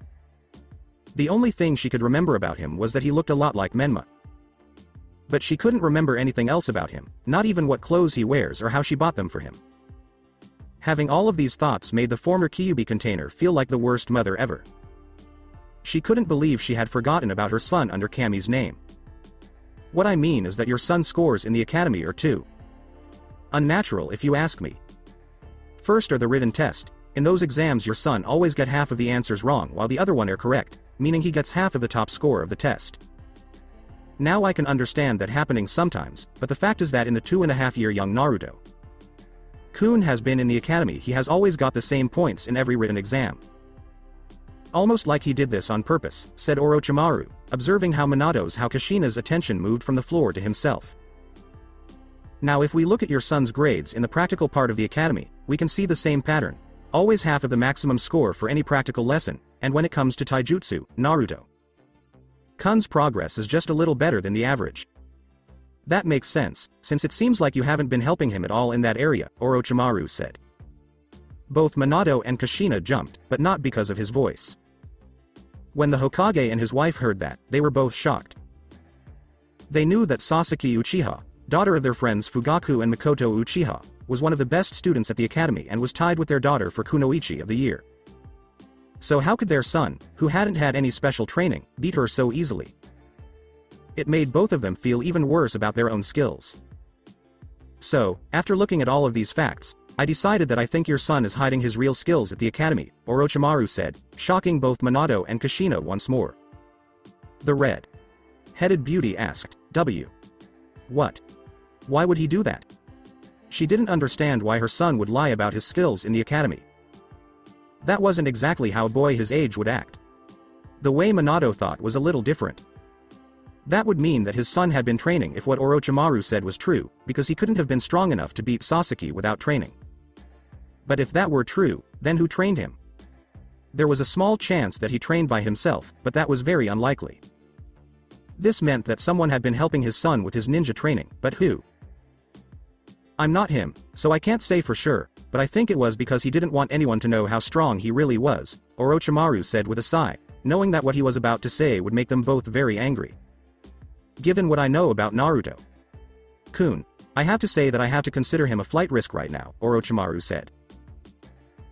The only thing she could remember about him was that he looked a lot like Menma. But she couldn't remember anything else about him, not even what clothes he wears or how she bought them for him. Having all of these thoughts made the former Kyubi container feel like the worst mother ever. She couldn't believe she had forgotten about her son under Kami's name. What I mean is that your son's scores in the academy are too unnatural if you ask me. First are the written test, in those exams your son always get half of the answers wrong while the other one are correct, meaning he gets half of the top score of the test. Now I can understand that happening sometimes, but the fact is that in the two and a half year young Naruto, Kun has been in the academy he has always got the same points in every written exam. Almost like he did this on purpose, said Orochimaru, observing how Minato's how attention moved from the floor to himself. Now if we look at your son's grades in the practical part of the academy, we can see the same pattern. Always half of the maximum score for any practical lesson, and when it comes to taijutsu, Naruto. Kun's progress is just a little better than the average. That makes sense, since it seems like you haven't been helping him at all in that area, Orochimaru said. Both Minato and Kushina jumped, but not because of his voice. When the Hokage and his wife heard that, they were both shocked. They knew that Sasaki Uchiha, daughter of their friends Fugaku and Mikoto Uchiha, was one of the best students at the academy and was tied with their daughter for Kunoichi of the year. So how could their son, who hadn't had any special training, beat her so easily? It made both of them feel even worse about their own skills. So, after looking at all of these facts, I decided that I think your son is hiding his real skills at the academy, Orochimaru said, shocking both Minato and Kushina once more. The red. Headed beauty asked, W. What? Why would he do that? She didn't understand why her son would lie about his skills in the academy. That wasn't exactly how a boy his age would act. The way Minato thought was a little different. That would mean that his son had been training if what Orochimaru said was true, because he couldn't have been strong enough to beat Sasaki without training. But if that were true, then who trained him? There was a small chance that he trained by himself, but that was very unlikely. This meant that someone had been helping his son with his ninja training, but who? I'm not him, so I can't say for sure, but I think it was because he didn't want anyone to know how strong he really was, Orochimaru said with a sigh, knowing that what he was about to say would make them both very angry. Given what I know about Naruto. Kun. I have to say that I have to consider him a flight risk right now, Orochimaru said.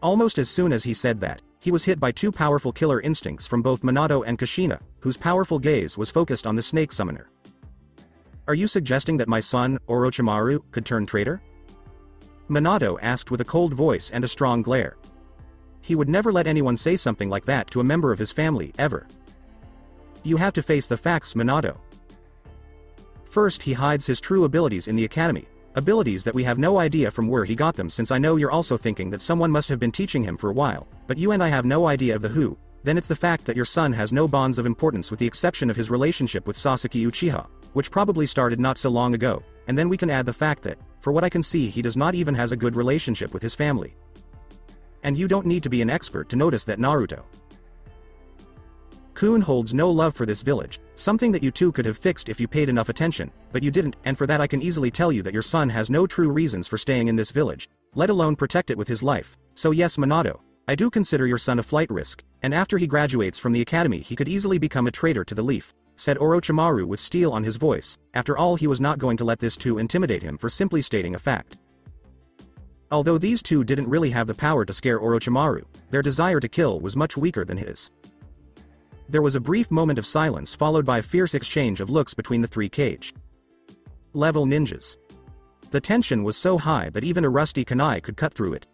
Almost as soon as he said that, he was hit by two powerful killer instincts from both Minato and Kushina, whose powerful gaze was focused on the snake summoner. Are you suggesting that my son, Orochimaru, could turn traitor? Minato asked with a cold voice and a strong glare. He would never let anyone say something like that to a member of his family, ever. You have to face the facts, Minato. First he hides his true abilities in the academy, abilities that we have no idea from where he got them since I know you're also thinking that someone must have been teaching him for a while, but you and I have no idea of the who, then it's the fact that your son has no bonds of importance with the exception of his relationship with Sasaki Uchiha, which probably started not so long ago, and then we can add the fact that, for what I can see he does not even has a good relationship with his family. And you don't need to be an expert to notice that Naruto. Kun holds no love for this village, something that you two could have fixed if you paid enough attention, but you didn't, and for that I can easily tell you that your son has no true reasons for staying in this village, let alone protect it with his life. So yes Minato, I do consider your son a flight risk, and after he graduates from the academy he could easily become a traitor to the leaf, said Orochimaru with steel on his voice, after all he was not going to let this two intimidate him for simply stating a fact. Although these two didn't really have the power to scare Orochimaru, their desire to kill was much weaker than his. There was a brief moment of silence followed by a fierce exchange of looks between the three Kage level ninjas. The tension was so high that even a rusty kunai could cut through it.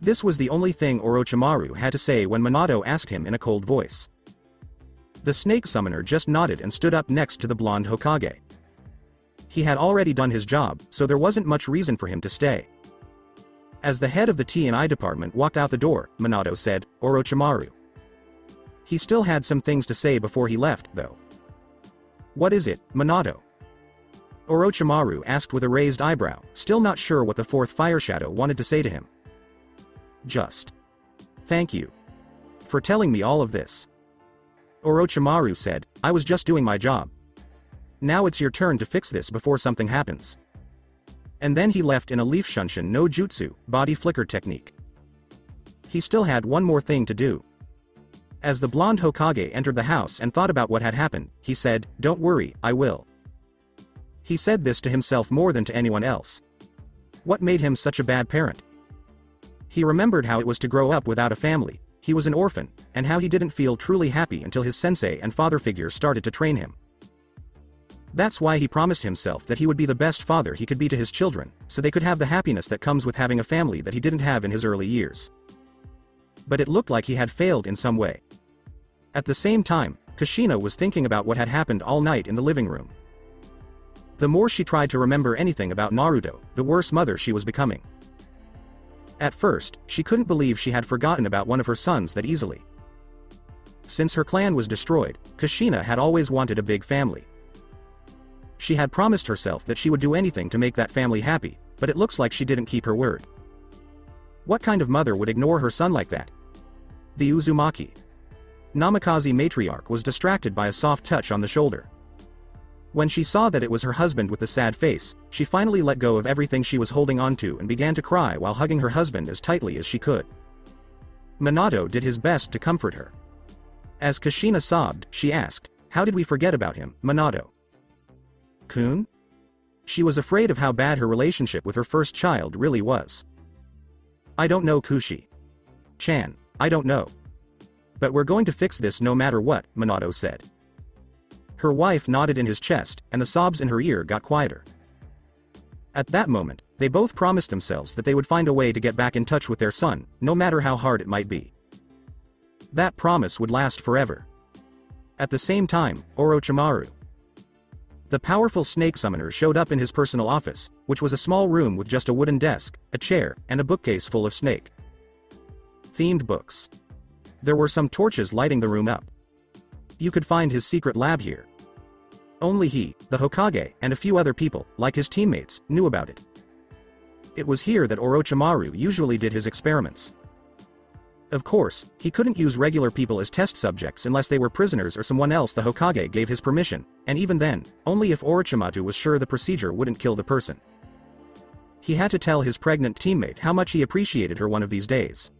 This was the only thing Orochimaru had to say when Minato asked him in a cold voice. The snake summoner just nodded and stood up next to the blonde Hokage. He had already done his job, so there wasn't much reason for him to stay. As the head of the T&I department walked out the door, Minato said, Orochimaru. He still had some things to say before he left, though. What is it, Minato? Orochimaru asked with a raised eyebrow, still not sure what the fourth fire shadow wanted to say to him. Just. Thank you. For telling me all of this. Orochimaru said, I was just doing my job. Now it's your turn to fix this before something happens. And then he left in a leaf shunshin no jutsu, body flicker technique. He still had one more thing to do. As the blonde Hokage entered the house and thought about what had happened, he said, Don't worry, I will. He said this to himself more than to anyone else. What made him such a bad parent? He remembered how it was to grow up without a family, he was an orphan, and how he didn't feel truly happy until his sensei and father figure started to train him. That's why he promised himself that he would be the best father he could be to his children, so they could have the happiness that comes with having a family that he didn't have in his early years. But it looked like he had failed in some way. At the same time, Kushina was thinking about what had happened all night in the living room. The more she tried to remember anything about Naruto, the worse mother she was becoming. At first, she couldn't believe she had forgotten about one of her sons that easily. Since her clan was destroyed, Kushina had always wanted a big family. She had promised herself that she would do anything to make that family happy, but it looks like she didn't keep her word. What kind of mother would ignore her son like that? The Uzumaki. Namikaze matriarch was distracted by a soft touch on the shoulder. When she saw that it was her husband with the sad face, she finally let go of everything she was holding onto and began to cry while hugging her husband as tightly as she could. Minato did his best to comfort her. As Kushina sobbed, she asked, How did we forget about him, Minato? Kun? She was afraid of how bad her relationship with her first child really was. I don't know Kushi. Chan, I don't know. But we're going to fix this no matter what, Minato said. Her wife nodded in his chest, and the sobs in her ear got quieter. At that moment, they both promised themselves that they would find a way to get back in touch with their son, no matter how hard it might be. That promise would last forever. At the same time, Orochimaru. The powerful snake summoner showed up in his personal office, which was a small room with just a wooden desk, a chair, and a bookcase full of snake. Themed books. There were some torches lighting the room up. You could find his secret lab here. Only he, the Hokage, and a few other people, like his teammates, knew about it. It was here that Orochimaru usually did his experiments. Of course, he couldn't use regular people as test subjects unless they were prisoners or someone else the Hokage gave his permission, and even then, only if Orochimaru was sure the procedure wouldn't kill the person. He had to tell his pregnant teammate how much he appreciated her one of these days.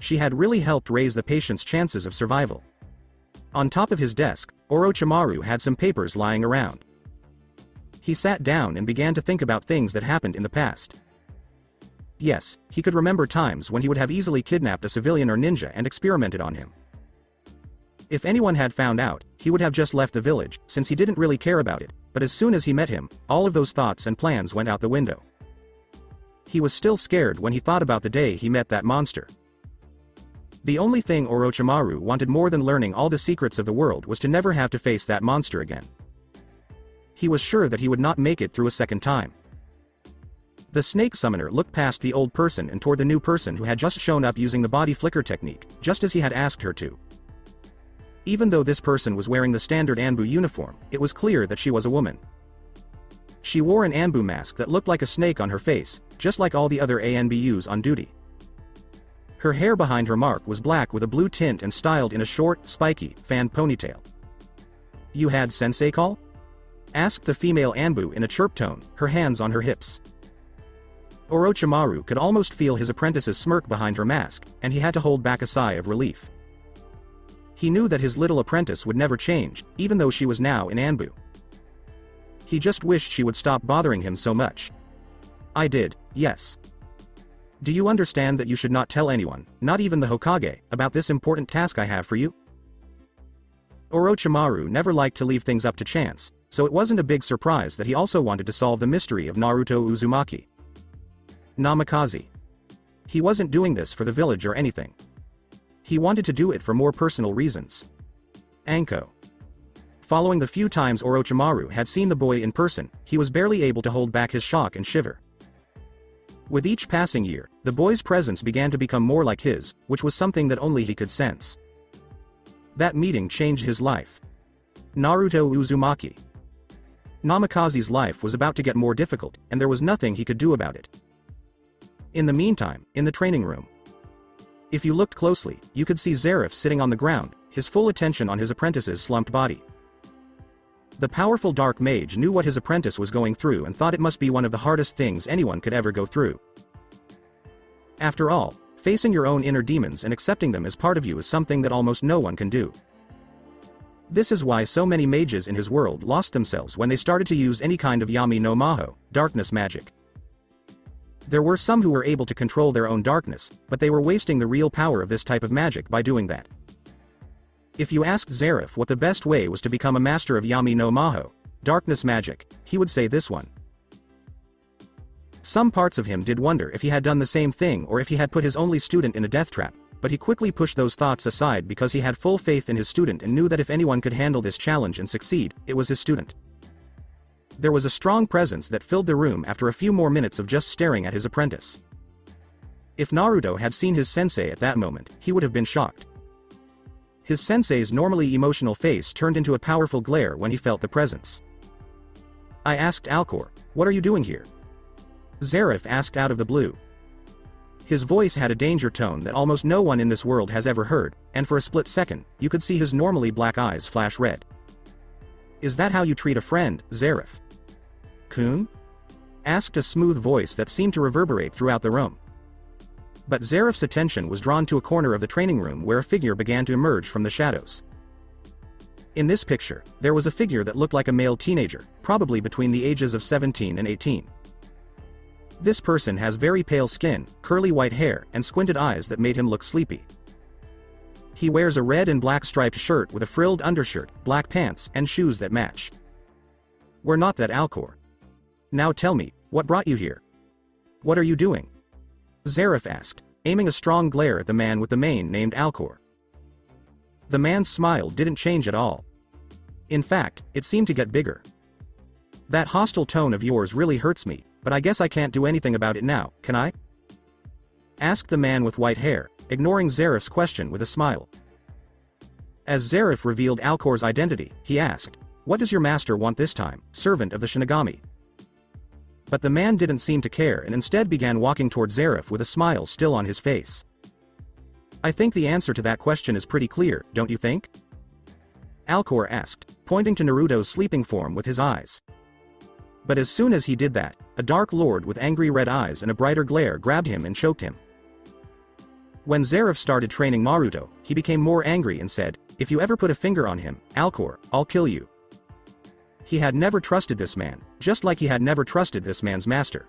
She had really helped raise the patient's chances of survival. On top of his desk, Orochimaru had some papers lying around. He sat down and began to think about things that happened in the past. Yes, he could remember times when he would have easily kidnapped a civilian or ninja and experimented on him. If anyone had found out, he would have just left the village, since he didn't really care about it, but as soon as he met him, all of those thoughts and plans went out the window. He was still scared when he thought about the day he met that monster. The only thing Orochimaru wanted more than learning all the secrets of the world was to never have to face that monster again. He was sure that he would not make it through a second time. The snake summoner looked past the old person and toward the new person who had just shown up using the body flicker technique, just as he had asked her to. Even though this person was wearing the standard Anbu uniform, it was clear that she was a woman. She wore an Anbu mask that looked like a snake on her face, just like all the other ANBUs on duty. Her hair behind her mark was black with a blue tint and styled in a short, spiky, fan ponytail. You had sensei call? Asked the female Anbu in a chirp tone, her hands on her hips. Orochimaru could almost feel his apprentice's smirk behind her mask, and he had to hold back a sigh of relief. He knew that his little apprentice would never change, even though she was now in Anbu. He just wished she would stop bothering him so much. I did, yes. Do you understand that you should not tell anyone, not even the Hokage, about this important task I have for you? Orochimaru never liked to leave things up to chance, so it wasn't a big surprise that he also wanted to solve the mystery of Naruto Uzumaki. Namikaze. He wasn't doing this for the village or anything. He wanted to do it for more personal reasons. Anko. Following the few times Orochimaru had seen the boy in person, he was barely able to hold back his shock and shiver. With each passing year, the boy's presence began to become more like his, which was something that only he could sense. That meeting changed his life. Naruto Uzumaki. Namikaze's life was about to get more difficult, and there was nothing he could do about it. In the meantime, in the training room. If you looked closely, you could see Zeref sitting on the ground, his full attention on his apprentice's slumped body. The powerful dark mage knew what his apprentice was going through and thought it must be one of the hardest things anyone could ever go through. After all, facing your own inner demons and accepting them as part of you is something that almost no one can do. This is why so many mages in his world lost themselves when they started to use any kind of Yami no Maho, darkness magic. There were some who were able to control their own darkness, but they were wasting the real power of this type of magic by doing that. If you asked Zeref what the best way was to become a master of Yami no Maho, darkness magic, he would say this one. Some parts of him did wonder if he had done the same thing or if he had put his only student in a death trap, but he quickly pushed those thoughts aside because he had full faith in his student and knew that if anyone could handle this challenge and succeed, it was his student. There was a strong presence that filled the room after a few more minutes of just staring at his apprentice. If Naruto had seen his sensei at that moment, he would have been shocked. His sensei's normally emotional face turned into a powerful glare when he felt the presence. I asked Alcor, what are you doing here? Zeref asked out of the blue. His voice had a danger tone that almost no one in this world has ever heard, and for a split second, you could see his normally black eyes flash red. Is that how you treat a friend, Zeref? Kun? Asked a smooth voice that seemed to reverberate throughout the room. But Zeref's attention was drawn to a corner of the training room where a figure began to emerge from the shadows. In this picture, there was a figure that looked like a male teenager, probably between the ages of 17 and 18. This person has very pale skin, curly white hair, and squinted eyes that made him look sleepy. He wears a red and black striped shirt with a frilled undershirt, black pants, and shoes that match. We're not that Alcor. Now tell me, what brought you here? What are you doing? Zeref asked, aiming a strong glare at the man with the mane named Alcor. The man's smile didn't change at all. In fact, it seemed to get bigger. That hostile tone of yours really hurts me, but I guess I can't do anything about it now, can I? Asked the man with white hair, ignoring Zeref's question with a smile. As Zeref revealed Alcor's identity, he asked, What does your master want this time, servant of the Shinigami? But the man didn't seem to care and instead began walking toward Zeref with a smile still on his face. I think the answer to that question is pretty clear, don't you think? Alcor asked, pointing to Naruto's sleeping form with his eyes. But as soon as he did that, a dark lord with angry red eyes and a brighter glare grabbed him and choked him. When Zeref started training Naruto, he became more angry and said, If you ever put a finger on him, Alcor, I'll kill you. He had never trusted this man, just like he had never trusted this man's master.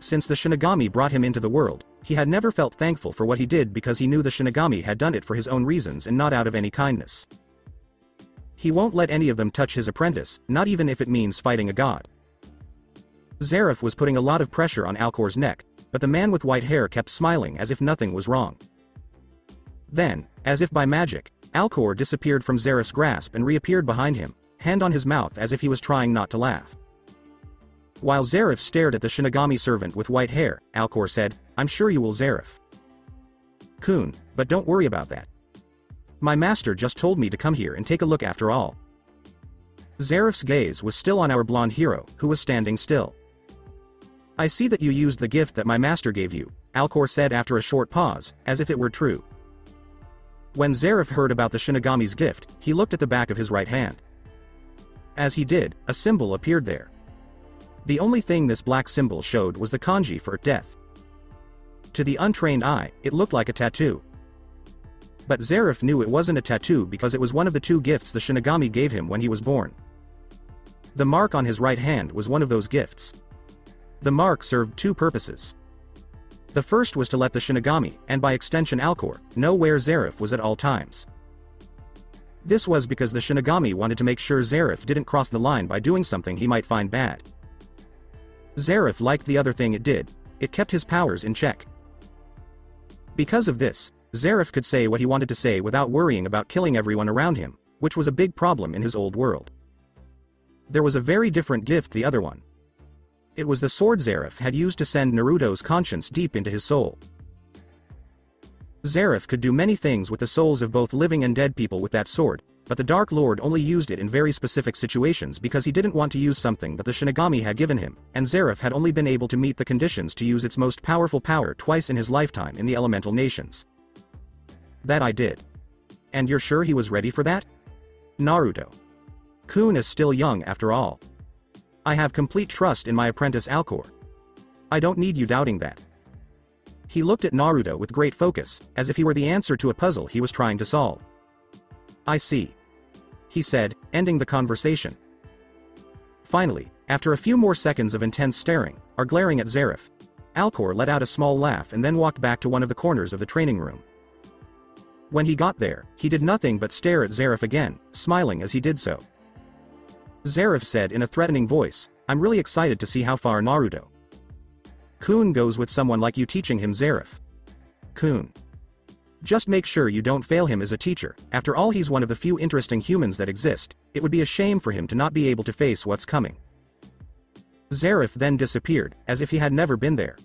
Since the Shinigami brought him into the world, he had never felt thankful for what he did because he knew the Shinigami had done it for his own reasons and not out of any kindness. He won't let any of them touch his apprentice, not even if it means fighting a god. Zeref was putting a lot of pressure on Alcor's neck, but the man with white hair kept smiling as if nothing was wrong. Then, as if by magic, Alcor disappeared from Zeref's grasp and reappeared behind him, hand on his mouth as if he was trying not to laugh. While Zeref stared at the Shinigami servant with white hair, Alcor said, I'm sure you will Zeref. Kun, but don't worry about that. My master just told me to come here and take a look after all. Zeref's gaze was still on our blonde hero, who was standing still. I see that you used the gift that my master gave you, Alcor said after a short pause, as if it were true. When Zeref heard about the Shinigami's gift, he looked at the back of his right hand. As he did, a symbol appeared there. The only thing this black symbol showed was the kanji for death. To the untrained eye, it looked like a tattoo. But Zeref knew it wasn't a tattoo because it was one of the two gifts the Shinigami gave him when he was born. The mark on his right hand was one of those gifts. The mark served two purposes. The first was to let the Shinigami, and by extension Alcor, know where Zeref was at all times. This was because the Shinigami wanted to make sure Zeref didn't cross the line by doing something he might find bad. Zeref liked the other thing it did, it kept his powers in check. Because of this, Zeref could say what he wanted to say without worrying about killing everyone around him, which was a big problem in his old world. There was a very different gift the other one. It was the sword Zeref had used to send Naruto's conscience deep into his soul. Zeref could do many things with the souls of both living and dead people with that sword, but the Dark Lord only used it in very specific situations because he didn't want to use something that the Shinigami had given him, and Zeref had only been able to meet the conditions to use its most powerful power twice in his lifetime in the elemental nations. That I did. And you're sure he was ready for that? Naruto. Kun is still young after all. I have complete trust in my apprentice Alcor. I don't need you doubting that. He looked at Naruto with great focus, as if he were the answer to a puzzle he was trying to solve. I see. he said, ending the conversation. Finally, after a few more seconds of intense staring, or glaring at Zeref, Alcor let out a small laugh and then walked back to one of the corners of the training room. When he got there, he did nothing but stare at Zeref again, smiling as he did so. Zeref said in a threatening voice, I'm really excited to see how far Naruto. Kun goes with someone like you teaching him Zeref. Kun. Just make sure you don't fail him as a teacher, after all he's one of the few interesting humans that exist, it would be a shame for him to not be able to face what's coming. Zeref then disappeared, as if he had never been there.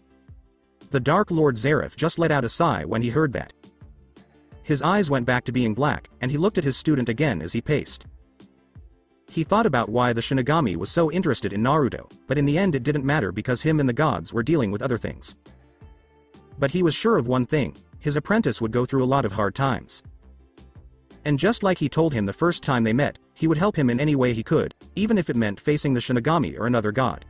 The Dark Lord Zeref just let out a sigh when he heard that. His eyes went back to being black, and he looked at his student again as he paced. He thought about why the Shinigami was so interested in Naruto, but in the end it didn't matter because him and the gods were dealing with other things. But he was sure of one thing, his apprentice would go through a lot of hard times. And just like he told him the first time they met, he would help him in any way he could, even if it meant facing the Shinigami or another god.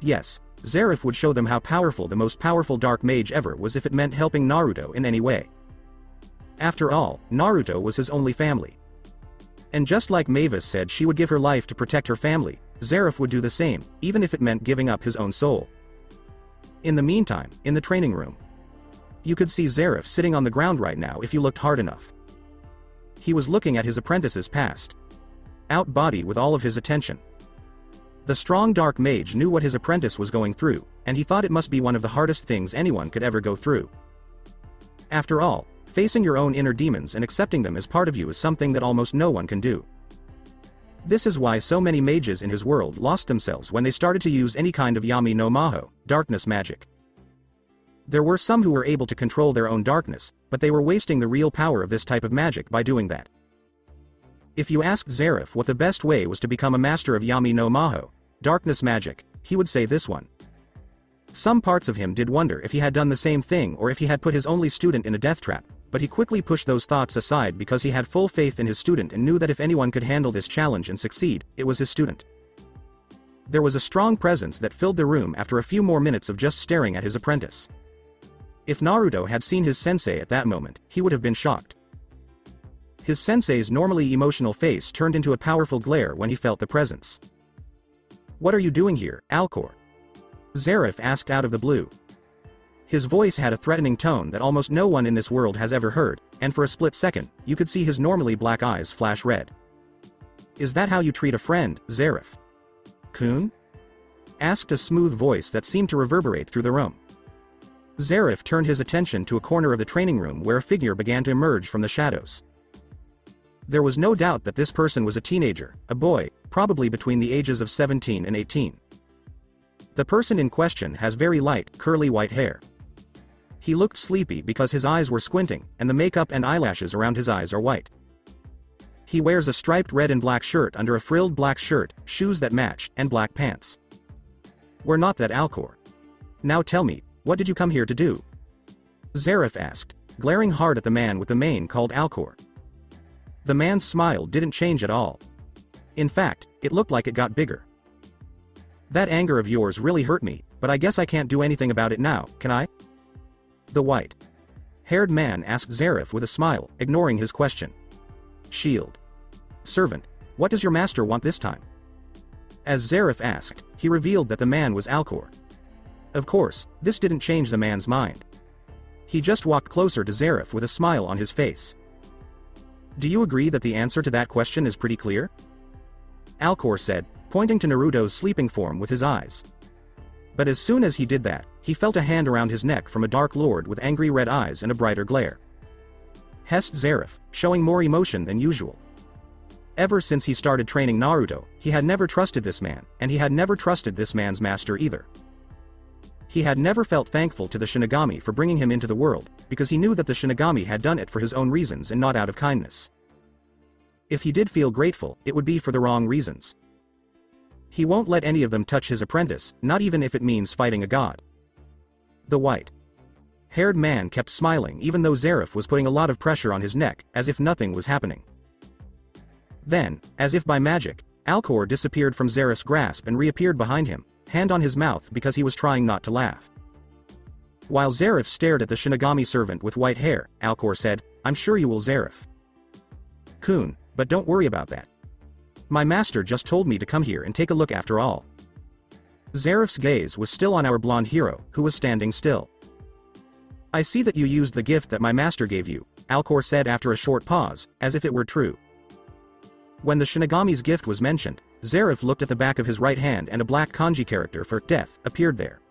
Yes, Zeref would show them how powerful the most powerful dark mage ever was if it meant helping Naruto in any way. After all, Naruto was his only family. And just like Mavis said she would give her life to protect her family, Zeref would do the same, even if it meant giving up his own soul. In the meantime, in the training room, you could see Zeref sitting on the ground right now if you looked hard enough. He was looking at his apprentice's past. Out body with all of his attention. The strong dark mage knew what his apprentice was going through, and he thought it must be one of the hardest things anyone could ever go through. After all, facing your own inner demons and accepting them as part of you is something that almost no one can do. This is why so many mages in his world lost themselves when they started to use any kind of Yami no Maho, darkness magic. There were some who were able to control their own darkness, but they were wasting the real power of this type of magic by doing that. If you asked Zeref what the best way was to become a master of Yami no Maho, darkness magic, he would say this one. Some parts of him did wonder if he had done the same thing or if he had put his only student in a death trap, but he quickly pushed those thoughts aside because he had full faith in his student and knew that if anyone could handle this challenge and succeed, it was his student. There was a strong presence that filled the room after a few more minutes of just staring at his apprentice. If Naruto had seen his sensei at that moment, he would have been shocked. His sensei's normally emotional face turned into a powerful glare when he felt the presence. What are you doing here, Alcor? Zeref asked out of the blue. His voice had a threatening tone that almost no one in this world has ever heard, and for a split second, you could see his normally black eyes flash red. Is that how you treat a friend, Zeref? Kun? Asked a smooth voice that seemed to reverberate through the room. Zeref turned his attention to a corner of the training room where a figure began to emerge from the shadows. There was no doubt that this person was a teenager, a boy, probably between the ages of 17 and 18. The person in question has very light, curly white hair. He looked sleepy because his eyes were squinting, and the makeup and eyelashes around his eyes are white. He wears a striped red and black shirt under a frilled black shirt, shoes that match, and black pants. We're not that Alcor. Now tell me, what did you come here to do? Zeref asked, glaring hard at the man with the mane called Alcor. The man's smile didn't change at all. In fact, it looked like it got bigger. That anger of yours really hurt me, but I guess I can't do anything about it now, can I? The white haired man asked Zeref with a smile, ignoring his question. Shield. Servant, what does your master want this time? As Zeref asked, he revealed that the man was Alcor. Of course, this didn't change the man's mind. He just walked closer to Zeref with a smile on his face. Do you agree that the answer to that question is pretty clear? Alcor said, pointing to Naruto's sleeping form with his eyes. But as soon as he did that, he felt a hand around his neck from a dark lord with angry red eyes and a brighter glare. Hest Zeref, showing more emotion than usual. Ever since he started training Naruto, he had never trusted this man, and he had never trusted this man's master either. He had never felt thankful to the Shinigami for bringing him into the world, because he knew that the Shinigami had done it for his own reasons and not out of kindness. If he did feel grateful, it would be for the wrong reasons. He won't let any of them touch his apprentice, not even if it means fighting a god. The white haired man kept smiling even though Zeref was putting a lot of pressure on his neck, as if nothing was happening. Then, as if by magic, Alcor disappeared from Zeref's grasp and reappeared behind him, hand on his mouth because he was trying not to laugh. While Zeref stared at the Shinigami servant with white hair, Alcor said, I'm sure you will Zeref. Kun, but don't worry about that. My master just told me to come here and take a look after all. Zeref's gaze was still on our blonde hero, who was standing still. I see that you used the gift that my master gave you, Alcor said after a short pause, as if it were true. When the Shinigami's gift was mentioned, Zeref looked at the back of his right hand and a black kanji character for death appeared there.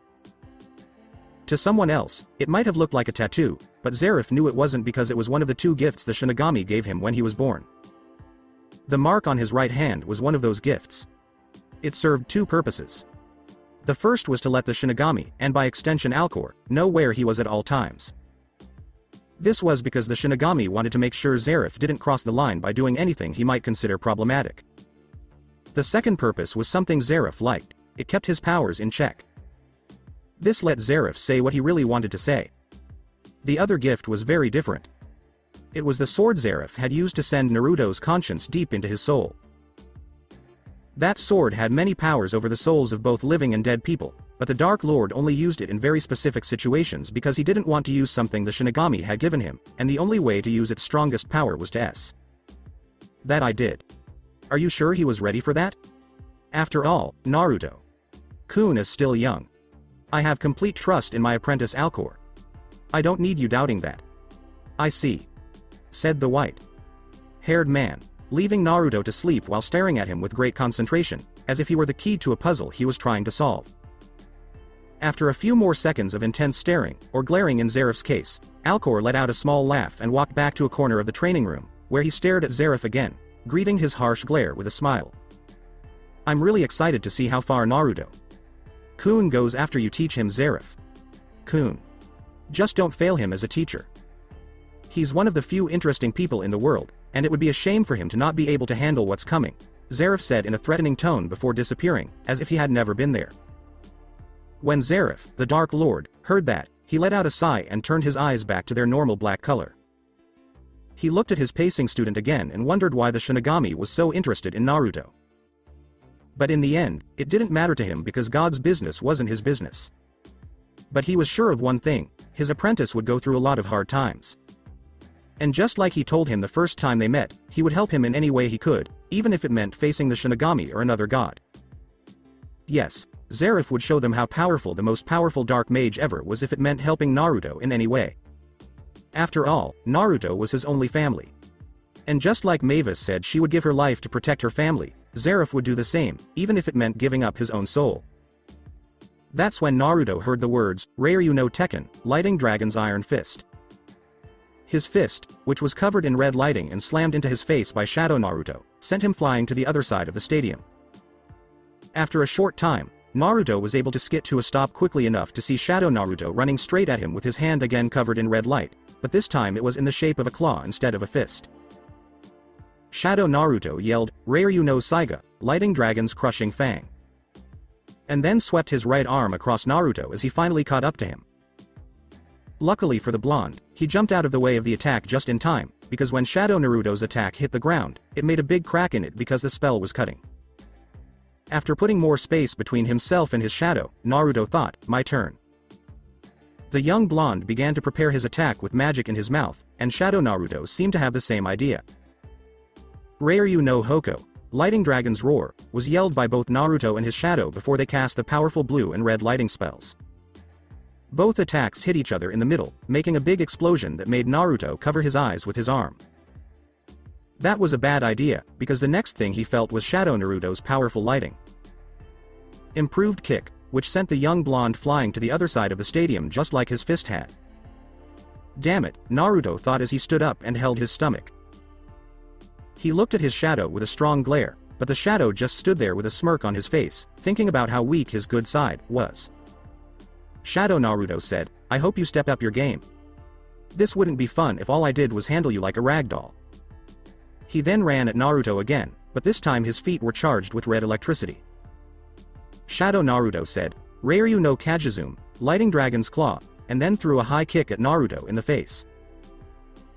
To someone else, it might have looked like a tattoo, but Zeref knew it wasn't because it was one of the two gifts the Shinigami gave him when he was born. The mark on his right hand was one of those gifts. It served two purposes. The first was to let the Shinigami, and by extension Alcor, know where he was at all times. This was because the Shinigami wanted to make sure Zeref didn't cross the line by doing anything he might consider problematic. The second purpose was something Zeref liked, it kept his powers in check. This let Zeref say what he really wanted to say. The other gift was very different. It was the sword Zeref had used to send Naruto's conscience deep into his soul. That sword had many powers over the souls of both living and dead people, but the Dark Lord only used it in very specific situations because he didn't want to use something the Shinigami had given him, and the only way to use its strongest power was to S. That I did. Are you sure he was ready for that? After all, Naruto. Kun is still young. I have complete trust in my apprentice Alcor. I don't need you doubting that. I see. Said the white haired man leaving Naruto to sleep while staring at him with great concentration, as if he were the key to a puzzle he was trying to solve. After a few more seconds of intense staring, or glaring in Zeref's case, Alcor let out a small laugh and walked back to a corner of the training room, where he stared at Zeref again, greeting his harsh glare with a smile. I'm really excited to see how far Naruto. Kun goes after you teach him Zeref. Kun. Just don't fail him as a teacher. He's one of the few interesting people in the world, and it would be a shame for him to not be able to handle what's coming, Zeref said in a threatening tone before disappearing, as if he had never been there. When Zeref, the Dark Lord, heard that, he let out a sigh and turned his eyes back to their normal black color. He looked at his pacing student again and wondered why the Shinigami was so interested in Naruto. But in the end, it didn't matter to him because God's business wasn't his business. But he was sure of one thing, his apprentice would go through a lot of hard times. And just like he told him the first time they met, he would help him in any way he could, even if it meant facing the Shinigami or another god. Yes, Zeref would show them how powerful the most powerful dark mage ever was if it meant helping Naruto in any way. After all, Naruto was his only family. And just like Mavis said she would give her life to protect her family, Zeref would do the same, even if it meant giving up his own soul. That's when Naruto heard the words, Ryu no Tekken, lighting Dragon's iron fist. His fist, which was covered in red lighting and slammed into his face by Shadow Naruto, sent him flying to the other side of the stadium. After a short time, Naruto was able to skit to a stop quickly enough to see Shadow Naruto running straight at him with his hand again covered in red light, but this time it was in the shape of a claw instead of a fist. Shadow Naruto yelled, Ryu no Saiga, lighting Dragon's crushing fang. And then swept his right arm across Naruto as he finally caught up to him. Luckily for the blonde, he jumped out of the way of the attack just in time, because when Shadow Naruto's attack hit the ground, it made a big crack in it because the spell was cutting. After putting more space between himself and his shadow, Naruto thought, my turn. The young blonde began to prepare his attack with magic in his mouth, and Shadow Naruto seemed to have the same idea. Ryu no Hoko, Lighting Dragon's Roar, was yelled by both Naruto and his shadow before they cast the powerful blue and red lighting spells. Both attacks hit each other in the middle, making a big explosion that made Naruto cover his eyes with his arm. That was a bad idea, because the next thing he felt was Shadow Naruto's powerful lighting. Improved kick, which sent the young blonde flying to the other side of the stadium just like his fist had. Damn it, Naruto thought as he stood up and held his stomach. He looked at his shadow with a strong glare, but the shadow just stood there with a smirk on his face, thinking about how weak his good side was. Shadow Naruto said, I hope you stepped up your game. This wouldn't be fun if all I did was handle you like a ragdoll. He then ran at Naruto again, but this time his feet were charged with red electricity. Shadow Naruto said, Ryu no Kagezume, lighting Dragon's Claw, and then threw a high kick at Naruto in the face.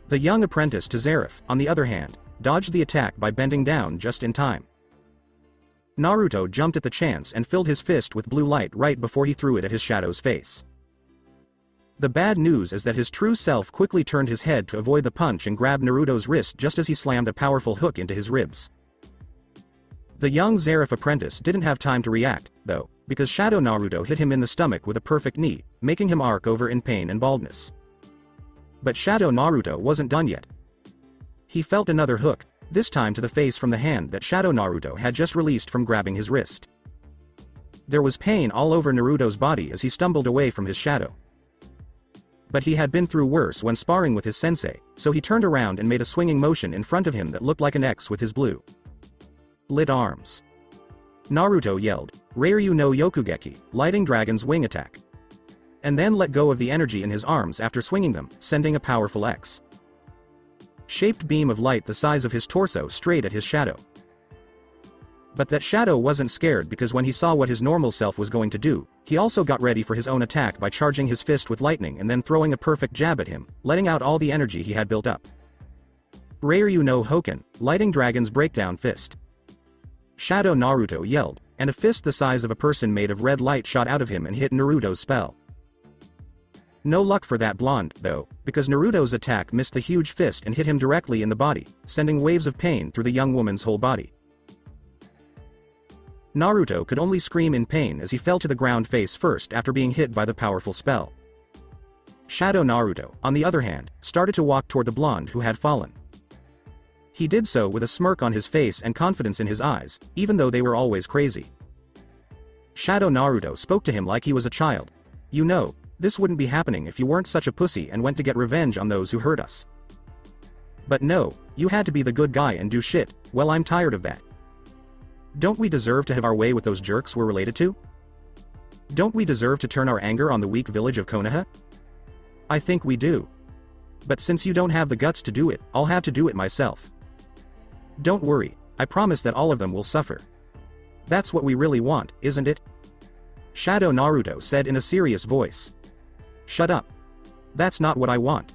The young apprentice to Zeref, on the other hand, dodged the attack by bending down just in time. Naruto jumped at the chance and filled his fist with blue light right before he threw it at his shadow's face. The bad news is that his true self quickly turned his head to avoid the punch and grabbed Naruto's wrist just as he slammed a powerful hook into his ribs. The young Zeref apprentice didn't have time to react, though, because Shadow Naruto hit him in the stomach with a perfect knee, making him arc over in pain and baldness. But Shadow Naruto wasn't done yet. He felt another hook, this time to the face from the hand that Shadow Naruto had just released from grabbing his wrist. There was pain all over Naruto's body as he stumbled away from his shadow. But he had been through worse when sparring with his sensei, so he turned around and made a swinging motion in front of him that looked like an X with his blue. Lit arms. Naruto yelled, Reiryu no Yokugeki, lighting Dragon's wing attack. And then let go of the energy in his arms after swinging them, sending a powerful X. Shaped beam of light the size of his torso straight at his shadow. But that shadow wasn't scared because when he saw what his normal self was going to do, he also got ready for his own attack by charging his fist with lightning and then throwing a perfect jab at him, letting out all the energy he had built up. Reiryu no Hoken, lighting Dragon's breakdown fist. Shadow Naruto yelled, and a fist the size of a person made of red light shot out of him and hit Naruto's spell. No luck for that blonde, though, because Naruto's attack missed the huge fist and hit him directly in the body, sending waves of pain through the young woman's whole body. Naruto could only scream in pain as he fell to the ground face first after being hit by the powerful spell. Shadow Naruto, on the other hand, started to walk toward the blonde who had fallen. He did so with a smirk on his face and confidence in his eyes, even though they were always crazy. Shadow Naruto spoke to him like he was a child. You know, this wouldn't be happening if you weren't such a pussy and went to get revenge on those who hurt us. But no, you had to be the good guy and do shit, well I'm tired of that. Don't we deserve to have our way with those jerks we're related to? Don't we deserve to turn our anger on the weak village of Konoha? I think we do. But since you don't have the guts to do it, I'll have to do it myself. Don't worry, I promise that all of them will suffer. That's what we really want, isn't it? Shadow Naruto said in a serious voice. Shut up. That's not what I want.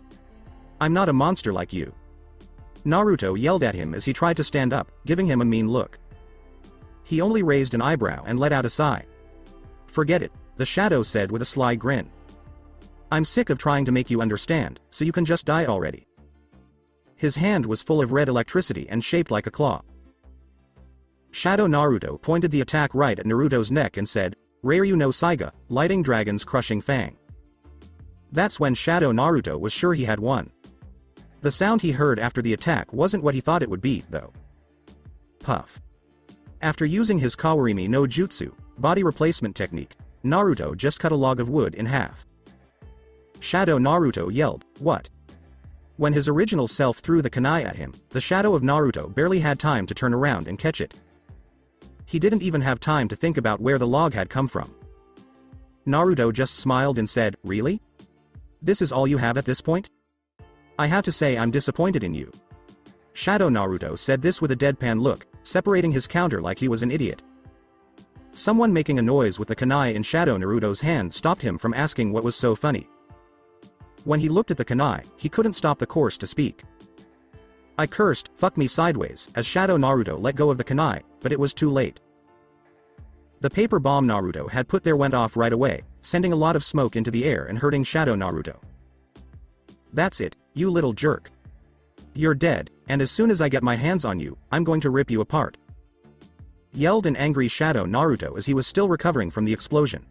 I'm not a monster like you. Naruto yelled at him as he tried to stand up, giving him a mean look. He only raised an eyebrow and let out a sigh. Forget it, the shadow said with a sly grin. I'm sick of trying to make you understand, so you can just die already. His hand was full of red electricity and shaped like a claw. Shadow Naruto pointed the attack right at Naruto's neck and said, Reiryu no Saiga, lighting Dragon's crushing fang. That's when Shadow Naruto was sure he had won. The sound he heard after the attack wasn't what he thought it would be, though. Puff. After using his Kawarimi no Jutsu, body replacement technique, Naruto just cut a log of wood in half. Shadow Naruto yelled, what? When his original self threw the kunai at him, the shadow of Naruto barely had time to turn around and catch it. He didn't even have time to think about where the log had come from. Naruto just smiled and said, really? This is all you have at this point? I have to say I'm disappointed in you. Shadow Naruto said this with a deadpan look, separating his counter like he was an idiot. Someone making a noise with the kunai in Shadow Naruto's hand stopped him from asking what was so funny. When he looked at the kunai, he couldn't stop the course to speak. I cursed, fuck me sideways, as Shadow Naruto let go of the kunai, but it was too late. The paper bomb Naruto had put there went off right away, sending a lot of smoke into the air and hurting Shadow Naruto. That's it, you little jerk. You're dead, and as soon as I get my hands on you, I'm going to rip you apart. Yelled an angry Shadow Naruto as he was still recovering from the explosion.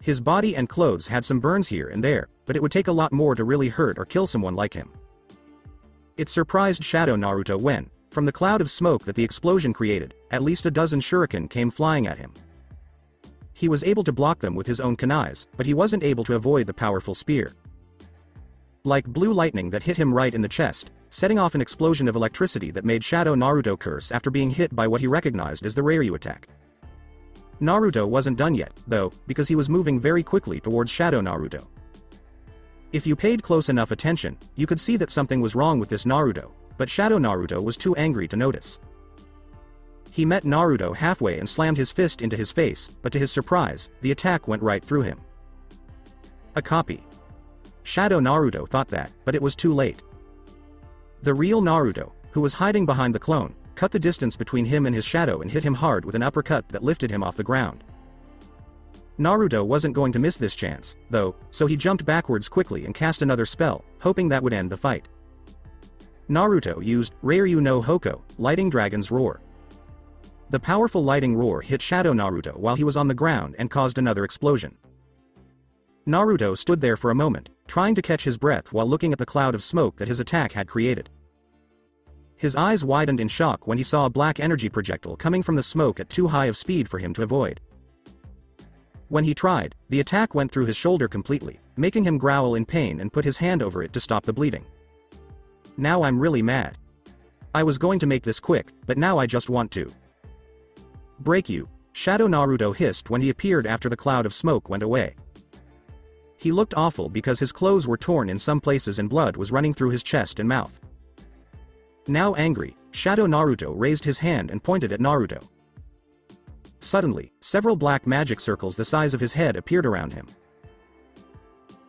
His body and clothes had some burns here and there, but it would take a lot more to really hurt or kill someone like him. It surprised Shadow Naruto when, from the cloud of smoke that the explosion created, at least a dozen shuriken came flying at him. He was able to block them with his own kunais, but he wasn't able to avoid the powerful spear. Like blue lightning that hit him right in the chest, setting off an explosion of electricity that made Shadow Naruto curse after being hit by what he recognized as the Reiryu attack. Naruto wasn't done yet, though, because he was moving very quickly towards Shadow Naruto. If you paid close enough attention, you could see that something was wrong with this Naruto, but Shadow Naruto was too angry to notice. He met Naruto halfway and slammed his fist into his face, but to his surprise, the attack went right through him. A copy. Shadow Naruto thought that, but it was too late. The real Naruto, who was hiding behind the clone, cut the distance between him and his shadow and hit him hard with an uppercut that lifted him off the ground. Naruto wasn't going to miss this chance, though, so he jumped backwards quickly and cast another spell, hoping that would end the fight. Naruto used Ryu no Hoko, Lighting Dragon's Roar. The powerful lighting roar hit Shadow Naruto while he was on the ground and caused another explosion. Naruto stood there for a moment, trying to catch his breath while looking at the cloud of smoke that his attack had created. His eyes widened in shock when he saw a black energy projectile coming from the smoke at too high of speed for him to avoid. When he tried, the attack went through his shoulder completely, making him growl in pain and put his hand over it to stop the bleeding. Now I'm really mad. I was going to make this quick, but now I just want to. Break you, Shadow Naruto hissed when he appeared after the cloud of smoke went away. He looked awful because his clothes were torn in some places and blood was running through his chest and mouth. Now angry, Shadow Naruto raised his hand and pointed at Naruto. Suddenly, several black magic circles the size of his head appeared around him.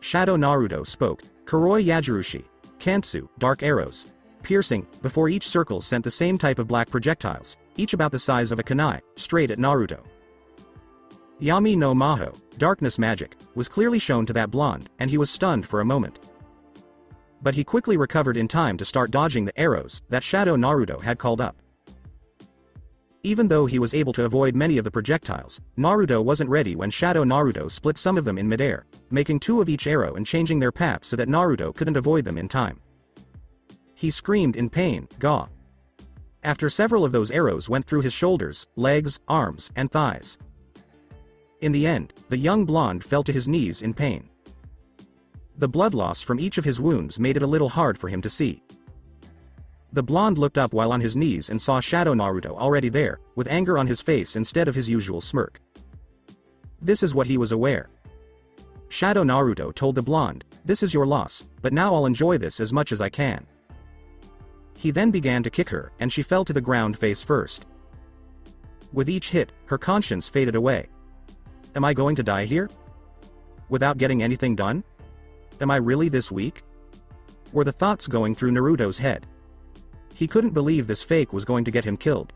Shadow Naruto spoke, Kuroi Yajirushi, Kantsu, dark arrows. Piercing, before each circle sent the same type of black projectiles, each about the size of a kunai, straight at Naruto. Yami no Maho, darkness magic, was clearly shown to that blonde, and he was stunned for a moment. But he quickly recovered in time to start dodging the arrows that Shadow Naruto had called up. Even though he was able to avoid many of the projectiles, Naruto wasn't ready when Shadow Naruto split some of them in midair, making two of each arrow and changing their path so that Naruto couldn't avoid them in time. He screamed in pain, Gaw. After several of those arrows went through his shoulders, legs, arms, and thighs. In the end, the young blonde fell to his knees in pain. The blood loss from each of his wounds made it a little hard for him to see. The blonde looked up while on his knees and saw Shadow Naruto already there, with anger on his face instead of his usual smirk. This is what he was aware. Shadow Naruto told the blonde, this is your loss, but now I'll enjoy this as much as I can. He then began to kick her, and she fell to the ground face first. With each hit, her conscience faded away. Am I going to die here? Without getting anything done? Am I really this weak? Were the thoughts going through Naruto's head? He couldn't believe this fake was going to get him killed.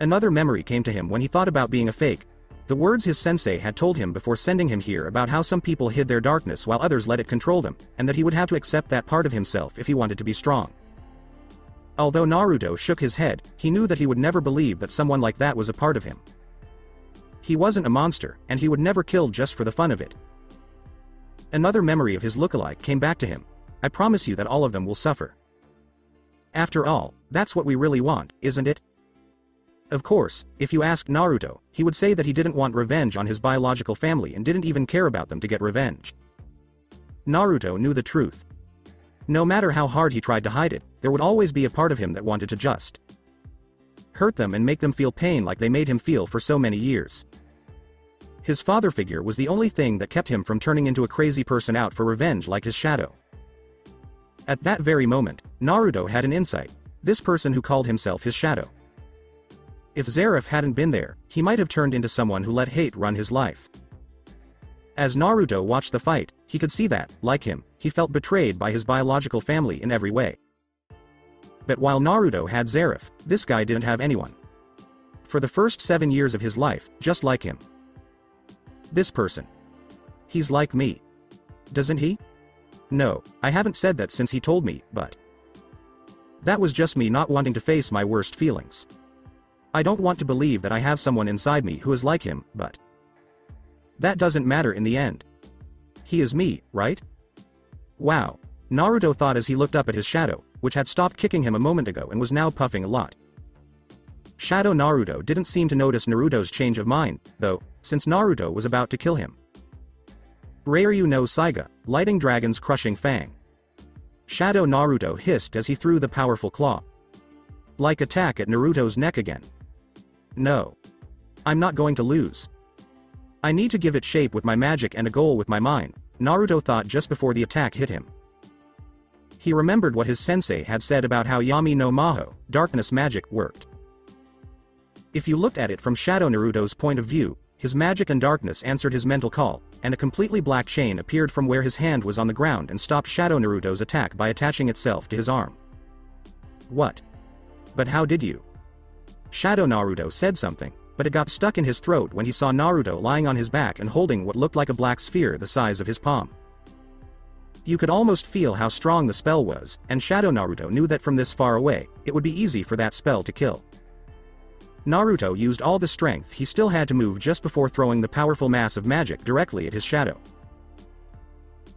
Another memory came to him when he thought about being a fake. The words his sensei had told him before sending him here about how some people hid their darkness while others let it control them, and that he would have to accept that part of himself if he wanted to be strong. Although Naruto shook his head, he knew that he would never believe that someone like that was a part of him. He wasn't a monster, and he would never kill just for the fun of it. Another memory of his lookalike came back to him. I promise you that all of them will suffer. After all, that's what we really want, isn't it? Of course, if you asked Naruto, he would say that he didn't want revenge on his biological family and didn't even care about them to get revenge. Naruto knew the truth. No matter how hard he tried to hide it, there would always be a part of him that wanted to just hurt them and make them feel pain like they made him feel for so many years. His father figure was the only thing that kept him from turning into a crazy person out for revenge like his shadow. At that very moment, Naruto had an insight, this person who called himself his shadow. If Zeref hadn't been there, he might have turned into someone who let hate run his life. As Naruto watched the fight, he could see that, like him, he felt betrayed by his biological family in every way. But while Naruto had Zeref, this guy didn't have anyone. For the first seven years of his life, just like him. This person. He's like me. Doesn't he? No, I haven't said that since he told me, but. That was just me not wanting to face my worst feelings. I don't want to believe that I have someone inside me who is like him, but. That doesn't matter in the end. He is me, right? Wow. Naruto thought as he looked up at his shadow, which had stopped kicking him a moment ago and was now puffing a lot. Shadow Naruto didn't seem to notice Naruto's change of mind, though, since Naruto was about to kill him. Ryu no Saiga, Lighting Dragon's Crushing Fang. Shadow Naruto hissed as he threw the powerful claw. Like attack at Naruto's neck again. No. I'm not going to lose. I need to give it shape with my magic and a goal with my mind, Naruto thought just before the attack hit him. He remembered what his sensei had said about how Yami no Maho, darkness magic, worked. If you looked at it from Shadow Naruto's point of view, his magic and darkness answered his mental call, and a completely black chain appeared from where his hand was on the ground and stopped Shadow Naruto's attack by attaching itself to his arm. What? But how did you? Shadow Naruto said something, but it got stuck in his throat when he saw Naruto lying on his back and holding what looked like a black sphere the size of his palm. You could almost feel how strong the spell was, and Shadow Naruto knew that from this far away, it would be easy for that spell to kill. Naruto used all the strength he still had to move just before throwing the powerful mass of magic directly at his shadow.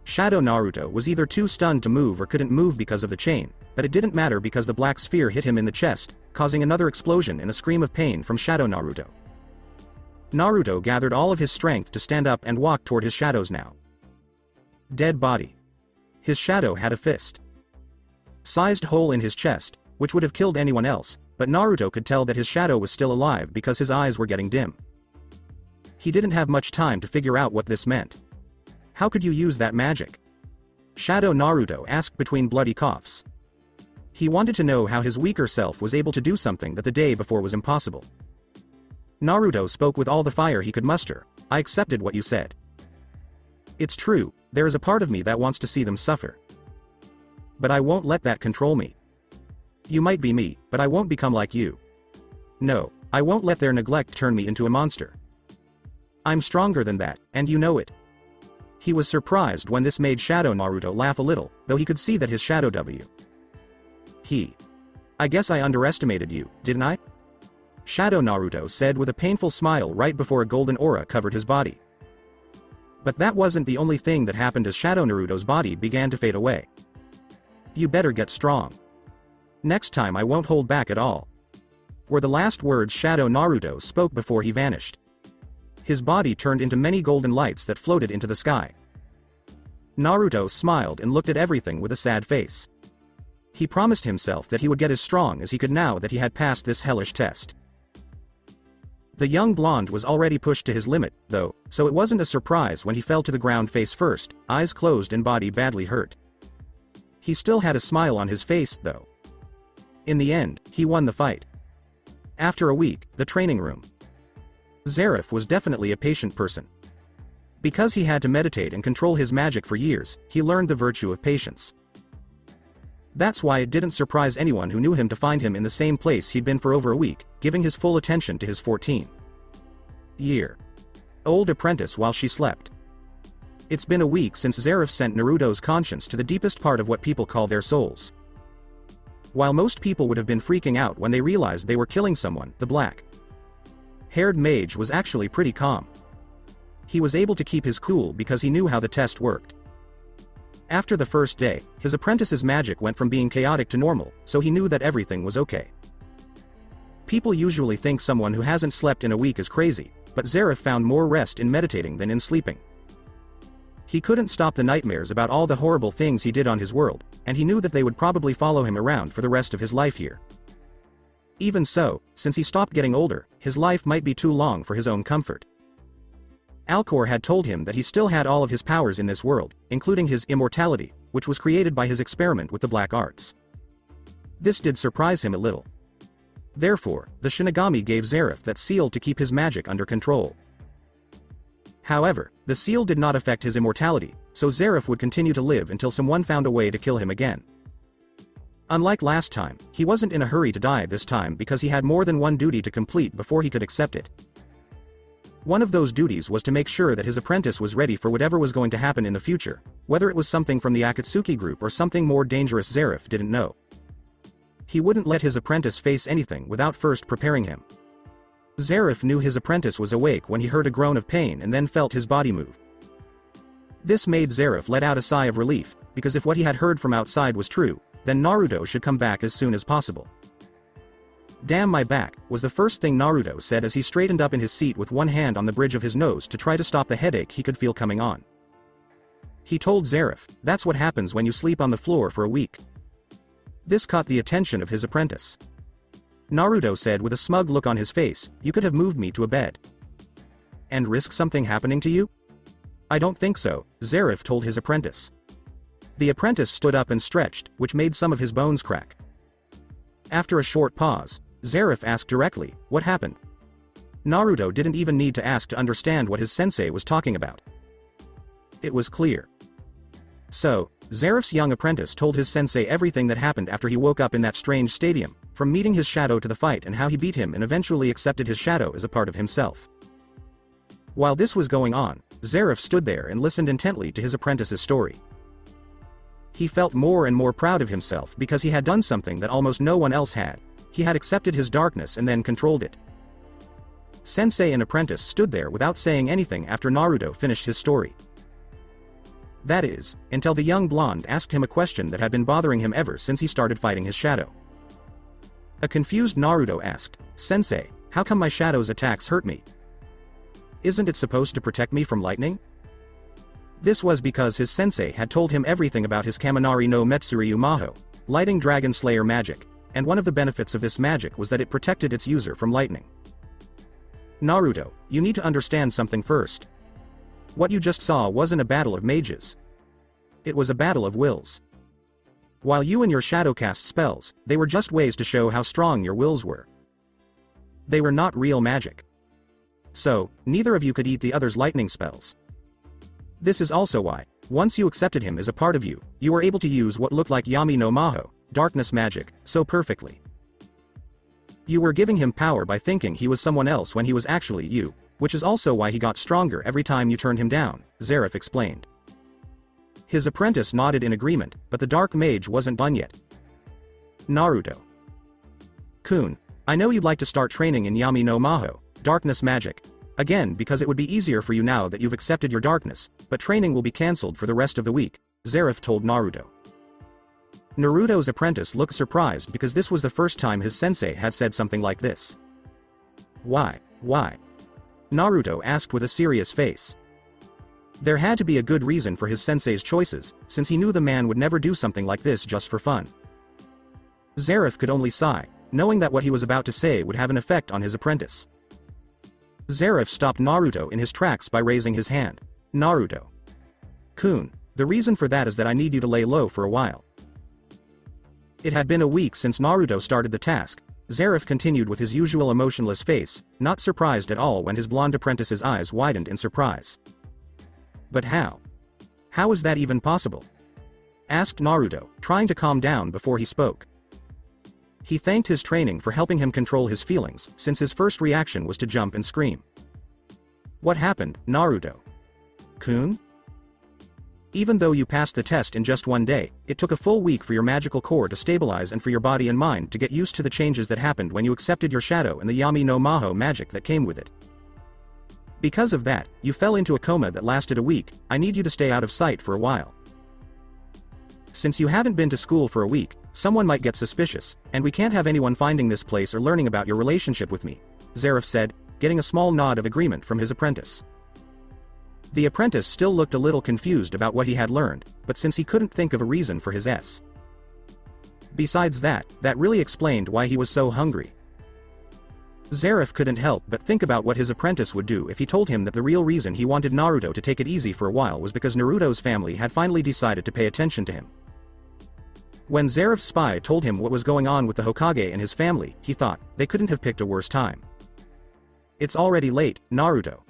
Shadow Naruto was either too stunned to move or couldn't move because of the chain, but it didn't matter because the black sphere hit him in the chest, causing another explosion and a scream of pain from Shadow Naruto. Naruto gathered all of his strength to stand up and walk toward his shadows now. Dead body. His shadow had a fist. Sized hole in his chest, which would have killed anyone else, but Naruto could tell that his shadow was still alive because his eyes were getting dim. He didn't have much time to figure out what this meant. How could you use that magic? Shadow Naruto asked between bloody coughs. He wanted to know how his weaker self was able to do something that the day before was impossible. Naruto spoke with all the fire he could muster, I accepted what you said. It's true, there is a part of me that wants to see them suffer. But I won't let that control me. You might be me, but I won't become like you. No, I won't let their neglect turn me into a monster. I'm stronger than that, and you know it. He was surprised when this made Shadow Naruto laugh a little, though he could see that his Shadow W. He. I guess I underestimated you, didn't I? Shadow Naruto said with a painful smile right before a golden aura covered his body. But that wasn't the only thing that happened as Shadow Naruto's body began to fade away. You better get strong. Next time I won't hold back at all. Were the last words Shadow Naruto spoke before he vanished. His body turned into many golden lights that floated into the sky. Naruto smiled and looked at everything with a sad face. He promised himself that he would get as strong as he could now that he had passed this hellish test. The young blonde was already pushed to his limit, though, so it wasn't a surprise when he fell to the ground face first, eyes closed and body badly hurt. He still had a smile on his face, though. In the end, he won the fight. After a week, the training room. Zeref was definitely a patient person. Because he had to meditate and control his magic for years, he learned the virtue of patience. That's why it didn't surprise anyone who knew him to find him in the same place he'd been for over a week, giving his full attention to his 14 year old apprentice while she slept. It's been a week since Zeref sent Naruto's conscience to the deepest part of what people call their souls. While most people would have been freaking out when they realized they were killing someone, the black haired mage was actually pretty calm. He was able to keep his cool because he knew how the test worked. After the first day, his apprentice's magic went from being chaotic to normal, so he knew that everything was okay. People usually think someone who hasn't slept in a week is crazy, but Zeref found more rest in meditating than in sleeping. He couldn't stop the nightmares about all the horrible things he did on his world, and he knew that they would probably follow him around for the rest of his life here. Even so, since he stopped getting older, his life might be too long for his own comfort. Alcor had told him that he still had all of his powers in this world, including his immortality, which was created by his experiment with the black arts. This did surprise him a little. Therefore, the Shinigami gave Zeref that seal to keep his magic under control. However, the seal did not affect his immortality, so Zeref would continue to live until someone found a way to kill him again. Unlike last time, he wasn't in a hurry to die this time because he had more than one duty to complete before he could accept it. One of those duties was to make sure that his apprentice was ready for whatever was going to happen in the future, whether it was something from the Akatsuki group or something more dangerous Zeref didn't know. He wouldn't let his apprentice face anything without first preparing him. Zeref knew his apprentice was awake when he heard a groan of pain and then felt his body move. This made Zeref let out a sigh of relief, because if what he had heard from outside was true, then Naruto should come back as soon as possible. Damn my back, was the first thing Naruto said as he straightened up in his seat with one hand on the bridge of his nose to try to stop the headache he could feel coming on. He told Zeref, that's what happens when you sleep on the floor for a week. This caught the attention of his apprentice. Naruto said with a smug look on his face, you could have moved me to a bed. And risk something happening to you? I don't think so, Zeref told his apprentice. The apprentice stood up and stretched, which made some of his bones crack. After a short pause, Zeref asked directly, what happened? Naruto didn't even need to ask to understand what his sensei was talking about. It was clear. So, Zeref's young apprentice told his sensei everything that happened after he woke up in that strange stadium, from meeting his shadow to the fight and how he beat him and eventually accepted his shadow as a part of himself. While this was going on, Zeref stood there and listened intently to his apprentice's story. He felt more and more proud of himself because he had done something that almost no one else had, he had accepted his darkness and then controlled it. Sensei and apprentice stood there without saying anything after Naruto finished his story. That is, until the young blonde asked him a question that had been bothering him ever since he started fighting his shadow. A confused Naruto asked, Sensei, how come my shadow's attacks hurt me? Isn't it supposed to protect me from lightning? This was because his sensei had told him everything about his Kaminari no Metsuryu Maho, lighting dragon slayer magic, and one of the benefits of this magic was that it protected its user from lightning. Naruto, you need to understand something first. What you just saw wasn't a battle of mages. It was a battle of wills. While you and your shadow cast spells, they were just ways to show how strong your wills were. They were not real magic. So, neither of you could eat the other's lightning spells. This is also why, once you accepted him as a part of you, you were able to use what looked like Yami no Maho, darkness magic, so perfectly. You were giving him power by thinking he was someone else when he was actually you, which is also why he got stronger every time you turned him down, Zeref explained. His apprentice nodded in agreement, but the dark mage wasn't done yet. Naruto. Kun, I know you'd like to start training in Yami no Maho, darkness magic. Again because it would be easier for you now that you've accepted your darkness, but training will be cancelled for the rest of the week, Zeref told Naruto. Naruto's apprentice looked surprised because this was the first time his sensei had said something like this. Why, why? Naruto asked with a serious face. There had to be a good reason for his sensei's choices, since he knew the man would never do something like this just for fun. Zeref could only sigh, knowing that what he was about to say would have an effect on his apprentice. Zeref stopped Naruto in his tracks by raising his hand. Naruto. Kun, the reason for that is that I need you to lay low for a while. It had been a week since Naruto started the task. Zeref continued with his usual emotionless face, not surprised at all when his blonde apprentice's eyes widened in surprise. But how? How is that even possible? Asked Naruto, trying to calm down before he spoke. He thanked his training for helping him control his feelings, since his first reaction was to jump and scream. What happened, Naruto? Kun? Even though you passed the test in just one day, it took a full week for your magical core to stabilize and for your body and mind to get used to the changes that happened when you accepted your shadow and the Yami no Maho magic that came with it. Because of that, you fell into a coma that lasted a week, I need you to stay out of sight for a while. Since you haven't been to school for a week, someone might get suspicious, and we can't have anyone finding this place or learning about your relationship with me, Zeref said, getting a small nod of agreement from his apprentice. The apprentice still looked a little confused about what he had learned, but since he couldn't think of a reason for his S. Besides that, that really explained why he was so hungry. Zeref couldn't help but think about what his apprentice would do if he told him that the real reason he wanted Naruto to take it easy for a while was because Naruto's family had finally decided to pay attention to him. When Zeref's spy told him what was going on with the Hokage and his family, he thought, they couldn't have picked a worse time. It's already late, Naruto.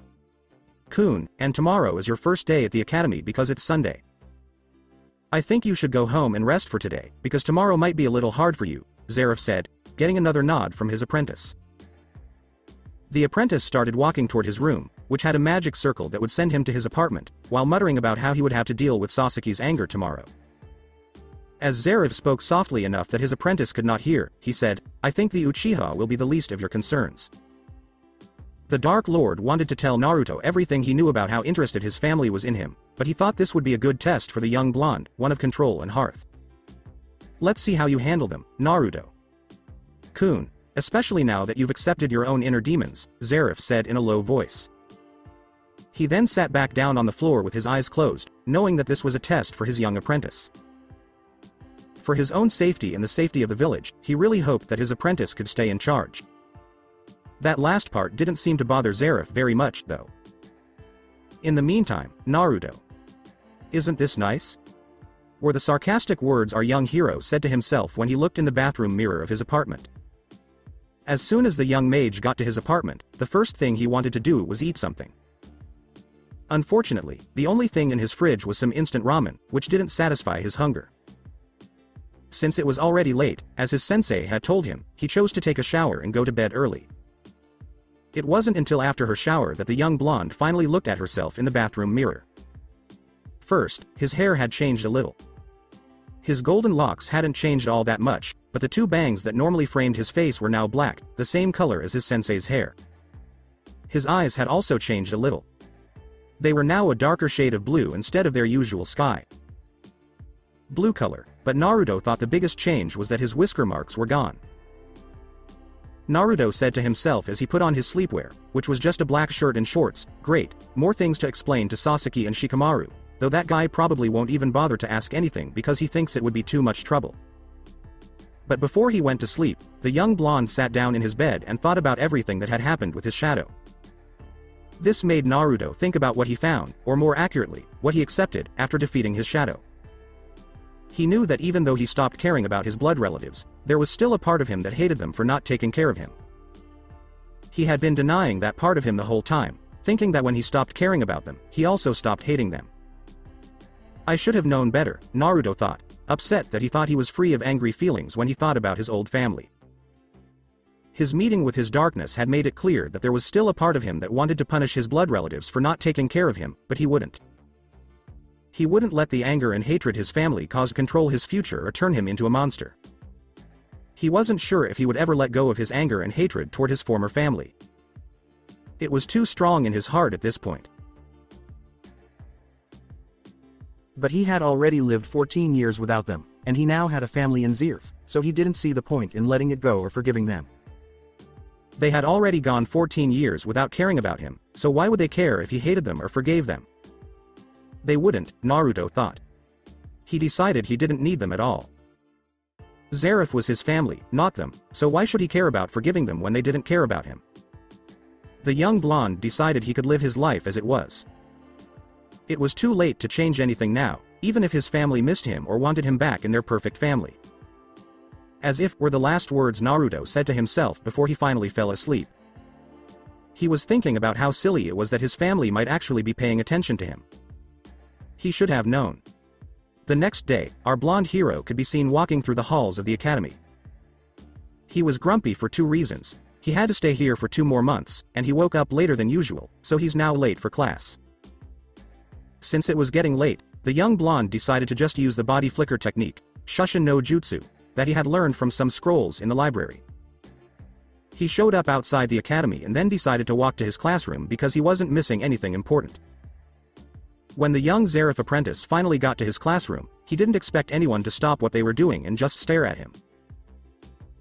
Kun, and tomorrow is your first day at the academy because it's Sunday. I think you should go home and rest for today, because tomorrow might be a little hard for you, Zeref said, getting another nod from his apprentice. The apprentice started walking toward his room, which had a magic circle that would send him to his apartment, while muttering about how he would have to deal with Sasuke's anger tomorrow. As Zeref spoke softly enough that his apprentice could not hear, he said, I think the Uchiha will be the least of your concerns. The Dark Lord wanted to tell Naruto everything he knew about how interested his family was in him, but he thought this would be a good test for the young blonde, one of control and hearth. Let's see how you handle them, Naruto. Kun, especially now that you've accepted your own inner demons, Zeref said in a low voice. He then sat back down on the floor with his eyes closed, knowing that this was a test for his young apprentice. For his own safety and the safety of the village, he really hoped that his apprentice could stay in charge. That last part didn't seem to bother Zeref very much, though. In the meantime, Naruto. Isn't this nice? Were the sarcastic words our young hero said to himself when he looked in the bathroom mirror of his apartment. As soon as the young mage got to his apartment, the first thing he wanted to do was eat something. Unfortunately, the only thing in his fridge was some instant ramen, which didn't satisfy his hunger. Since it was already late, as his sensei had told him, he chose to take a shower and go to bed early. It wasn't until after her shower that the young blonde finally looked at herself in the bathroom mirror. First, his hair had changed a little. His golden locks hadn't changed all that much, but the two bangs that normally framed his face were now black, the same color as his sensei's hair. His eyes had also changed a little. They were now a darker shade of blue instead of their usual sky. Blue color, but Naruto thought the biggest change was that his whisker marks were gone. Naruto said to himself as he put on his sleepwear, which was just a black shirt and shorts, great, more things to explain to Sasaki and Shikamaru, though that guy probably won't even bother to ask anything because he thinks it would be too much trouble. But before he went to sleep, the young blonde sat down in his bed and thought about everything that had happened with his shadow. This made Naruto think about what he found, or more accurately, what he accepted, after defeating his shadow. He knew that even though he stopped caring about his blood relatives, there was still a part of him that hated them for not taking care of him. He had been denying that part of him the whole time, thinking that when he stopped caring about them, he also stopped hating them. I should have known better, Naruto thought, upset that he thought he was free of angry feelings when he thought about his old family. His meeting with his darkness had made it clear that there was still a part of him that wanted to punish his blood relatives for not taking care of him, but he wouldn't. He wouldn't let the anger and hatred his family caused control his future or turn him into a monster. He wasn't sure if he would ever let go of his anger and hatred toward his former family. It was too strong in his heart at this point. But he had already lived 14 years without them, and he now had a family in Zeref, so he didn't see the point in letting it go or forgiving them. They had already gone 14 years without caring about him, so why would they care if he hated them or forgave them? They wouldn't, Naruto thought. He decided he didn't need them at all. Zeref was his family, not them, so why should he care about forgiving them when they didn't care about him? The young blonde decided he could live his life as it was. It was too late to change anything now, even if his family missed him or wanted him back in their perfect family. As if were the last words Naruto said to himself before he finally fell asleep. He was thinking about how silly it was that his family might actually be paying attention to him. He should have known. The next day, our blonde hero could be seen walking through the halls of the academy. He was grumpy for two reasons. He had to stay here for two more months, and he woke up later than usual, so he's now late for class. Since it was getting late, the young blonde decided to just use the body flicker technique, Shunshin no Jutsu, that he had learned from some scrolls in the library. He showed up outside the academy and then decided to walk to his classroom because he wasn't missing anything important. When the young Zeref apprentice finally got to his classroom, he didn't expect anyone to stop what they were doing and just stare at him.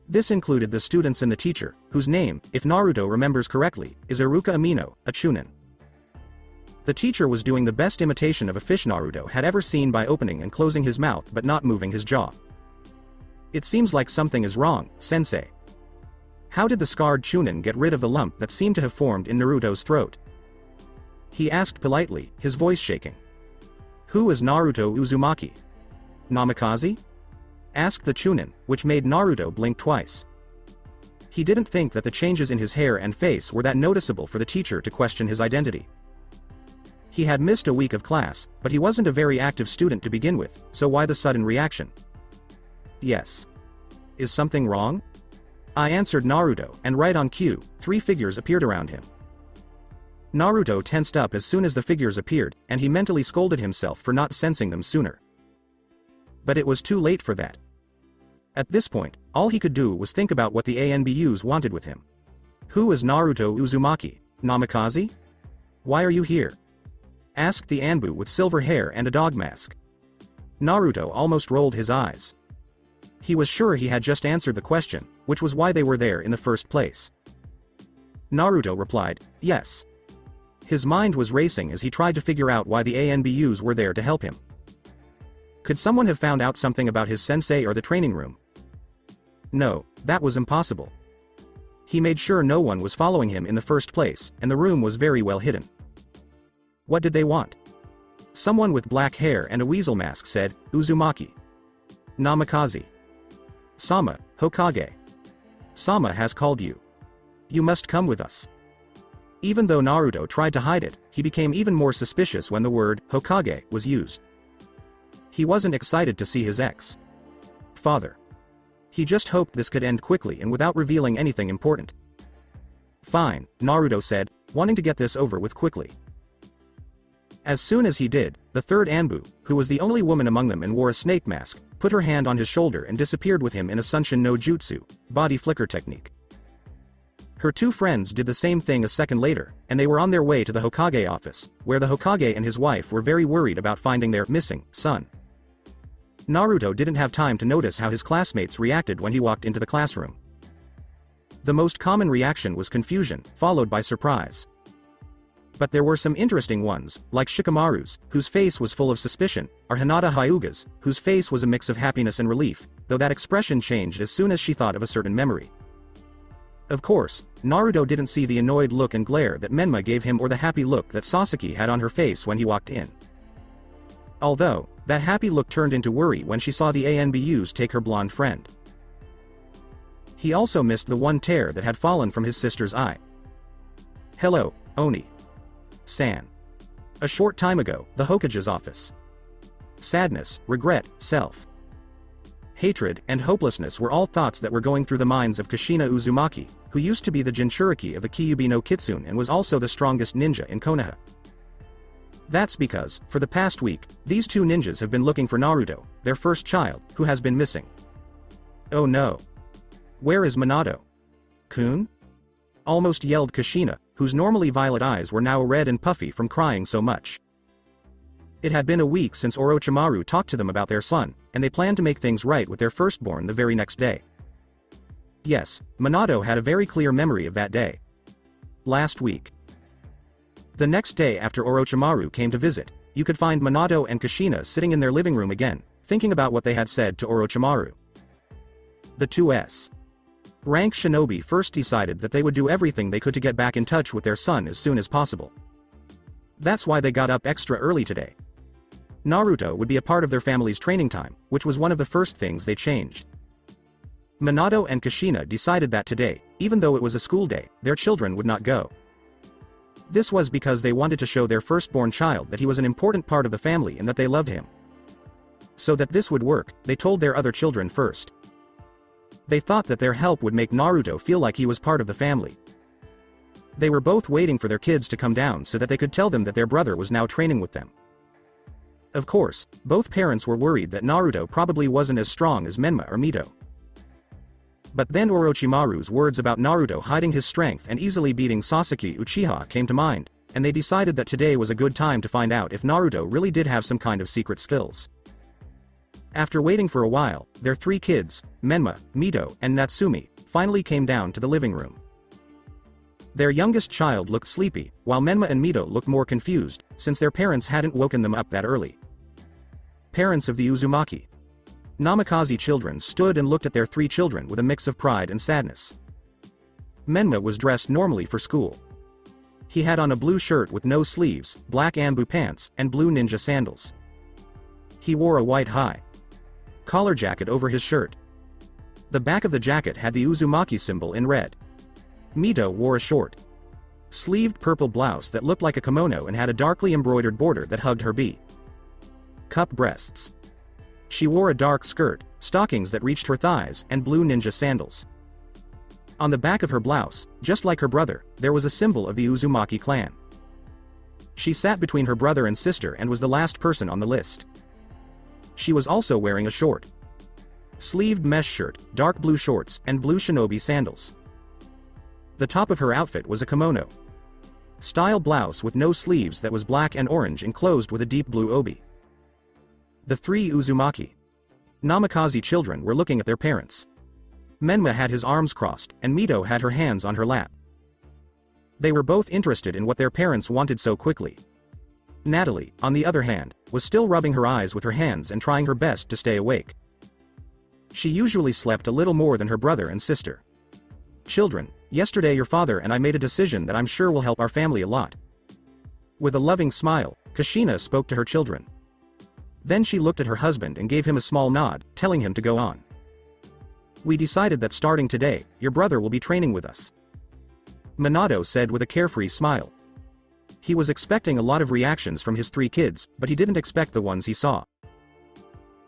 This included the students and the teacher, whose name, if Naruto remembers correctly, is Iruka Umino, a Chunin. The teacher was doing the best imitation of a fish Naruto had ever seen by opening and closing his mouth but not moving his jaw. It seems like something is wrong, sensei. How did the scarred Chunin get rid of the lump that seemed to have formed in Naruto's throat? He asked politely, his voice shaking. Who is Naruto Uzumaki? Namikaze? Asked the Chunin, which made Naruto blink twice. He didn't think that the changes in his hair and face were that noticeable for the teacher to question his identity. He had missed a week of class, but he wasn't a very active student to begin with, so why the sudden reaction? Yes. Is something wrong? I answered Naruto, and right on cue, three figures appeared around him. Naruto tensed up as soon as the figures appeared, and he mentally scolded himself for not sensing them sooner. But it was too late for that. At this point, all he could do was think about what the ANBUs wanted with him. Who is Naruto Uzumaki? Namikaze? Why are you here? asked the Anbu with silver hair and a dog mask. Naruto almost rolled his eyes. He was sure he had just answered the question, which was why they were there in the first place. Naruto replied, yes. His mind was racing as he tried to figure out why the ANBUs were there to help him. Could someone have found out something about his sensei or the training room? No, that was impossible. He made sure no one was following him in the first place, and the room was very well hidden. What did they want? Someone with black hair and a weasel mask said, Uzumaki. Namikaze. Sama, Hokage. Sama has called you. You must come with us. Even though Naruto tried to hide it, he became even more suspicious when the word Hokage was used. He wasn't excited to see his ex father. He just hoped this could end quickly and without revealing anything important. Fine, Naruto said, wanting to get this over with quickly. As soon as he did, the third Anbu, who was the only woman among them and wore a snake mask, put her hand on his shoulder and disappeared with him in a Shunshin no Jutsu, body flicker technique. Her two friends did the same thing a second later, and they were on their way to the Hokage office, where the Hokage and his wife were very worried about finding their missing son. Naruto didn't have time to notice how his classmates reacted when he walked into the classroom. The most common reaction was confusion, followed by surprise. But there were some interesting ones, like Shikamaru's, whose face was full of suspicion, or Hinata Hyuga's, whose face was a mix of happiness and relief, though that expression changed as soon as she thought of a certain memory. Of course, Naruto didn't see the annoyed look and glare that Menma gave him or the happy look that Sasaki had on her face when he walked in. Although, that happy look turned into worry when she saw the ANBUs take her blonde friend. He also missed the one tear that had fallen from his sister's eye. Hello, Oni. San. A short time ago, the Hokage's office. Sadness, regret, self. Hatred, and hopelessness were all thoughts that were going through the minds of Kushina Uzumaki, who used to be the Jinchuriki of the Kyuubi no Kitsune and was also the strongest ninja in Konoha. That's because, for the past week, these two ninjas have been looking for Naruto, their first child, who has been missing. Oh no. Where is Minato? Kun? Almost yelled Kushina, whose normally violet eyes were now red and puffy from crying so much. It had been a week since Orochimaru talked to them about their son, and they planned to make things right with their firstborn the very next day. Yes, Minato had a very clear memory of that day. Last week. The next day after Orochimaru came to visit, you could find Minato and Kushina sitting in their living room again, thinking about what they had said to Orochimaru. The 2S. Rank Shinobi first decided that they would do everything they could to get back in touch with their son as soon as possible. That's why they got up extra early today. Naruto would be a part of their family's training time, which was one of the first things they changed. Minato and Kushina decided that today, even though it was a school day, their children would not go. This was because they wanted to show their firstborn child that he was an important part of the family and that they loved him. So that this would work, they told their other children first. They thought that their help would make Naruto feel like he was part of the family. They were both waiting for their kids to come down so that they could tell them that their brother was now training with them. Of course, both parents were worried that Naruto probably wasn't as strong as Menma or Mito. But then Orochimaru's words about Naruto hiding his strength and easily beating Sasuke Uchiha came to mind, and they decided that today was a good time to find out if Naruto really did have some kind of secret skills. After waiting for a while, their three kids, Menma, Mito, and Natsumi, finally came down to the living room. Their youngest child looked sleepy, while Menma and Mito looked more confused, since their parents hadn't woken them up that early. Parents of the Uzumaki, Namikaze children stood and looked at their three children with a mix of pride and sadness. Menma was dressed normally for school. He had on a blue shirt with no sleeves, black Anbu pants, and blue ninja sandals. He wore a white high collar jacket over his shirt. The back of the jacket had the Uzumaki symbol in red. Mito wore a short, sleeved purple blouse that looked like a kimono and had a darkly embroidered border that hugged her B. Cup breasts. She wore a dark skirt, stockings that reached her thighs, and blue ninja sandals. On the back of her blouse, just like her brother, there was a symbol of the Uzumaki clan. She sat between her brother and sister and was the last person on the list. She was also wearing a short, sleeved mesh shirt, dark blue shorts, and blue shinobi sandals. The top of her outfit was a kimono. Style blouse with no sleeves that was black and orange enclosed with a deep blue obi. The three Uzumaki Namikaze children were looking at their parents. Menma had his arms crossed, and Mito had her hands on her lap. They were both interested in what their parents wanted so quickly. Natalie, on the other hand, was still rubbing her eyes with her hands and trying her best to stay awake. She usually slept a little more than her brother and sister. Children, yesterday your father and I made a decision that I'm sure will help our family a lot. With a loving smile, Kushina spoke to her children. Then she looked at her husband and gave him a small nod, telling him to go on. We decided that starting today, your brother will be training with us. Minato said with a carefree smile. He was expecting a lot of reactions from his three kids, but he didn't expect the ones he saw.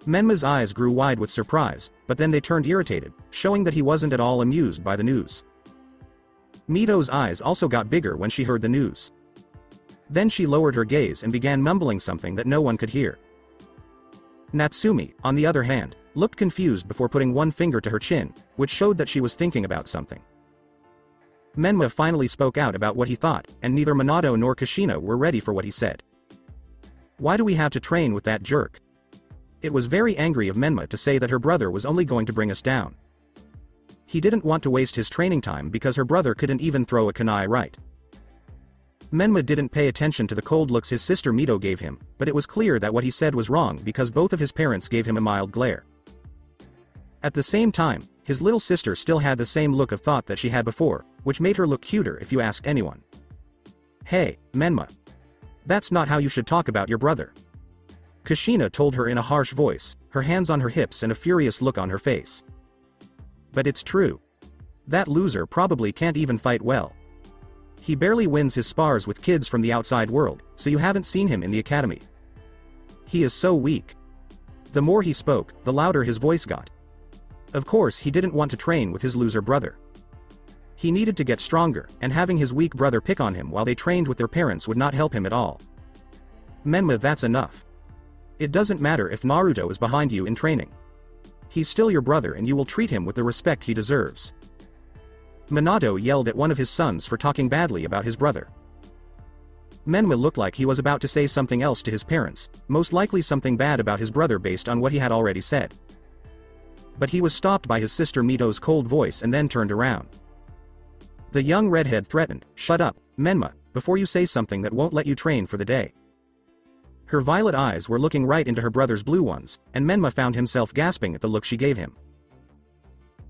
Menma's eyes grew wide with surprise, but then they turned irritated, showing that he wasn't at all amused by the news. Mito's eyes also got bigger when she heard the news. Then she lowered her gaze and began mumbling something that no one could hear. Natsumi, on the other hand, looked confused before putting one finger to her chin, which showed that she was thinking about something. Menma finally spoke out about what he thought, and neither Minato nor Kushina were ready for what he said. Why do we have to train with that jerk? It was very angry of Menma to say that her brother was only going to bring us down. He didn't want to waste his training time because her brother couldn't even throw a kunai right. Menma didn't pay attention to the cold looks his sister Mito gave him, but it was clear that what he said was wrong because both of his parents gave him a mild glare. At the same time, his little sister still had the same look of thought that she had before, which made her look cuter if you asked anyone. Hey, Menma. That's not how you should talk about your brother. Kushina told her in a harsh voice, her hands on her hips and a furious look on her face. But it's true. That loser probably can't even fight well. He barely wins his spars with kids from the outside world, so you haven't seen him in the academy. He is so weak. The more he spoke, the louder his voice got. Of course he didn't want to train with his loser brother. He needed to get stronger, and having his weak brother pick on him while they trained with their parents would not help him at all. Menma that's enough. It doesn't matter if Naruto is behind you in training. He's still your brother and you will treat him with the respect he deserves. Minato yelled at one of his sons for talking badly about his brother. Menma looked like he was about to say something else to his parents, most likely something bad about his brother based on what he had already said but he was stopped by his sister Mito's cold voice and then turned around. The young redhead threatened, Shut up, Menma, before you say something that won't let you train for the day. Her violet eyes were looking right into her brother's blue ones, and Menma found himself gasping at the look she gave him.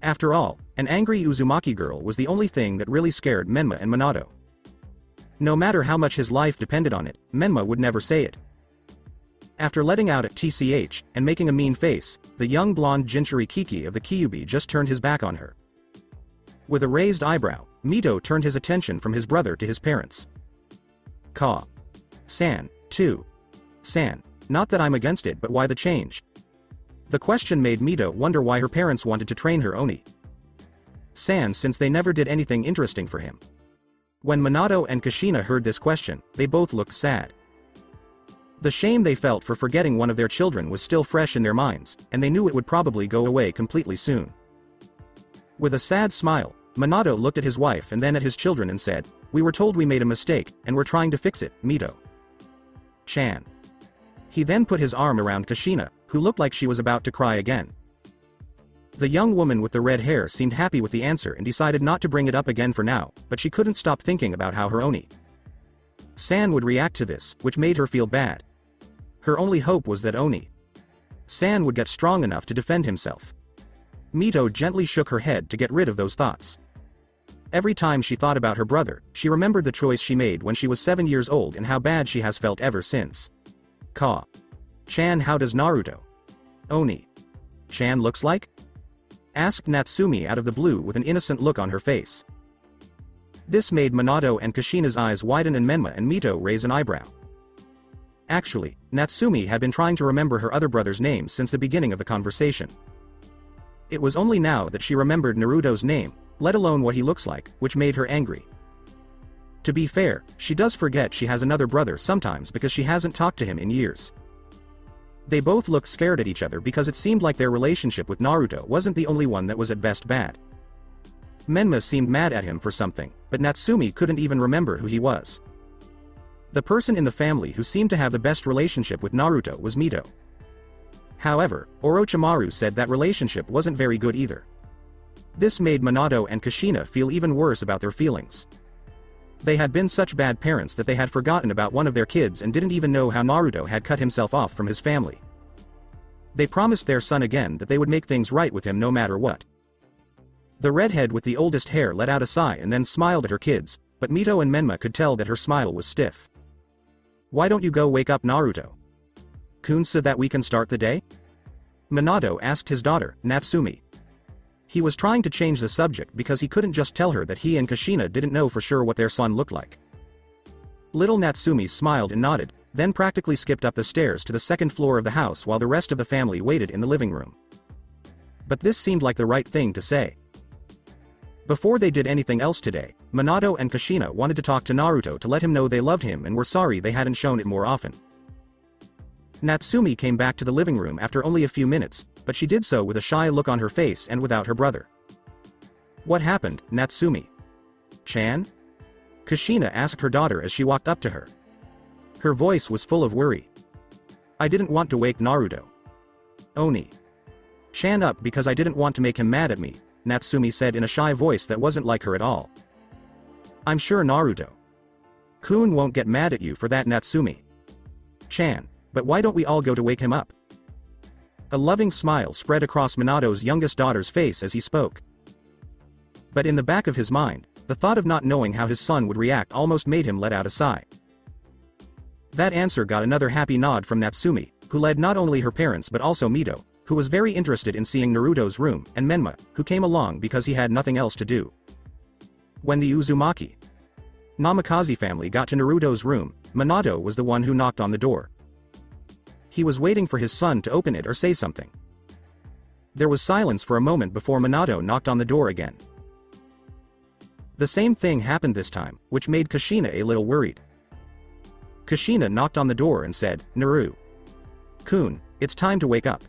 After all, an angry Uzumaki girl was the only thing that really scared Menma and Minato. No matter how much his life depended on it, Menma would never say it. After letting out at TCH, and making a mean face, the young blonde Jinchuriki of the Kyuubi just turned his back on her. With a raised eyebrow, Mito turned his attention from his brother to his parents. Ka. San, too. San, not that I'm against it but why the change? The question made Mito wonder why her parents wanted to train her Oni. San since they never did anything interesting for him. When Minato and Kushina heard this question, they both looked sad. The shame they felt for forgetting one of their children was still fresh in their minds, and they knew it would probably go away completely soon. With a sad smile, Minato looked at his wife and then at his children and said, We were told we made a mistake, and we're trying to fix it, Mito. Chan. He then put his arm around Kushina, who looked like she was about to cry again. The young woman with the red hair seemed happy with the answer and decided not to bring it up again for now, but she couldn't stop thinking about how her Oni, San would react to this, which made her feel bad. Her only hope was that Oni San would get strong enough to defend himself. Mito gently shook her head to get rid of those thoughts. Every time she thought about her brother, she remembered the choice she made when she was 7 years old and how bad she has felt ever since. Ka. Chan how does Naruto? Oni. Chan looks like? Asked Natsumi out of the blue with an innocent look on her face. This made Minato and Kushina's eyes widen and Menma and Mito raise an eyebrow. Actually, Natsumi had been trying to remember her other brother's name since the beginning of the conversation. It was only now that she remembered Naruto's name, let alone what he looks like, which made her angry. To be fair, she does forget she has another brother sometimes because she hasn't talked to him in years. They both looked scared at each other because it seemed like their relationship with Naruto wasn't the only one that was at best bad. Menma seemed mad at him for something, but Natsumi couldn't even remember who he was. The person in the family who seemed to have the best relationship with Naruto was Mito. However, Orochimaru said that relationship wasn't very good either. This made Minato and Kushina feel even worse about their feelings. They had been such bad parents that they had forgotten about one of their kids and didn't even know how Naruto had cut himself off from his family. They promised their son again that they would make things right with him no matter what. The redhead with the oldest hair let out a sigh and then smiled at her kids, but Mito and Menma could tell that her smile was stiff. Why don't you go wake up Naruto? Kun so that we can start the day? Minato asked his daughter, Natsumi. He was trying to change the subject because he couldn't just tell her that he and Kushina didn't know for sure what their son looked like. Little Natsumi smiled and nodded, then practically skipped up the stairs to the second floor of the house while the rest of the family waited in the living room. But this seemed like the right thing to say. Before they did anything else today, Minato and Kushina wanted to talk to Naruto to let him know they loved him and were sorry they hadn't shown it more often. Natsumi came back to the living room after only a few minutes, but she did so with a shy look on her face and without her brother. What happened, Natsumi? Chan? Kushina asked her daughter as she walked up to her. Her voice was full of worry. I didn't want to wake Naruto. Oni. Chan up because I didn't want to make him mad at me, Natsumi said in a shy voice that wasn't like her at all. I'm sure Naruto. Kun won't get mad at you for that Natsumi. Chan, but why don't we all go to wake him up? A loving smile spread across Minato's youngest daughter's face as he spoke. But in the back of his mind, the thought of not knowing how his son would react almost made him let out a sigh. That answer got another happy nod from Natsumi, who led not only her parents but also Mito, who was very interested in seeing Naruto's room, and Menma, who came along because he had nothing else to do. When the Uzumaki Namikaze family got to Naruto's room, Minato was the one who knocked on the door. He was waiting for his son to open it or say something. There was silence for a moment before Minato knocked on the door again. The same thing happened this time, which made Kushina a little worried. Kushina knocked on the door and said, Naru. Kun, it's time to wake up.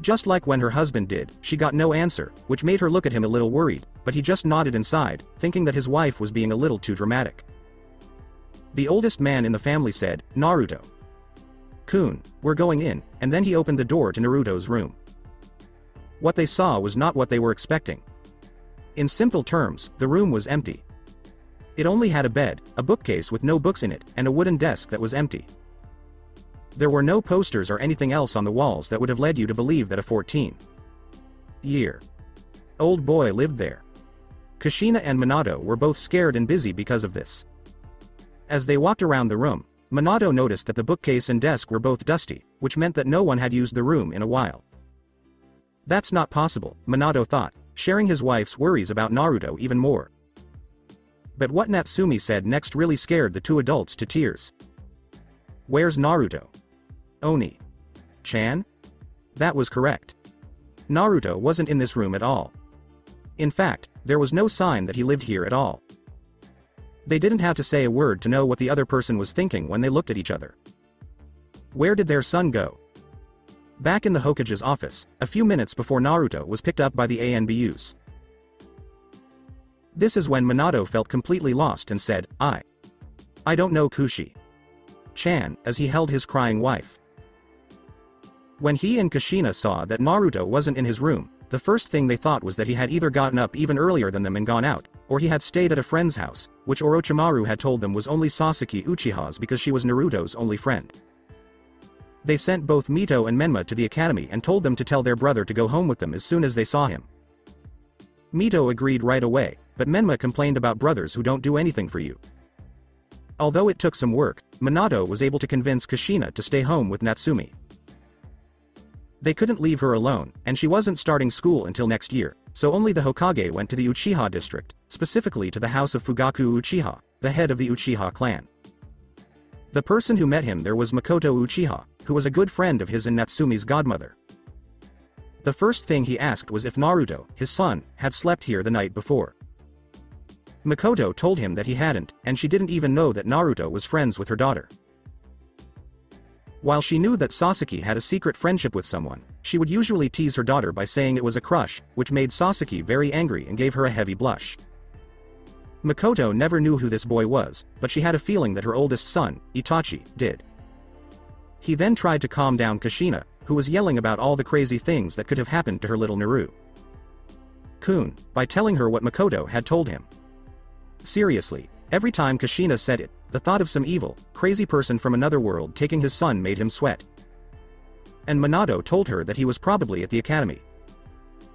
Just like when her husband did, she got no answer, which made her look at him a little worried, but he just nodded inside, thinking that his wife was being a little too dramatic. The oldest man in the family said, Naruto. Kun, we're going in, and then he opened the door to Naruto's room. What they saw was not what they were expecting. In simple terms, the room was empty. It only had a bed, a bookcase with no books in it, and a wooden desk that was empty. There were no posters or anything else on the walls that would have led you to believe that a 14 year old boy lived there. Kushina and Minato were both scared and busy because of this. As they walked around the room, Minato noticed that the bookcase and desk were both dusty, which meant that no one had used the room in a while. That's not possible, Minato thought, sharing his wife's worries about Naruto even more. But what Natsumi said next really scared the two adults to tears. Where's Naruto? Oni. Chan? That was correct. Naruto wasn't in this room at all. In fact, there was no sign that he lived here at all. They didn't have to say a word to know what the other person was thinking when they looked at each other. Where did their son go? Back in the Hokage's office, a few minutes before Naruto was picked up by the ANBUs. This is when Minato felt completely lost and said, I. I don't know Kushi. Chan, as he held his crying wife. When he and Kushina saw that Naruto wasn't in his room, the first thing they thought was that he had either gotten up even earlier than them and gone out, or he had stayed at a friend's house, which Orochimaru had told them was only Sasuke Uchiha's because she was Naruto's only friend. They sent both Mito and Menma to the academy and told them to tell their brother to go home with them as soon as they saw him. Mito agreed right away, but Menma complained about brothers who don't do anything for you. Although it took some work, Minato was able to convince Kushina to stay home with Natsumi. They couldn't leave her alone, and she wasn't starting school until next year, so only the Hokage went to the Uchiha district, specifically to the house of Fugaku Uchiha, the head of the Uchiha clan. The person who met him there was Mikoto Uchiha, who was a good friend of his and Natsumi's godmother. The first thing he asked was if Naruto, his son, had slept here the night before. Mikoto told him that he hadn't, and she didn't even know that Naruto was friends with her daughter. While she knew that Sasaki had a secret friendship with someone, she would usually tease her daughter by saying it was a crush, which made Sasaki very angry and gave her a heavy blush. Mikoto never knew who this boy was, but she had a feeling that her oldest son, Itachi, did. He then tried to calm down Kushina, who was yelling about all the crazy things that could have happened to her little Naru. Kun, by telling her what Mikoto had told him. Seriously, every time Kushina said it, the thought of some evil, crazy person from another world taking his son made him sweat. And Minato told her that he was probably at the academy.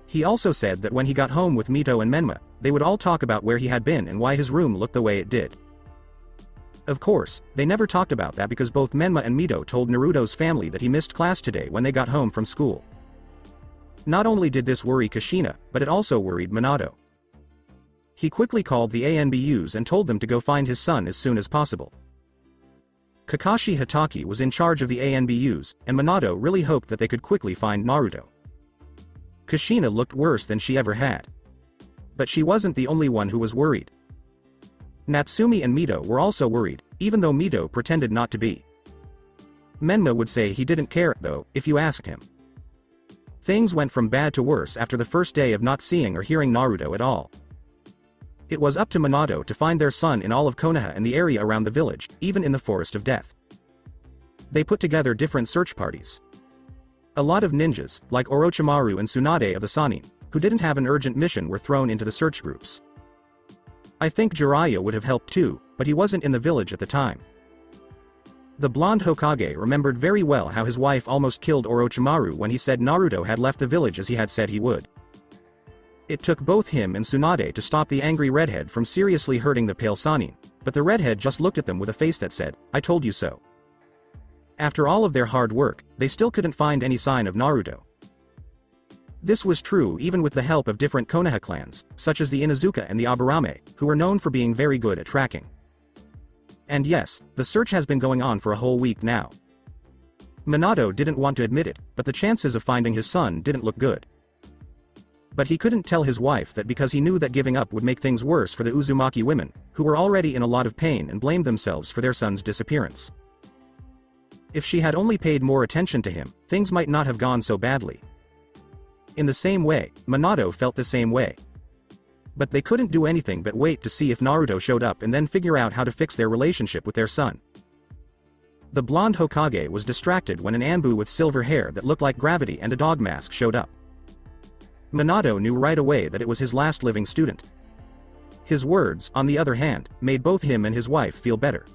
He also said that when he got home with Mito and Menma, they would all talk about where he had been and why his room looked the way it did. Of course, they never talked about that because both Menma and Mito told Naruto's family that he missed class today when they got home from school. Not only did this worry Kushina, but it also worried Minato. He quickly called the ANBUs and told them to go find his son as soon as possible. Kakashi Hatake was in charge of the ANBUs, and Minato really hoped that they could quickly find Naruto. Kushina looked worse than she ever had. But she wasn't the only one who was worried. Natsumi and Mito were also worried, even though Mito pretended not to be. Menma would say he didn't care, though, if you asked him. Things went from bad to worse after the first day of not seeing or hearing Naruto at all. It was up to Minato to find their son in all of Konoha and the area around the village, even in the Forest of Death. They put together different search parties. A lot of ninjas, like Orochimaru and Tsunade of the Sannin, who didn't have an urgent mission were thrown into the search groups. I think Jiraiya would have helped too, but he wasn't in the village at the time. The blonde Hokage remembered very well how his wife almost killed Orochimaru when he said Naruto had left the village as he had said he would. It took both him and Tsunade to stop the angry redhead from seriously hurting the pale Sannin, but the redhead just looked at them with a face that said, I told you so. After all of their hard work, they still couldn't find any sign of Naruto. This was true even with the help of different Konoha clans, such as the Inuzuka and the Aburame, who were known for being very good at tracking. And yes, the search has been going on for a whole week now. Minato didn't want to admit it, but the chances of finding his son didn't look good. But he couldn't tell his wife that because he knew that giving up would make things worse for the Uzumaki women, who were already in a lot of pain and blamed themselves for their son's disappearance. If she had only paid more attention to him, things might not have gone so badly. In the same way, Minato felt the same way. But they couldn't do anything but wait to see if Naruto showed up and then figure out how to fix their relationship with their son. The blonde Hokage was distracted when an Anbu with silver hair that looked like gravity and a dog mask showed up. Minato knew right away that it was his last living student. His words, on the other hand, made both him and his wife feel better.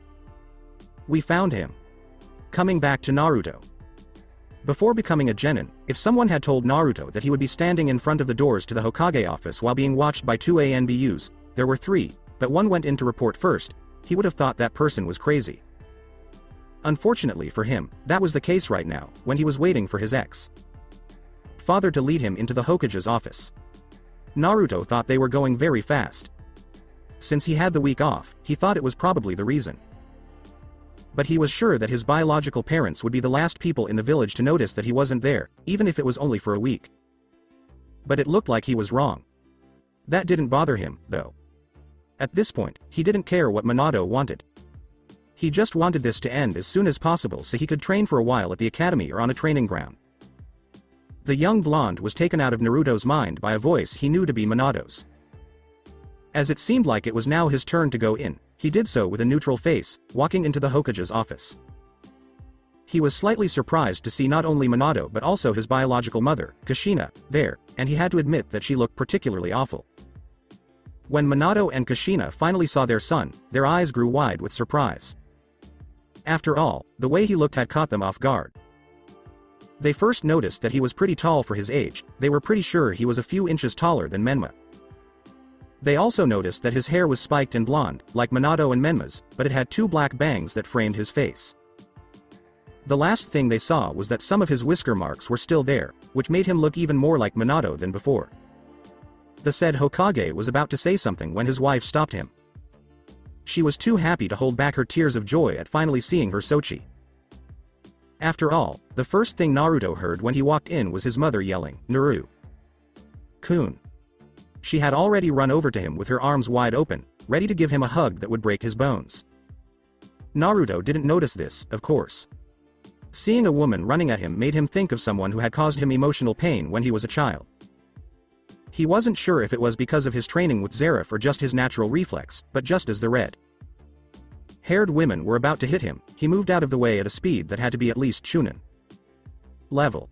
We found him. Coming back to Naruto. Before becoming a genin, if someone had told Naruto that he would be standing in front of the doors to the Hokage office while being watched by two ANBUs, there were three, but one went in to report first, he would have thought that person was crazy. Unfortunately for him, that was the case right now, when he was waiting for his ex father to lead him into the Hokage's office. Naruto thought they were going very fast. Since he had the week off, he thought it was probably the reason. But he was sure that his biological parents would be the last people in the village to notice that he wasn't there, even if it was only for a week. But it looked like he was wrong. That didn't bother him, though. At this point, he didn't care what Minato wanted. He just wanted this to end as soon as possible so he could train for a while at the academy or on a training ground. The young blonde was taken out of Naruto's mind by a voice he knew to be Minato's. As it seemed like it was now his turn to go in, he did so with a neutral face, walking into the Hokage's office. He was slightly surprised to see not only Minato but also his biological mother, Kushina, there, and he had to admit that she looked particularly awful. When Minato and Kushina finally saw their son, their eyes grew wide with surprise. After all, the way he looked had caught them off guard. They first noticed that he was pretty tall for his age, they were pretty sure he was a few inches taller than Menma. They also noticed that his hair was spiked and blonde, like Minato and Menma's, but it had two black bangs that framed his face. The last thing they saw was that some of his whisker marks were still there, which made him look even more like Minato than before. The said Hokage was about to say something when his wife stopped him. She was too happy to hold back her tears of joy at finally seeing her Sochi. After all, the first thing Naruto heard when he walked in was his mother yelling, Naru. Kun. She had already run over to him with her arms wide open, ready to give him a hug that would break his bones. Naruto didn't notice this, of course. Seeing a woman running at him made him think of someone who had caused him emotional pain when he was a child. He wasn't sure if it was because of his training with Zeref or just his natural reflex, but just as the red haired women were about to hit him, he moved out of the way at a speed that had to be at least Chunin. Level.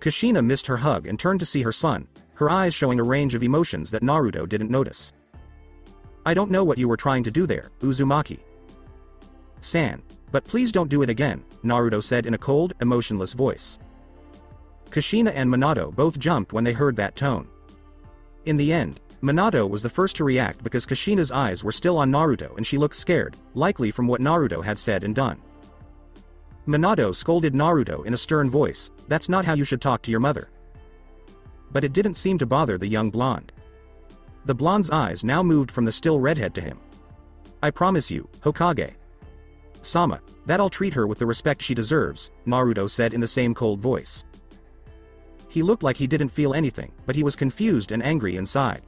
Kushina missed her hug and turned to see her son, her eyes showing a range of emotions that Naruto didn't notice. I don't know what you were trying to do there, Uzumaki. San. But please don't do it again, Naruto said in a cold, emotionless voice. Kushina and Minato both jumped when they heard that tone. In the end, Minato was the first to react because Kushina's eyes were still on Naruto and she looked scared, likely from what Naruto had said and done. Minato scolded Naruto in a stern voice, that's not how you should talk to your mother. But it didn't seem to bother the young blonde. The blonde's eyes now moved from the still redhead to him. I promise you, Hokage. Sama, that I'll treat her with the respect she deserves, Naruto said in the same cold voice. He looked like he didn't feel anything, but he was confused and angry inside.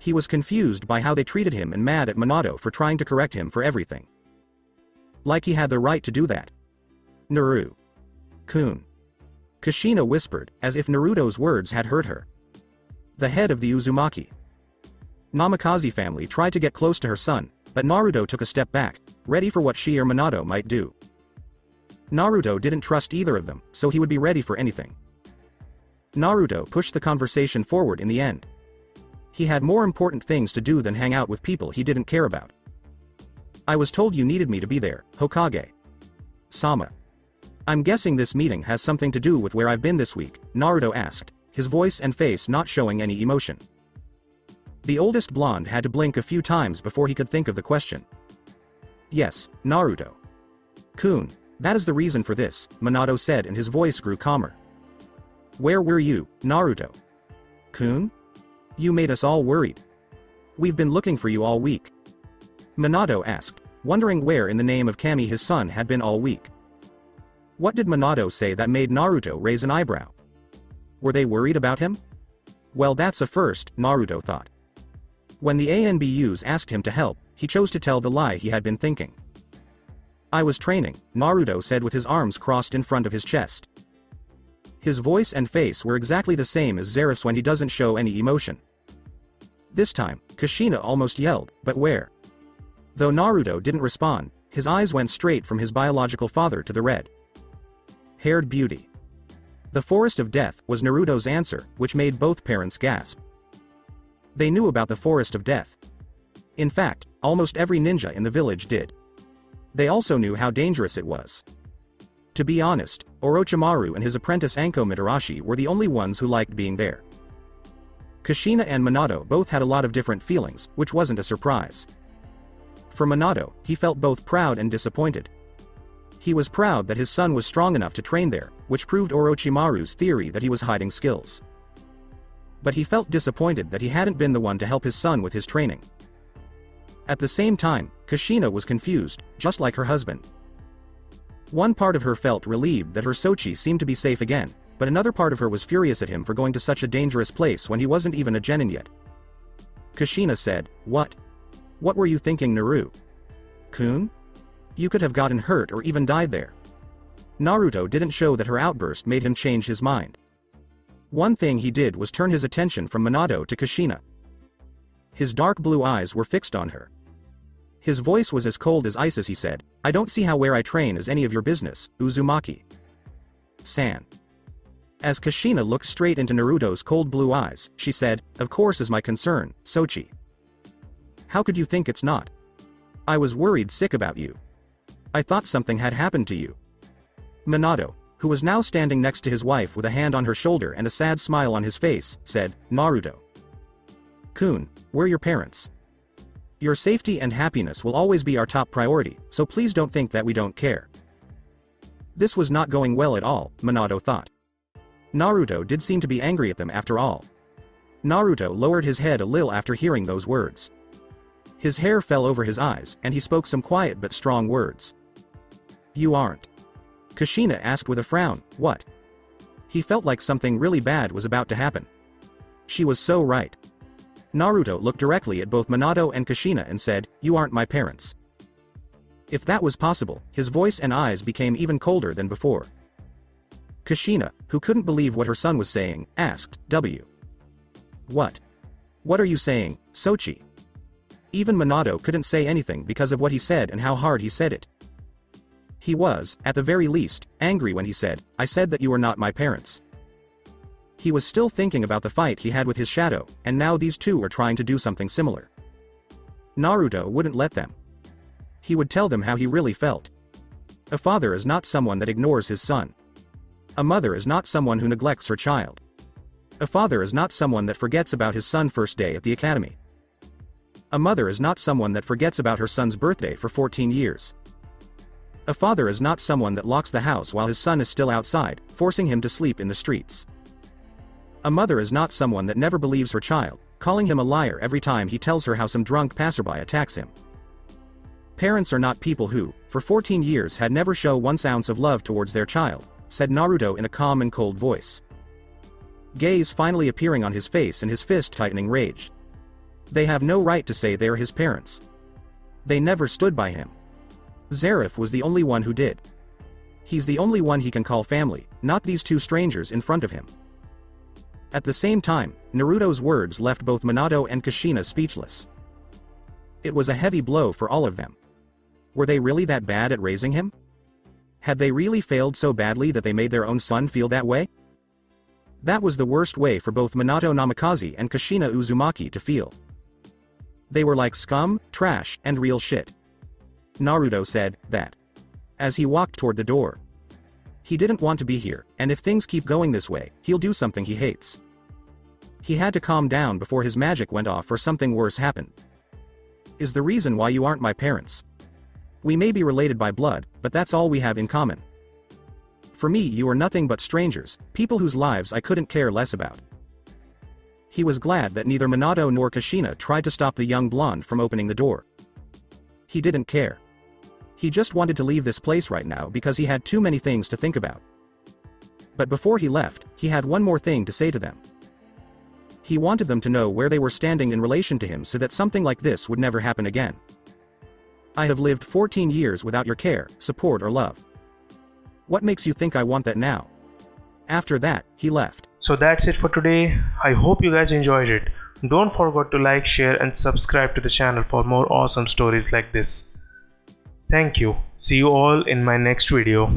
He was confused by how they treated him and mad at Minato for trying to correct him for everything. Like he had the right to do that. Naru. Kun. Kushina whispered, as if Naruto's words had hurt her. The head of the Uzumaki. Namikaze family tried to get close to her son, but Naruto took a step back, ready for what she or Minato might do. Naruto didn't trust either of them, so he would be ready for anything. Naruto pushed the conversation forward in the end. He had more important things to do than hang out with people he didn't care about. I was told you needed me to be there, Hokage. Sama. I'm guessing this meeting has something to do with where I've been this week, Naruto asked, his voice and face not showing any emotion. The oldest blonde had to blink a few times before he could think of the question. Yes, Naruto. Kun, that is the reason for this, Minato said and his voice grew calmer. Where were you, Naruto? Kun? You made us all worried. We've been looking for you all week. Minato asked, wondering where in the name of Kami his son had been all week. What did Minato say that made Naruto raise an eyebrow? Were they worried about him? Well that's a first, Naruto thought. When the ANBUs asked him to help, he chose to tell the lie he had been thinking. I was training, Naruto said with his arms crossed in front of his chest. His voice and face were exactly the same as Zeref's when he doesn't show any emotion. This time, Kushina almost yelled, but where? Though Naruto didn't respond, his eyes went straight from his biological father to the red. Haired beauty. The Forest of Death was Naruto's answer, which made both parents gasp. They knew about the Forest of Death. In fact, almost every ninja in the village did. They also knew how dangerous it was. To be honest, Orochimaru and his apprentice Anko Mitarashi were the only ones who liked being there. Kushina and Minato both had a lot of different feelings, which wasn't a surprise. For Minato, he felt both proud and disappointed. He was proud that his son was strong enough to train there, which proved Orochimaru's theory that he was hiding skills. But he felt disappointed that he hadn't been the one to help his son with his training. At the same time, Kushina was confused, just like her husband. One part of her felt relieved that her Sochi seemed to be safe again, but another part of her was furious at him for going to such a dangerous place when he wasn't even a genin yet. Kushina said, What? What were you thinking Naru? Kun? You could have gotten hurt or even died there. Naruto didn't show that her outburst made him change his mind. One thing he did was turn his attention from Minato to Kushina. His dark blue eyes were fixed on her. His voice was as cold as ice as he said, I don't see how where I train is any of your business, Uzumaki. San. As Kushina looked straight into Naruto's cold blue eyes, she said, Of course is my concern, Sochi. How could you think it's not? I was worried sick about you. I thought something had happened to you. Minato, who was now standing next to his wife with a hand on her shoulder and a sad smile on his face, said, Naruto. Kun, we're your parents. Your safety and happiness will always be our top priority, so please don't think that we don't care. This was not going well at all, Minato thought. Naruto did seem to be angry at them after all. Naruto lowered his head a little after hearing those words. His hair fell over his eyes, and he spoke some quiet but strong words. You aren't. Kushina asked with a frown, what? He felt like something really bad was about to happen. She was so right. Naruto looked directly at both Minato and Kushina and said, You aren't my parents. If that was possible, his voice and eyes became even colder than before. Kushina, who couldn't believe what her son was saying, asked, W. What? What are you saying, Sochi? Even Minato couldn't say anything because of what he said and how hard he said it. He was, at the very least, angry when he said, I said that you are not my parents. He was still thinking about the fight he had with his shadow, and now these two were trying to do something similar. Naruto wouldn't let them. He would tell them how he really felt. A father is not someone that ignores his son. A mother is not someone who neglects her child. A father is not someone that forgets about his son first day at the academy. A mother is not someone that forgets about her son's birthday for 14 years. A father is not someone that locks the house while his son is still outside, forcing him to sleep in the streets. A mother is not someone that never believes her child, calling him a liar every time he tells her how some drunk passerby attacks him. Parents are not people who, for 14 years had never show one ounce of love towards their child, said Naruto in a calm and cold voice. Gaze finally appearing on his face and his fist tightening rage. They have no right to say they are his parents. They never stood by him. Zeref was the only one who did. He's the only one he can call family, not these two strangers in front of him. At the same time, Naruto's words left both Minato and Kushina speechless. It was a heavy blow for all of them. Were they really that bad at raising him? Had they really failed so badly that they made their own son feel that way? That was the worst way for both Minato Namikaze and Kushina Uzumaki to feel. They were like scum, trash, and real shit. Naruto said, that. As he walked toward the door. He didn't want to be here, and if things keep going this way, he'll do something he hates. He had to calm down before his magic went off or something worse happened. Is the reason why you aren't my parents. We may be related by blood, but that's all we have in common. For me you are nothing but strangers, people whose lives I couldn't care less about. He was glad that neither Minato nor Kushina tried to stop the young blonde from opening the door. He didn't care. He just wanted to leave this place right now because he had too many things to think about. But before he left, he had one more thing to say to them. He wanted them to know where they were standing in relation to him so that something like this would never happen again. I have lived 14 years without your care, support or love. What makes you think I want that now? After that, he left. So that's it for today. I hope you guys enjoyed it. Don't forget to like, share and subscribe to the channel for more awesome stories like this. Thank you. See you all in my next video.